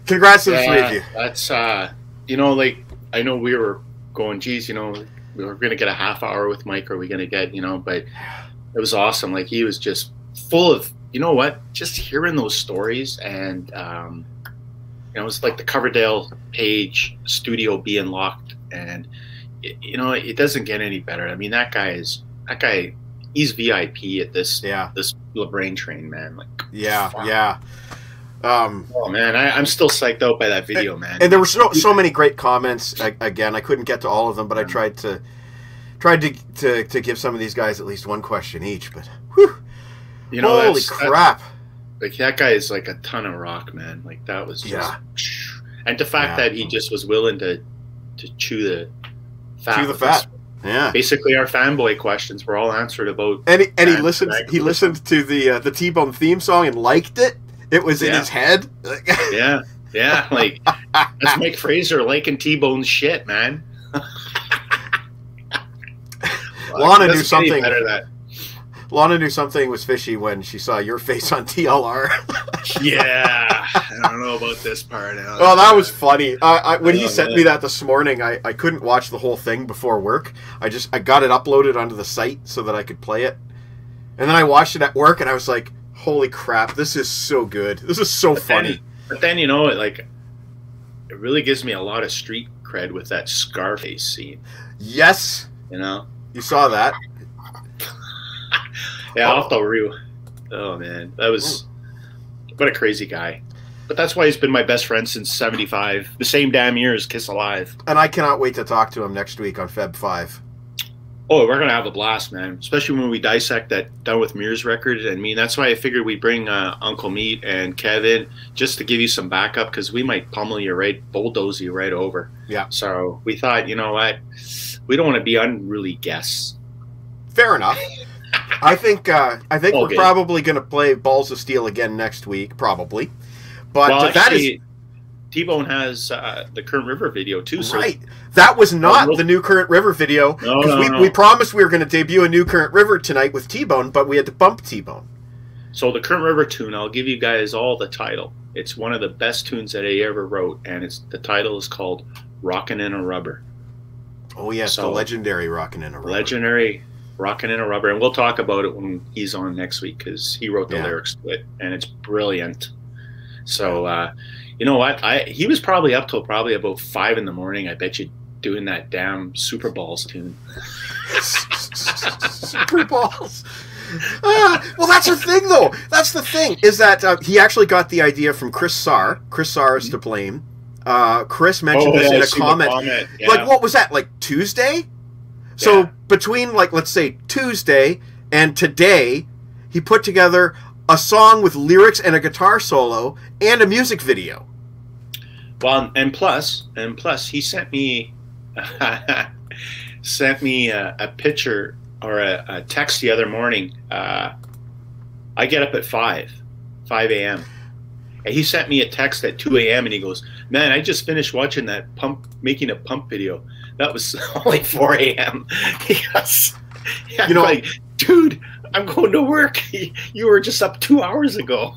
Congrats to the three of you. that's uh, you know, like I know we were going, geez, you know, we were gonna get a half hour with Mike, or are we gonna get, you know, but it was awesome. Like he was just full of, you know what, just hearing those stories and, um, you know, it's like the Coverdale Page studio being locked, and y- you know, it doesn't get any better. I mean, that guy is that guy. He's VIP at this Yeah, this LeBrain train, man. Like, yeah, yeah. Um, Oh man, I, I'm still psyched out by that video, man. and there were so, so many great comments. I, again, I couldn't get to all of them, but I tried to tried to, to to give some of these guys at least one question each. But whew, you know, holy that's, that- crap! like that guy is like a ton of rock, man. Like that was just, Yeah. and the fact Yeah. that he just was willing to to chew the fat. The fat. Yeah. Basically, our fanboy questions were all answered about. And he, and he listened. He listened to the uh, the T Bone theme song and liked it. It was in Yeah. his head. Yeah, yeah, like that's Mike Fraser liking T Bone's shit, man. Lana It knew doesn't get any something. better than Lana knew something was fishy when she saw your face on TLR. Yeah, I don't know about this part. Well, that was funny. I, I, when he Oh, sent man. me that this morning, I, I couldn't watch the whole thing before work. I just I got it uploaded onto the site so that I could play it, and then I watched it at work, and I was like, "Holy crap! This is so good. This is so But funny." then, but then you know, it like it really gives me a lot of street cred with that Scarface scene. Yes, You know, you saw that. Yeah, I'll have to re. Oh man, that was what a crazy guy. But that's why he's been my best friend since '75, the same damn year as Kiss Alive. And I cannot wait to talk to him next week on Feb Five. Oh, we're gonna have a blast, man! Especially when we dissect that Done with Mirrors record. I mean, that's why I figured we'd bring uh, Uncle Meat and Kevin just to give you some backup because we might pummel you right, bulldoze you right over. Yeah. So we thought, you know what, we don't want to be unruly guests. Fair enough. I think uh, I think Okay. we're probably going to play Balls of Steel again next week, probably. But well, that is actually, T-Bone has uh, the Current River video too. So right. That was not we'll- the new Current River video No, because no, we, no. we promised we were going to debut a new Current River tonight with T Bone, but we had to bump T Bone. So the Current River tune, I'll give you guys all the title. It's one of the best tunes that I ever wrote, and it's the title is called "Rockin' in a Rubber." Oh yes, the legendary Rockin' in a Rubber. Legendary "Rockin' in a Rubber," and we'll talk about it when he's on next week because he wrote the Yeah. lyrics to it, and it's brilliant. So, uh, you know what? I he was probably up till probably about five in the morning. I bet you doing that damn Super Balls tune. Super balls. Ah, well, that's the thing, though. That's the thing is that uh, he actually got the idea from Chris Sarr. Chris Sarr is to blame. Uh, Chris mentioned this Oh, yeah, in a comment. comment, yeah. Like, what was that? Like Tuesday? So Yeah. between like let's say Tuesday and today, he put together a song with lyrics and a guitar solo and a music video. Well, and plus, and plus, he sent me sent me a, a picture or a, a text the other morning. Uh, I get up at five, five a.m. And he sent me a text at two a.m. and he goes, "Man, I just finished watching that pump, making a pump video. That was only four a.m." He goes, yeah, You know- like, dude, I'm going to work. You were just up two hours ago.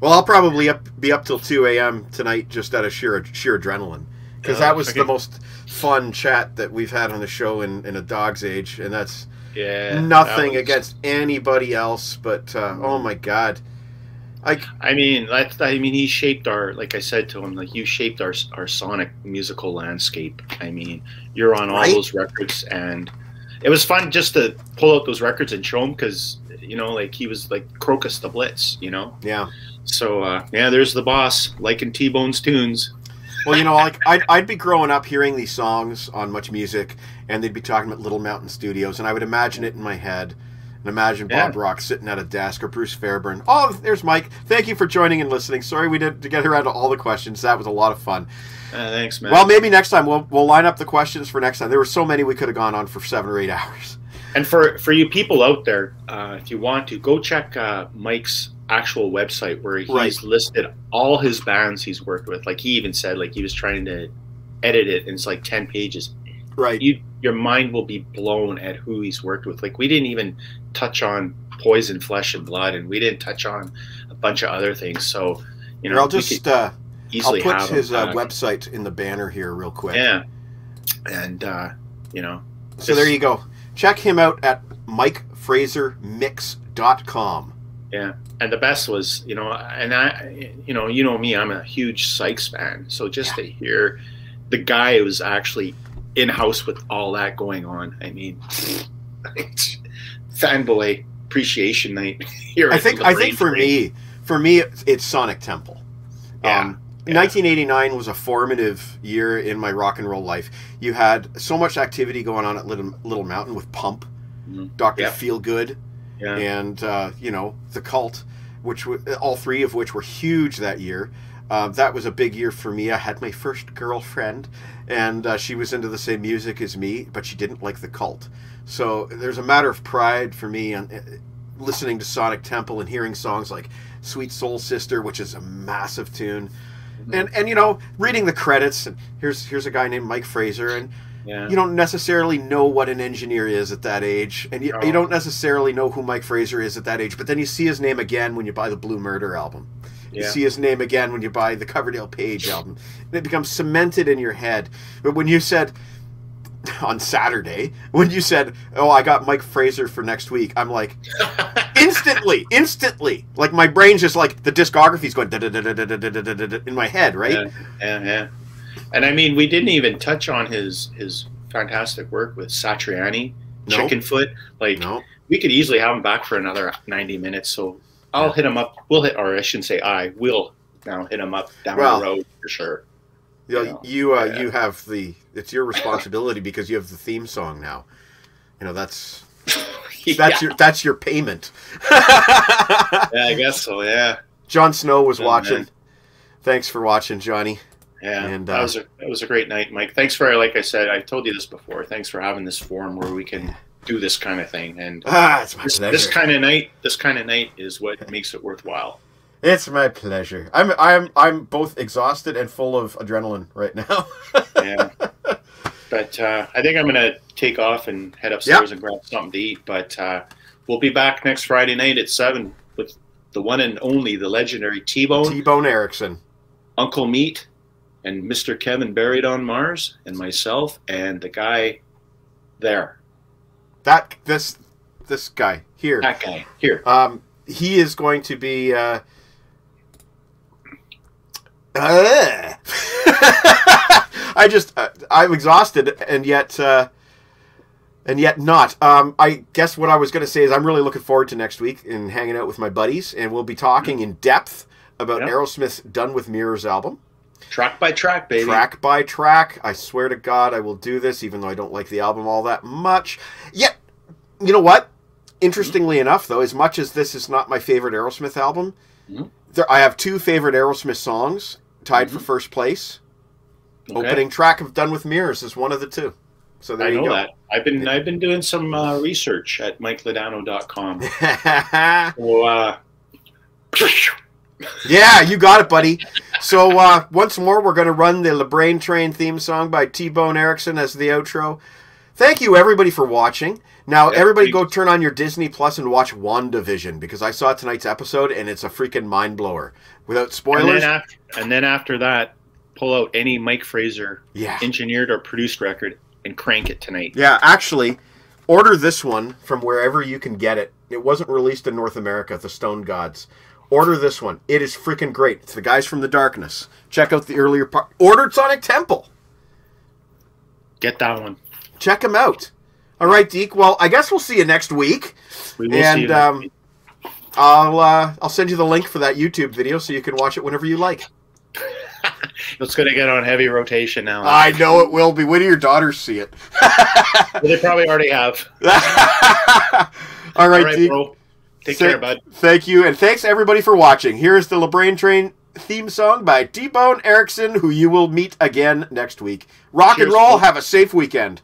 Well, I'll probably up, be up till two a.m. tonight just out of sheer sheer adrenaline because that was okay. the most fun chat that we've had on the show in, in a dog's age, and that's Yeah, that nothing was- against anybody else. But uh, oh my god, I I mean, that's, I mean, he shaped our, like I said to him, like you shaped our our sonic musical landscape. I mean, you're on all Right? those records, and it was fun just to pull out those records and show him because you know, like he was like Krokus the Blitz, you know. yeah. So uh, yeah, there's the boss liking T Bone's tunes. Well, you know, like I'd, I'd be growing up hearing these songs on Much Music, and they'd be talking about Little Mountain Studios, and I would imagine it in my head, and imagine Yeah. Bob Rock sitting at a desk or Bruce Fairbairn. Oh, there's Mike. Thank you for joining and listening. Sorry we didn't get around to all the questions. That was a lot of fun. Uh, thanks, man. Well, maybe next time we'll we'll line up the questions for next time. There were so many we could have gone on for seven or eight hours. And for for you people out there, uh, if you want to go check uh, Mike's actual website where he's Right. listed all his bands he's worked with. Like he even said, like he was trying to edit it, and it's like ten pages. Right. You your mind will be blown at who he's worked with. Like we didn't even touch on Poison, Flesh and Blood, and we didn't touch on a bunch of other things. So you know, I'll just uh, I'll easily put have his uh, website in the banner here real quick. Yeah, and uh, you know, So there you go. Check him out at mikefrasermix.com. Yeah, and the best was, you know, and I, you know, you know me, I'm a huge Sykes fan. So just to hear the guy who was actually in house with all that going on, I mean, fanboy appreciation night here. I think I think for me, for me, it's, Sonic Temple. Yeah, Um, yeah. 1989 was a formative year in my rock and roll life. You had so much activity going on at Little, Little Mountain with Pump, Mhm. Doctor Yeah. Feelgood, yeah, and uh, you know the Cult, which w- all three of which were huge that year. Uh, that was a big year for me. I had my first girlfriend, and uh, she was into the same music as me, but she didn't like the Cult. So there's a matter of pride for me on uh, listening to Sonic Temple and hearing songs like "Sweet Soul Sister," which is a massive tune. And, and you know reading the credits and here's here's a guy named Mike Fraser and yeah. you don't necessarily know what an engineer is at that age, and you, No. you don't necessarily know who Mike Fraser is at that age. But then you see his name again when you buy the Blue Murder album. You Yeah. see his name again when you buy the Coverdale Page album, and it becomes cemented in your head. But when you said on Saturday, when you said, "Oh, I got Mike Fraser for next week," I'm like, instantly, instantly, like my brain's just like the discography's going da-da-da-da-da-da-da-da-da in my head, right? Yeah, yeah, yeah. And I mean, we didn't even touch on his his fantastic work with Satriani, No. Chickenfoot. Like No, we could easily have him back for another 90 minutes. So I'll hit him up. We'll hit, or I shouldn't say I will now hit him up down Well, the road for sure. You Yeah. you, uh, Yeah. you have the it's your responsibility because you have the theme song now. You know that's that's yeah, your that's your payment. yeah, I guess so. Yeah, Jon Snow was Oh, watching. man. Thanks for watching, Johnny. yeah. And, that uh, was a that was a great night, Mike. Thanks for like I said, I told you this before. Thanks for having this forum where we can do this kind of thing. And Ah, this, this kind of night, this kind of night is what makes it worthwhile. It's my pleasure. I'm I'm I'm both exhausted and full of adrenaline right now. yeah. But uh, I think I'm gonna take off and head upstairs and grab something to eat. But uh, we'll be back next Friday night at seven with the one and only, the legendary T-Bone, T Bone Erickson. Uncle Meat, and Mr. Kevin buried on Mars, and myself, and the guy there, That this this guy here. that guy here. Um, he is going to be. Uh, uh, I just uh, I'm exhausted and yet uh, and yet not. Um, I guess what I was going to say is I'm really looking forward to next week and hanging out with my buddies and we'll be talking in depth about Yeah. Aerosmith's "Done with Mirrors" album, Track by track, baby. track by track. I swear to God, I will do this, even though I don't like the album all that much. Yet, you know what? Interestingly enough, though, as much as this is not my favorite Aerosmith album, Mhm. there I have two favorite Aerosmith songs tied for first place. Okay. Opening track of "Done with Mirrors" is one of the two. So there I you know go. that. I've been I've been doing some uh, research at MikeLadano.com. so, uh, Yeah, you got it, buddy. So uh, once more, we're going to run the LeBrain Train theme song by T Bone Erickson as the outro. Thank you, everybody, for watching. Now, Yeah, everybody, go turn on your Disney Plus and watch WandaVision because I saw tonight's episode and it's a freaking mind blower. Without and spoilers, then after and then after that, pull out any Mike Fraser yeah, engineered or produced record and crank it tonight. yeah. Actually, order this one from wherever you can get it. It wasn't released in North America. The Stone Gods. Order this one. It is freaking great. It's the guys from the Darkness. Check out the earlier part. Ordered Sonic Temple. Get that one. check them out. All right, Deke. Well, I guess we'll see you next week. We will see And you next um, week. I'll uh, I'll send you the link for that YouTube video so you can watch it whenever you like. it's going to get on heavy rotation now. I know it will be. When do your daughters see it? they probably already have. All right, All right, Deke. bro. Take care, bud. Thank you, and thanks everybody for watching. Here is the LeBrain Train theme song by T-Bone Erickson, who you will meet again next week. Rock and roll. folks. Have a safe weekend.